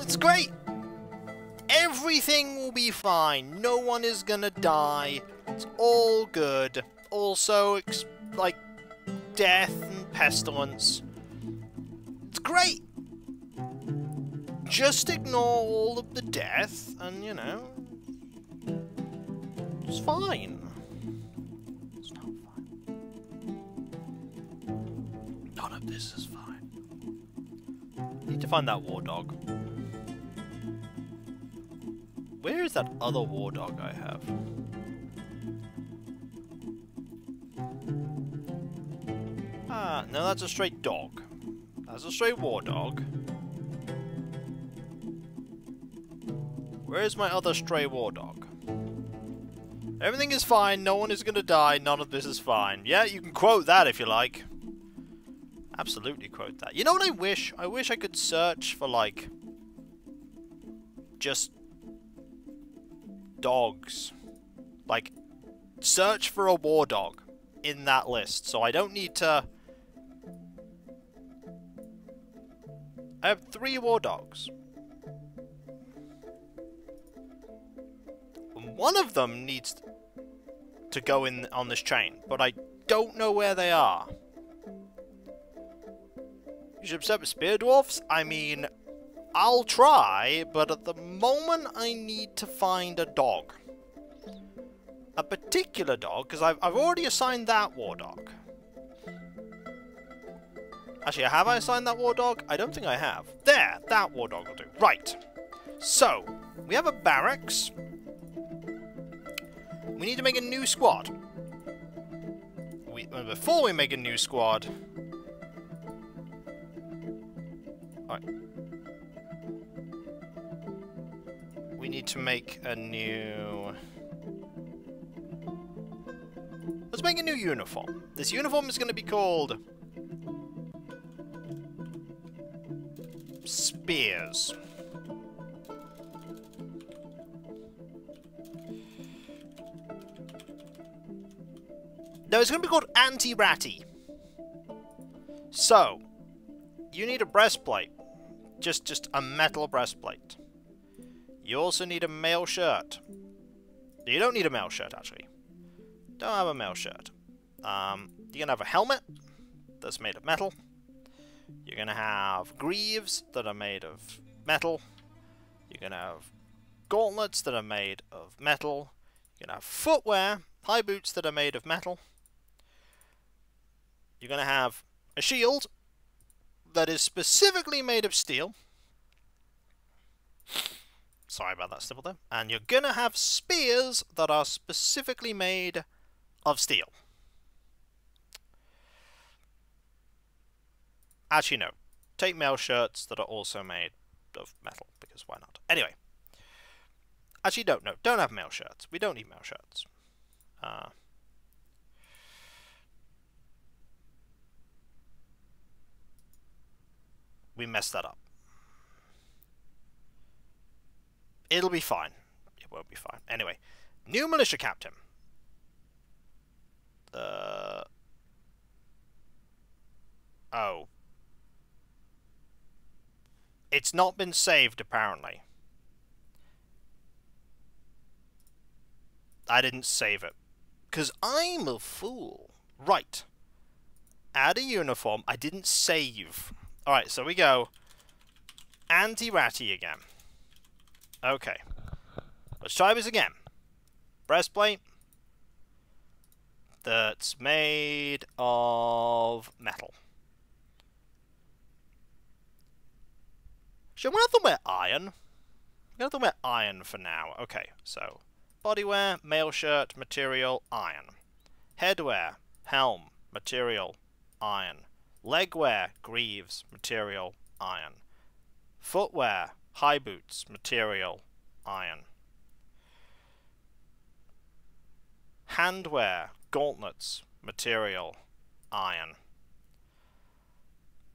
It's great! Everything will be fine. No one is gonna die. It's all good. Also, like, death and pestilence It's great! Just ignore all of the death, and, you know, it's fine. It's not fine. None of this is fine. Need to find that war dog. Where is that other war dog I have? Ah, no, that's a straight dog. That's a stray war dog. Where's my other stray war dog? Everything is fine, no one is gonna die, none of this is fine. Yeah, you can quote that if you like. Absolutely quote that. You know what I wish? I wish I could search for, like, just dogs. Like, search for a war dog in that list, so I don't need to... I have three war dogs. One of them needs to go in on this train, but I don't know where they are. You should upset with spear dwarfs? I mean, I'll try, but at the moment I need to find a dog. A particular dog, because I've, I've already assigned that war dog. Actually, have I assigned that war dog? I don't think I have. There, that war dog will do. Right. So, we have a barracks. We need to make a new squad. We, uh, before we make a new squad... Right. We need to make a new... Let's make a new uniform. This uniform is going to be called... Spears. No, it's going to be called Anti-Ratty. So, you need a breastplate. Just, just a metal breastplate. You also need a mail shirt. You don't need a mail shirt, actually. Don't have a mail shirt. Um, you're going to have a helmet that's made of metal. You're going to have greaves that are made of metal. You're going to have gauntlets that are made of metal. You're going to have footwear, high boots that are made of metal. You're going to have a shield that is specifically made of steel. Sorry about that stipple there. And you're going to have spears that are specifically made of steel. Actually, no. Take mail shirts that are also made of metal, because why not? Anyway. Actually, don't. No, don't have mail shirts. We don't need mail shirts. Uh, we messed that up. It'll be fine. It won't be fine. Anyway, new militia captain. Uh, oh. It's not been saved, apparently. I didn't save it. Because I'm a fool. Right. Add a uniform. I didn't save. Alright, so we go anti-ratty again. Okay. Let's try this again. Breastplate. That's made of metal. Should we have to wear iron? We're have to wear iron for now. Okay, so bodywear, mail shirt, material, iron. Headwear, helm, material, iron. Legwear, greaves, material, iron. Footwear, high boots, material, iron. Handwear, gauntlets, material, iron.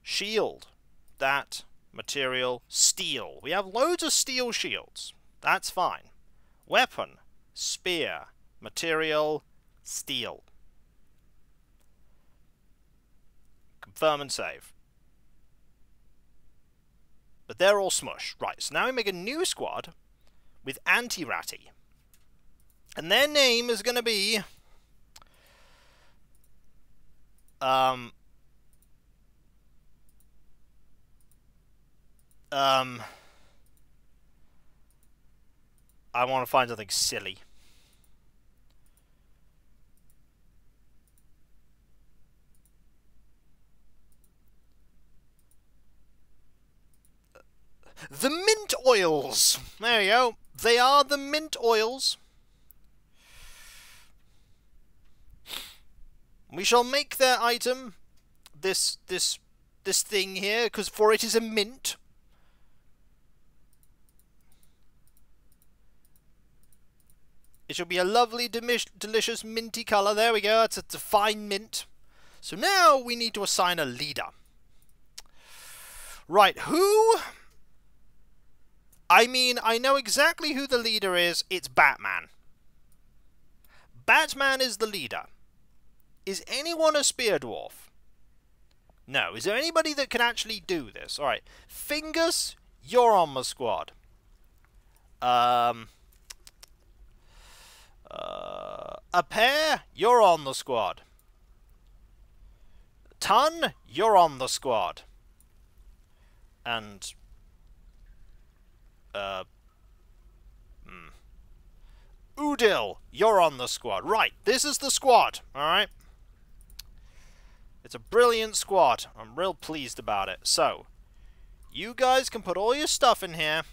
Shield, that, material, steel. We have loads of steel shields. That's fine. Weapon, spear, material, steel. Confirm and save. But they're all smush. Right, so now we make a new squad with Anti-Ratty. And their name is going to be... Um... Um... I want to find something silly. The mint oils. There you go. They are the mint oils. We shall make their item this this this thing here, because for it is a mint. It shall be a lovely, delicious, minty colour. There we go. It's a, it's a fine mint. So now we need to assign a leader. Right, who I mean, I know exactly who the leader is. It's Batman. Batman is the leader. Is anyone a spear dwarf? No. Is there anybody that can actually do this? Alright. Fingus, you're on my squad. Um. Uh, a pair, you're on the squad. Ton, you're on the squad. And. Uh. Hmm. Udil, you're on the squad. Right, this is the squad, alright? It's a brilliant squad. I'm real pleased about it. So, you guys can put all your stuff in here.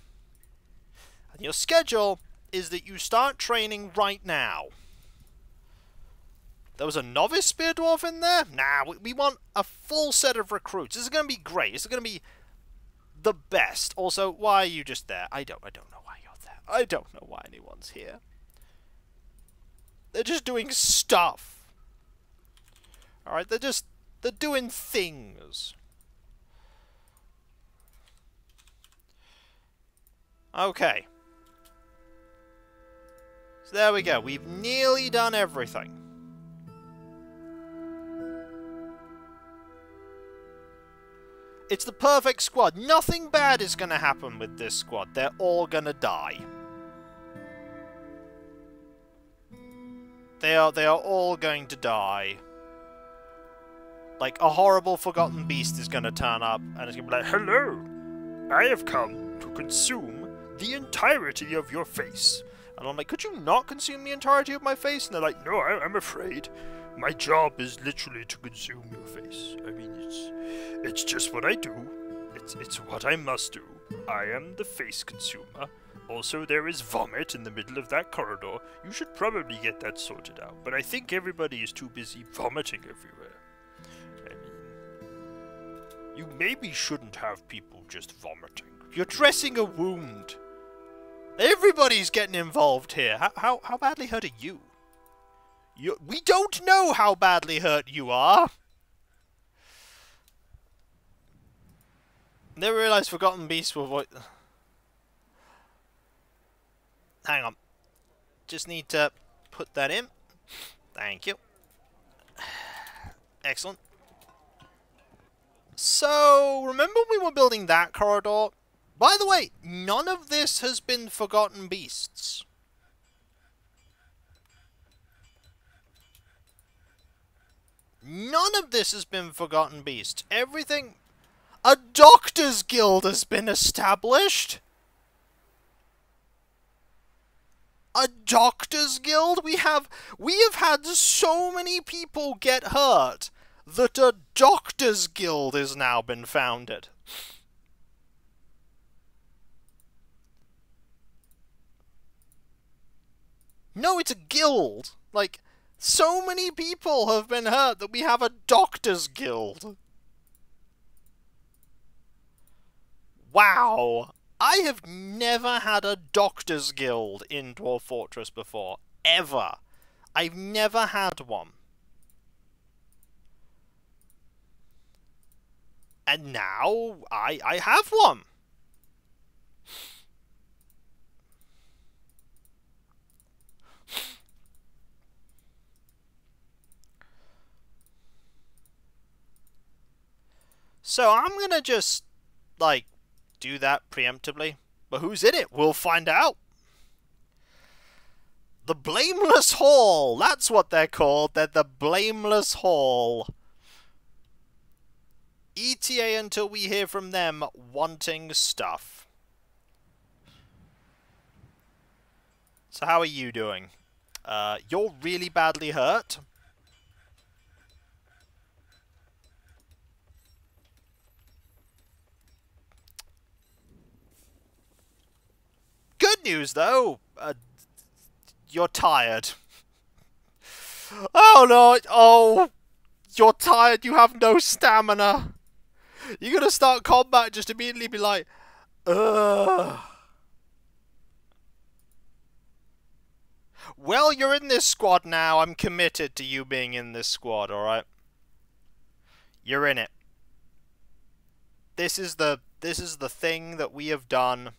And your schedule is that you start training right now. There was a novice spear dwarf in there? Nah, we, we want a full set of recruits. This is going to be great. This is going to be the best. Also, why are you just there? I don't I don't know why you're there. I don't know why anyone's here. They're just doing stuff. Alright, they're just they're doing things. Okay. So there we go. We've nearly done everything. It's the perfect squad. Nothing bad is going to happen with this squad. They're all going to die. They are, they are all going to die. Like, a horrible forgotten beast is going to turn up, and it's going to be like, Hello! I have come to consume the entirety of your face. And I'm like, could you not consume the entirety of my face? And they're like, no, I, am afraid. My job is literally to consume your face. I mean, it's it's just what I do. It's it's what I must do. I am the face consumer. Also, there is vomit in the middle of that corridor. You should probably get that sorted out. But I think everybody is too busy vomiting everywhere. I mean, you maybe shouldn't have people just vomiting. You're dressing a wound. Everybody's getting involved here. How, how, how badly hurt are you? You? We don't know how badly hurt you are. Never realised Forgotten Beasts were what... Hang on. Just need to put that in. Thank you. Excellent. So, remember we were building that corridor? By the way, none of this has been Forgotten Beasts. None of this has been Forgotten Beasts. Everything... A Doctor's Guild has been established! A Doctor's Guild? We have... We have had so many people get hurt that a Doctor's Guild has now been founded. No, it's a guild. Like, so many people have been hurt that we have a doctor's guild. Wow. I have never had a doctor's guild in Dwarf Fortress before. Ever. I've never had one. And now I I have one. So I'm gonna just, like, do that preemptively. But who's in it? We'll find out. The Blameless Hall! That's what they're called. They're the Blameless Hall. ETA until we hear from them wanting stuff. So how are you doing? Uh, you're really badly hurt. News, though. Uh, you're tired. oh, no. Oh, you're tired. You have no stamina. You're going to start combat just immediately be like, ugh. Well, you're in this squad now. I'm committed to you being in this squad, alright? You're in it. This is the this is the thing that we have done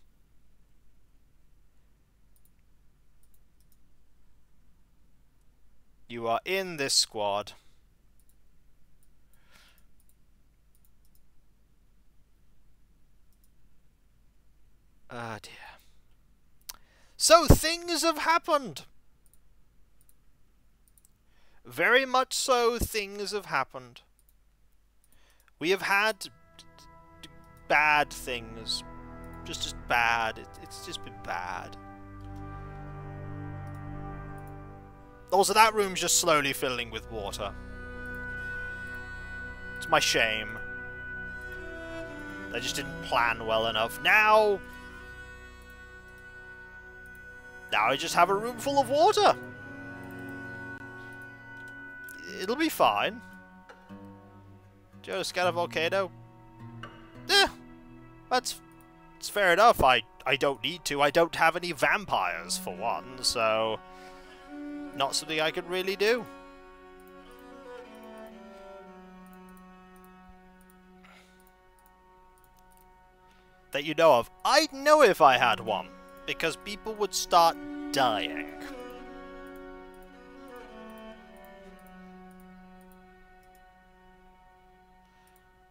You are in this squad. Ah dear. So things have happened. Very much so, things have happened. We have had bad things. Just, just bad. It, it's just been bad. Also, that room's just slowly filling with water. It's my shame. I just didn't plan well enough. Now... Now I just have a room full of water. It'll be fine. To scan a volcano? Yeah, that's, that's fair enough. I, I don't need to. I don't have any vampires, for one, so... Not something I could really do. That you know of. I'd know if I had one, because people would start dying.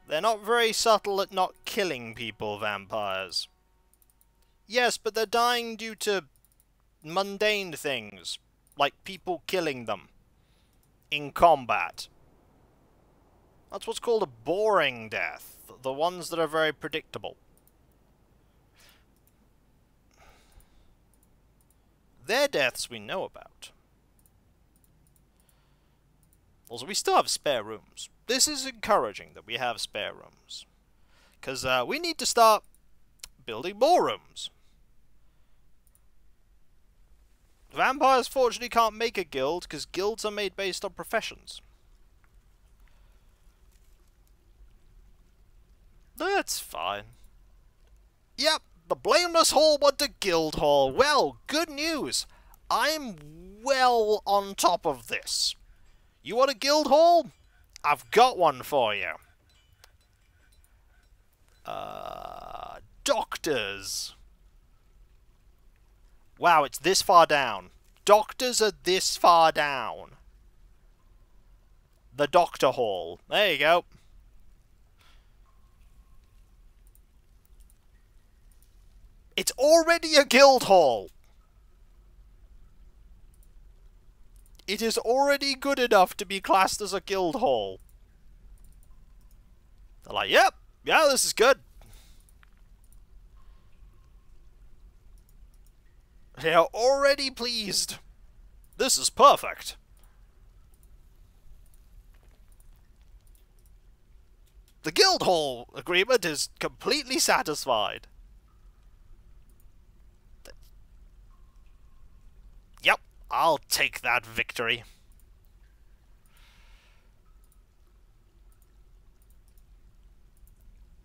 They're not very subtle at not killing people, vampires. Yes, but they're dying due to mundane things, like people killing them in combat. That's what's called a boring death, the ones that are very predictable. Their deaths we know about. Also, we still have spare rooms. This is encouraging that we have spare rooms. Because uh, we need to start building more rooms. Vampires fortunately can't make a guild because guilds are made based on professions. That's fine. Yep, the Blameless Hall went to Guild Hall. Well, good news. I'm well on top of this. You want a Guild Hall? I've got one for you. Uh, doctors. Wow, it's this far down. Doctors are this far down. The Doctor Hall. There you go. It's already a guild hall. It is already good enough to be classed as a guild hall. They're like, yep, yeah, this is good. They are already pleased. This is perfect. The Guildhall agreement is completely satisfied. Yep, I'll take that victory.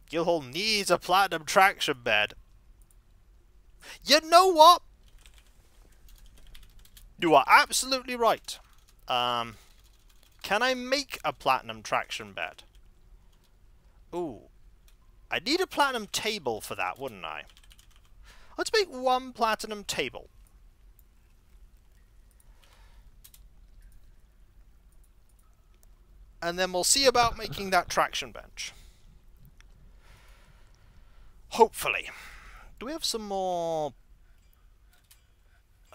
Guildhall needs a platinum traction bed. You know what? You are absolutely right. Um, can I make a platinum traction bed? Ooh. I'd need a platinum table for that, wouldn't I? Let's make one platinum table. And then we'll see about making that traction bench. Hopefully. Do we have some more...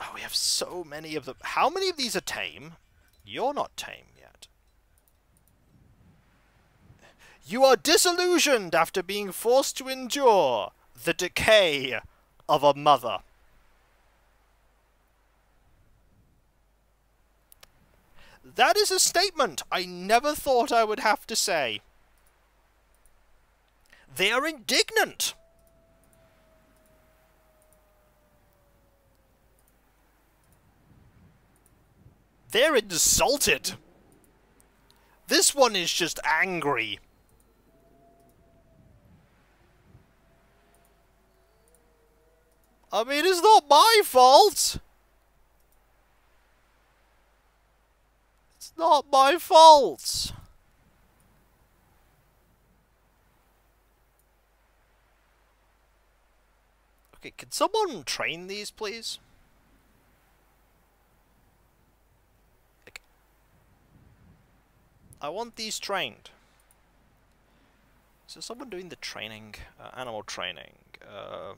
Oh, we have so many of them. How many of these are tame? You're not tame yet. You are disillusioned after being forced to endure the decay of a mother. That is a statement I never thought I would have to say. They are indignant. They're insulted. This one is just angry. I mean, it's not my fault. It's not my fault. Okay, can someone train these, please? I want these trained. So someone doing the training, uh, animal training. Uh,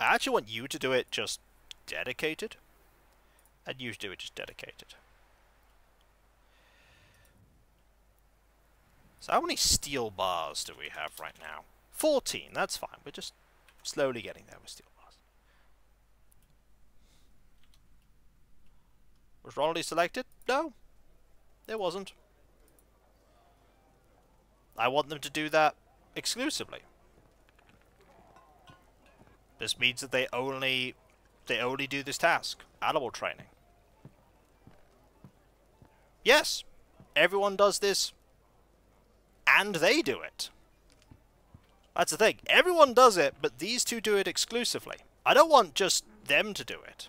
I actually want you to do it just dedicated. And you to do it just dedicated. So how many steel bars do we have right now? 14, that's fine. We're just slowly getting there with steel bars. Was Ronaldy selected? No. It wasn't. I want them to do that exclusively. This means that they only they only do this task. Animal training. Yes, everyone does this and they do it. That's the thing. Everyone does it, but these two do it exclusively. I don't want just them to do it.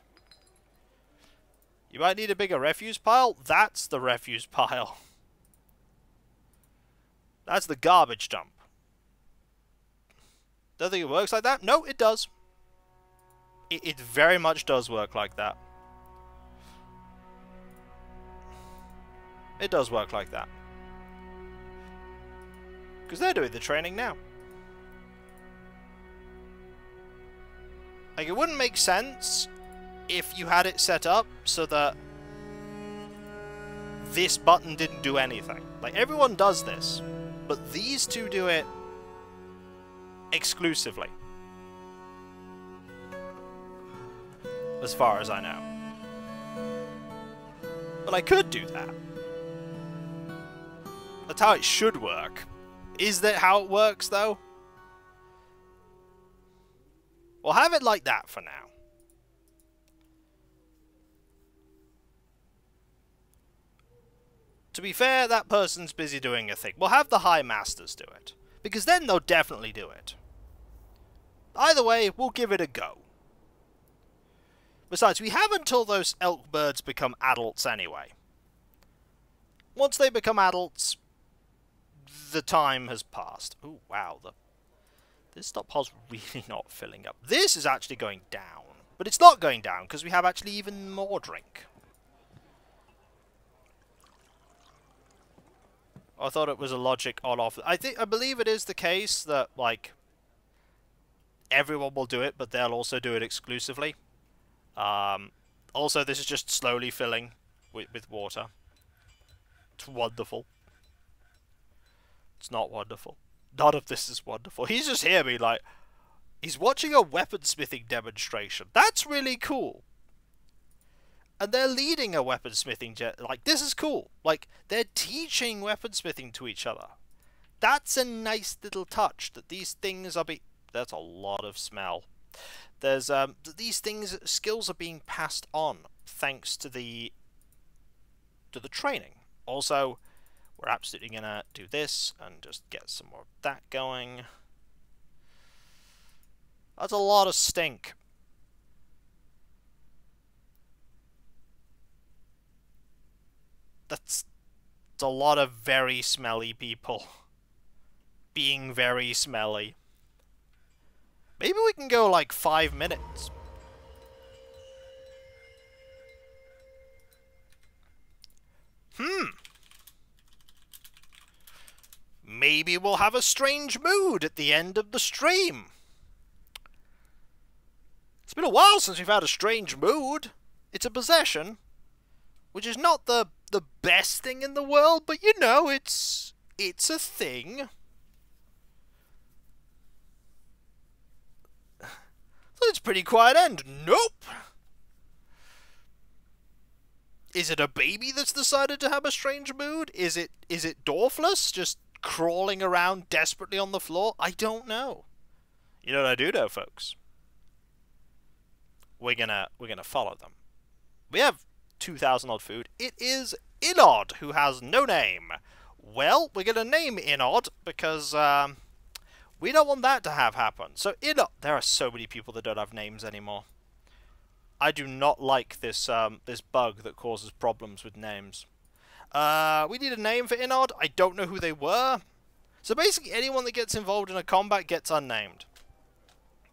You might need a bigger refuse pile? That's the refuse pile. That's the garbage dump. Don't think it works like that? No, it does. It, it very much does work like that. It does work like that. Because they're doing the training now. Like, it wouldn't make sense if you had it set up so that this button didn't do anything. Like, everyone does this, but these two do it exclusively. As far as I know. But I could do that. That's how it should work. Is that how it works, though? We'll have it like that for now. To be fair, that person's busy doing a thing. We'll have the High Masters do it. Because then they'll definitely do it. Either way, we'll give it a go. Besides, we have until those elk birds become adults anyway. Once they become adults, the time has passed. Oh, wow. The, this stockpile's <laughs> really not filling up. This is actually going down. But it's not going down because we have actually even more drink. I thought it was a logic on off. I think I believe it is the case that like everyone will do it, but they'll also do it exclusively. Um, also, this is just slowly filling with, with water. It's wonderful. It's not wonderful. None of this is wonderful. He's just here being like, he's watching a weaponsmithing demonstration. That's really cool and they're leading a weaponsmithing jet. Like this is cool. Like they're teaching weaponsmithing to each other. That's a nice little touch. That these things are be. That's a lot of smell. There's um these things skills are being passed on thanks to the to the training. Also, we're absolutely gonna do this and just get some more of that going. That's a lot of stink. That's, that's a lot of very smelly people being very smelly. Maybe we can go like five minutes. Hmm. Maybe we'll have a strange mood at the end of the stream. It's been a while since we've had a strange mood. It's a possession, which is not the the best thing in the world, but you know, it's it's a thing. So it's pretty quiet end. Nope. Is it a baby that's decided to have a strange mood? Is it is it Dorfless just crawling around desperately on the floor? I don't know. You know what I do know, folks? We're gonna we're gonna follow them. We have 2,000 odd food. It is Inod, who has no name. Well, we're going to name Inod because um, we don't want that to have happen. So Inod, there are so many people that don't have names anymore. I do not like this um, this bug that causes problems with names. Uh, we need a name for Inod. I don't know who they were. So basically, anyone that gets involved in a combat gets unnamed.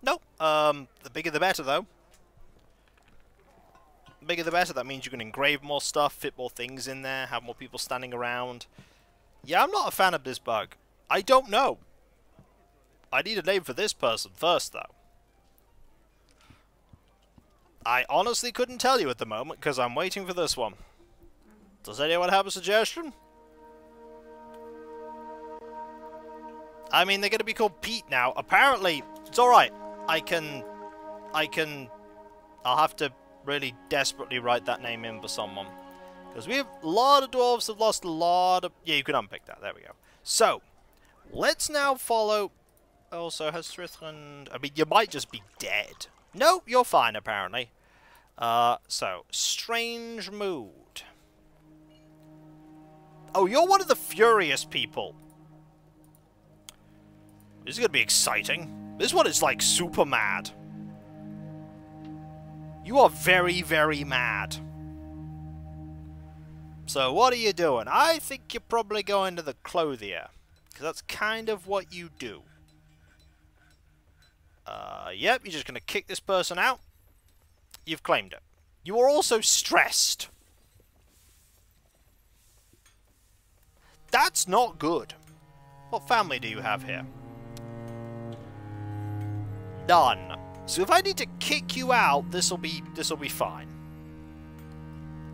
Nope. Um, the bigger the better, though bigger the better. That means you can engrave more stuff, fit more things in there, have more people standing around. Yeah, I'm not a fan of this bug. I don't know. I need a name for this person first, though. I honestly couldn't tell you at the moment, because I'm waiting for this one. Does anyone have a suggestion? I mean, they're going to be called Pete now. Apparently, it's alright. I can... I can... I'll have to really desperately write that name in for someone. Because we have... A lot of dwarves have lost a lot of... Yeah, you can unpick that. There we go. So, let's now follow... Also, has Thrithland... I mean, you might just be dead. No, you're fine, apparently. Uh, so, strange mood. Oh, you're one of the furious people. This is going to be exciting. This one is like super mad. You are very, very mad. So what are you doing? I think you're probably going to the clothier. Because that's kind of what you do. Uh, yep, you're just going to kick this person out. You've claimed it. You are also stressed. That's not good. What family do you have here? None. So if I need to kick you out, this'll be this'll be fine.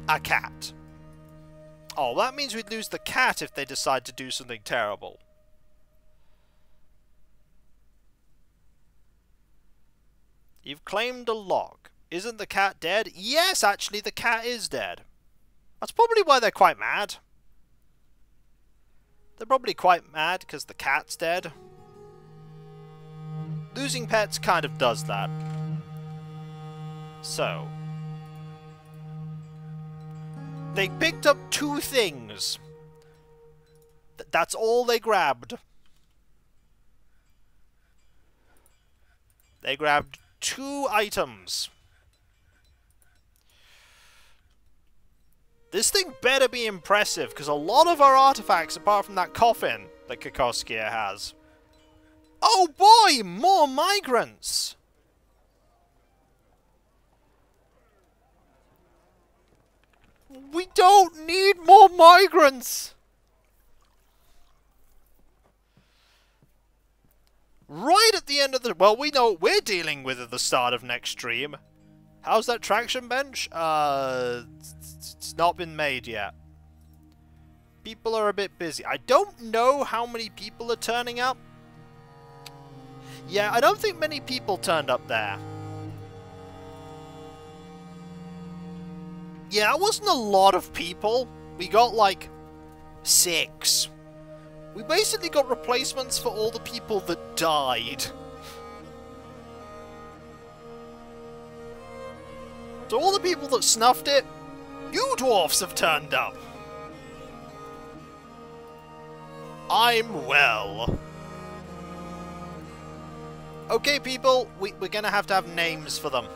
A cat. Oh, that means we'd lose the cat if they decide to do something terrible. You've claimed a log. Isn't the cat dead? Yes, actually, the cat is dead. That's probably why they're quite mad. They're probably quite mad because the cat's dead. Losing pets kind of does that. So. They picked up two things. Th that's all they grabbed. They grabbed two items. This thing better be impressive, because a lot of our artifacts, apart from that coffin that Kikoskia has... Oh boy! More migrants! We don't need more migrants! Right at the end of the... Well, we know what we're dealing with at the start of next stream. How's that traction bench? Uh, it's not been made yet. People are a bit busy. I don't know how many people are turning up. Yeah, I don't think many people turned up there. Yeah, it wasn't a lot of people. We got like six. We basically got replacements for all the people that died. So all the people that snuffed it, you dwarfs have turned up. I'm well. Okay, people, we, we're gonna have to have names for them.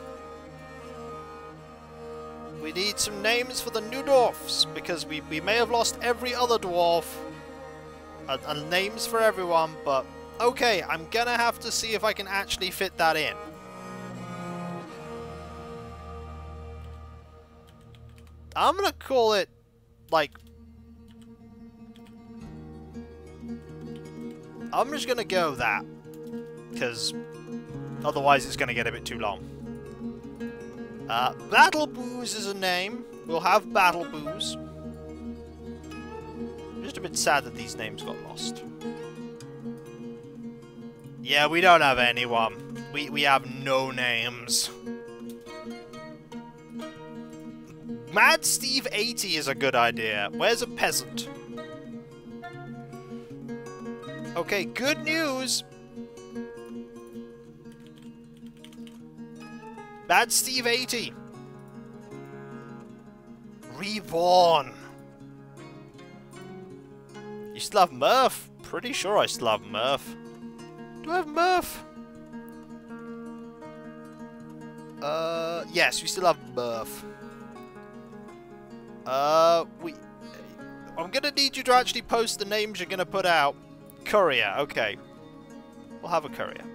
We need some names for the new dwarfs, because we, we may have lost every other dwarf. And, and names for everyone, but... Okay, I'm gonna have to see if I can actually fit that in. I'm gonna call it, like... I'm just gonna go that. Because otherwise it's gonna get a bit too long. Uh, Battle Booze is a name. We'll have Battle Booze. Just a bit sad that these names got lost. Yeah, we don't have anyone. We, we have no names. Mad Steve 80 is a good idea. Where's a peasant? Okay, good news. Mad Steve 80. Reborn. You still have Murph? Pretty sure I still have Murph. Do I have Murph? Uh, yes, we still have Murph. Uh, we... I'm gonna need you to actually post the names you're gonna put out. Courier, okay. We'll have a courier.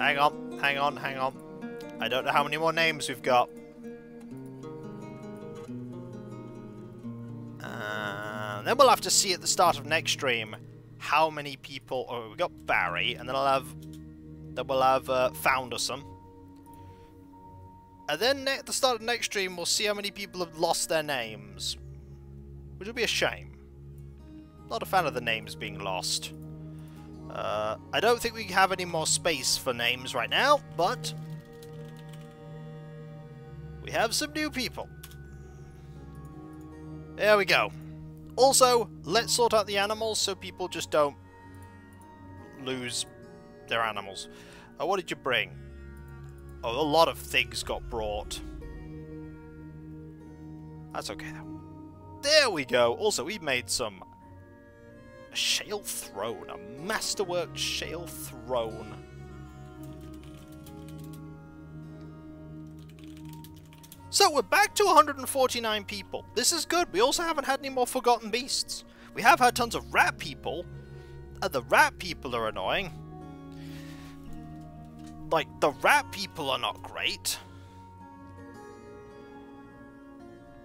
Hang on, hang on, hang on. I don't know how many more names we've got. Uh, then we'll have to see at the start of next stream how many people. Oh, we got Barry, and then I'll have. Then we'll have uh, Foundersome. And then at the start of next stream, we'll see how many people have lost their names. Which will be a shame. Not a fan of the names being lost. Uh, I don't think we have any more space for names right now, but we have some new people. There we go. Also, let's sort out the animals so people just don't lose their animals. Uh, what did you bring? Oh, a lot of things got brought. That's okay though. There we go. Also, we made some shale throne, a masterwork shale throne. So we're back to 149 people. This is good. We also haven't had any more forgotten beasts. We have had tons of rat people. And the rat people are annoying. Like, the rat people are not great.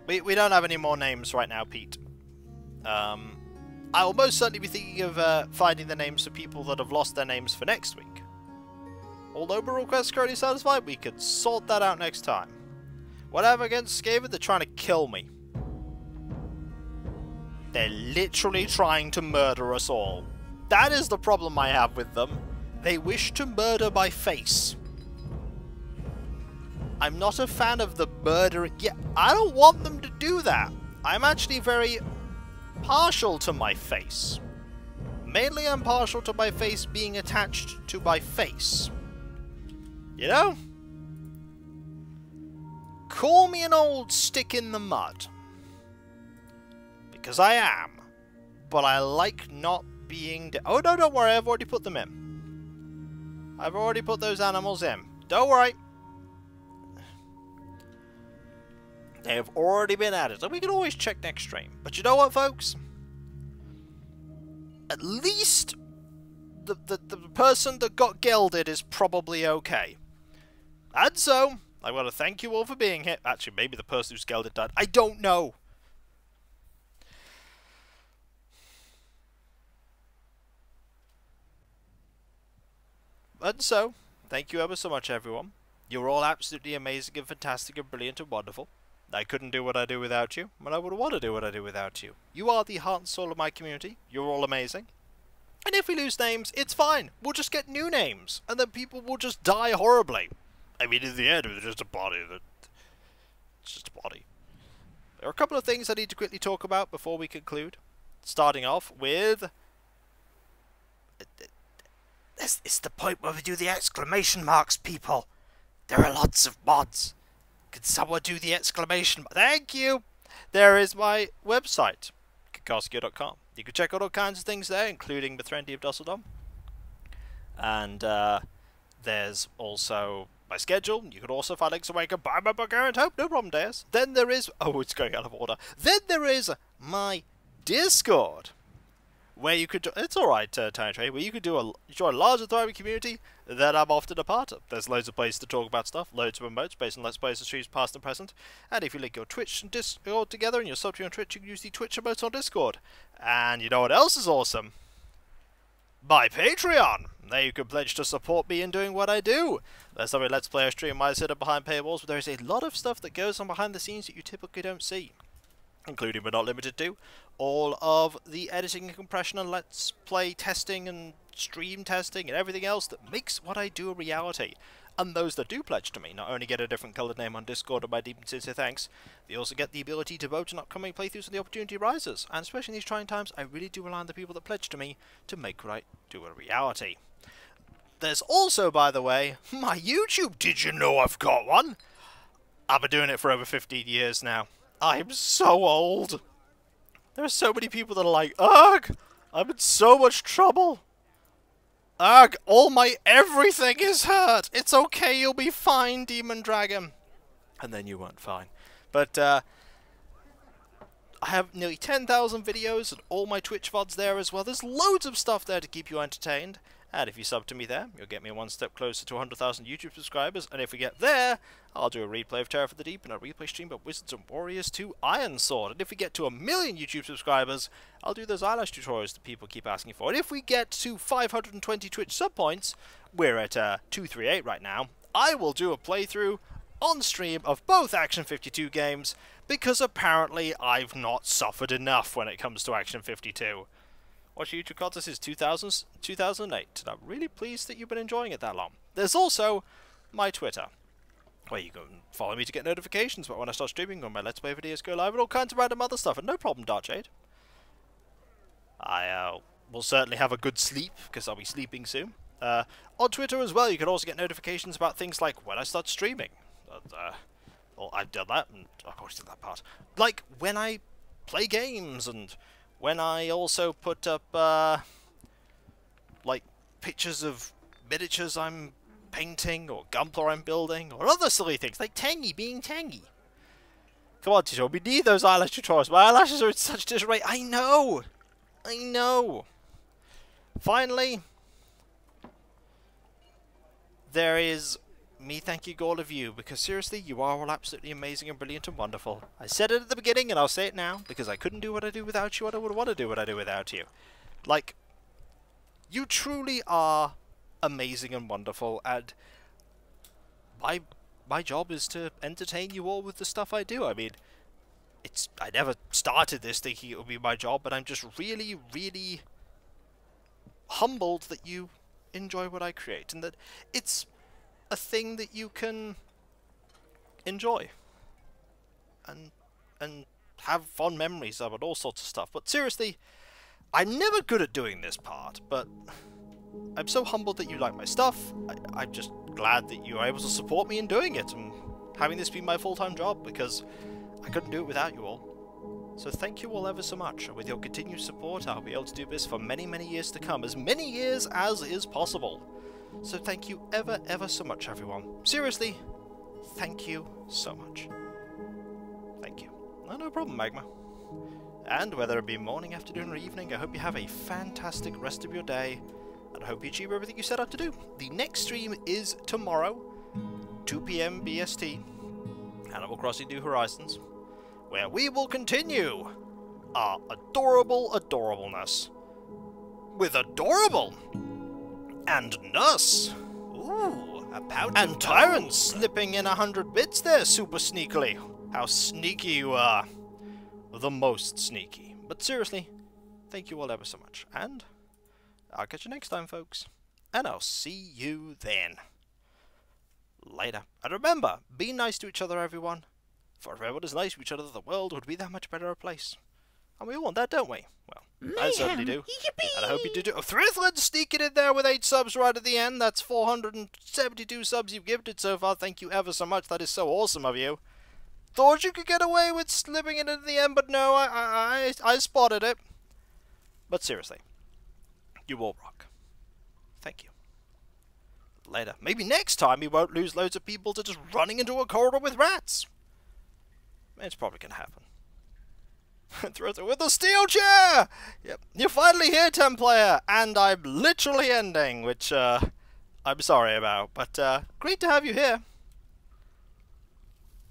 We, we don't have any more names right now, Pete. Um, I will most certainly be thinking of uh, finding the names of people that have lost their names for next week. Although my request currently satisfied, we could sort that out next time. Whatever against Skaven, they're trying to kill me. They're literally trying to murder us all. That is the problem I have with them. They wish to murder my face. I'm not a fan of the murder. Yeah, I don't want them to do that. I'm actually very partial to my face. Mainly I'm partial to my face being attached to my face. You know? Call me an old stick in the mud. Because I am. But I like not being... oh, no, don't worry. I've already put them in. I've already put those animals in. Don't worry. They have already been added. so we can always check next stream. But you know what, folks? At least the, the, the person that got gelded is probably okay. And so, I want to thank you all for being here. Actually, maybe the person who's gelded died. I don't know. And so, thank you ever so much, everyone. You're all absolutely amazing and fantastic and brilliant and wonderful. I couldn't do what I do without you, and I would want to do what I do without you. You are the heart and soul of my community. You're all amazing. And if we lose names, it's fine. We'll just get new names, and then people will just die horribly. I mean, in the end, it's just a body that... It's just a body. There are a couple of things I need to quickly talk about before we conclude. Starting off with... This is the point where we do the exclamation marks, people. There are lots of mods. Could someone do the exclamation? Thank you! There is my website, Kikoskia.com. You can check out all kinds of things there, including the Threndy of Dusseldom. And uh, there's also my schedule. You can also find links away. You can buy my book, and Hope. No problem, Deus. Then there is... Oh, it's going out of order. Then there is my Discord where you could it's all right, uh, Tiny Trade, where you could do a join a larger thriving community that I'm often a part of. There's loads of places to talk about stuff, loads of emotes based on Let's Plays and streams past and present. And if you link your Twitch and Discord together and you're sub on Twitch, you can use the Twitch emotes on Discord. And you know what else is awesome? My Patreon! There you can pledge to support me in doing what I do. There's every Let's Play or stream I sit up behind paywalls, but there is a lot of stuff that goes on behind the scenes that you typically don't see including but not limited to all of the editing and compression and let's play testing and stream testing and everything else that makes what I do a reality. And those that do pledge to me not only get a different coloured name on Discord or my deep and sincere thanks, they also get the ability to vote in upcoming playthroughs when the opportunity arises. And especially in these trying times, I really do rely on the people that pledge to me to make what I do a reality. There's also, by the way, <laughs> my YouTube. Did you know I've got one? I've been doing it for over 15 years now. I'm so old. There are so many people that are like, ugh, I'm in so much trouble. Ugh, all my everything is hurt. It's okay, you'll be fine, Demon Dragon. And then you weren't fine. But, uh, I have nearly 10,000 videos and all my Twitch VODs there as well. There's loads of stuff there to keep you entertained. And if you sub to me there, you'll get me one step closer to 100,000 YouTube subscribers. And if we get there, I'll do a replay of Terror from the Deep and a replay stream of Wizards and Warriors 2 Iron Sword. And if we get to a million YouTube subscribers, I'll do those eyelash tutorials that people keep asking for. And if we get to 520 Twitch sub points, we're at uh, 238 right now, I will do a playthrough on stream of both Action 52 games because apparently I've not suffered enough when it comes to Action 52. Watch YouTube contest is 2000, 2008, and I'm really pleased that you've been enjoying it that long. There's also my Twitter, where you can follow me to get notifications about when I start streaming, when my Let's Play videos go live, and all kinds of random other stuff, and no problem, Dark Jade. I uh, will certainly have a good sleep, because I'll be sleeping soon. Uh, on Twitter as well, you can also get notifications about things like when I start streaming. Uh, well, I've done that, and I've already done that part. Like, when I play games, and when I also put up, uh, like, pictures of miniatures I'm painting, or Gunpla I'm building, or other silly things, like Tangy being Tangy. Come on, Tito, we need those eyelash tutorials. My eyelashes are in such disarray. I know! I know! Finally, there is me thanking all of you, because seriously, you are all absolutely amazing and brilliant and wonderful. I said it at the beginning, and I'll say it now, because I couldn't do what I do without you, and I would want to do what I do without you. Like, you truly are amazing and wonderful, and my my job is to entertain you all with the stuff I do. I mean, it's I never started this thinking it would be my job, but I'm just really, really humbled that you enjoy what I create, and that it's a thing that you can enjoy and and have fond memories of and all sorts of stuff. But seriously, I'm never good at doing this part, but I'm so humbled that you like my stuff. I, am just glad that you are able to support me in doing it and having this be my full-time job because I couldn't do it without you all. So thank you all ever so much, and with your continued support I'll be able to do this for many, many years to come, as many years as is possible. So thank you ever, ever so much, everyone. Seriously, thank you so much. Thank you. No, no problem, Magma. And whether it be morning, afternoon, or evening, I hope you have a fantastic rest of your day, and I hope you achieve everything you set out to do. The next stream is tomorrow, 2 p.m. BST, Animal Crossing New Horizons, where we will continue our adorable adorableness with adorable and Nurse. Ooh, a pouch And Tyrant slipping in a hundred bits there super sneakily. How sneaky you are. The most sneaky. But seriously, thank you all ever so much. And I'll catch you next time, folks. And I'll see you then. Later. And remember, be nice to each other, everyone. For if everyone is nice to each other, the world would be that much better a place. And we all want that, don't we? Well, Mayhem. I certainly do. Yippee! And I hope you do too. Oh, Thrizzlin sneaking in there with 8 subs right at the end. That's 472 subs you've gifted so far. Thank you ever so much. That is so awesome of you. Thought you could get away with slipping it in the end, but no, I, I, I, I spotted it. But seriously, you all rock. Thank you. Later. Maybe next time you won't lose loads of people to just running into a corridor with rats. It's probably going to happen. <laughs> Throws it with a steel chair! Yep, you're finally here, 10 player! And I'm literally ending, which, uh, I'm sorry about, but, uh, great to have you here.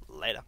Later.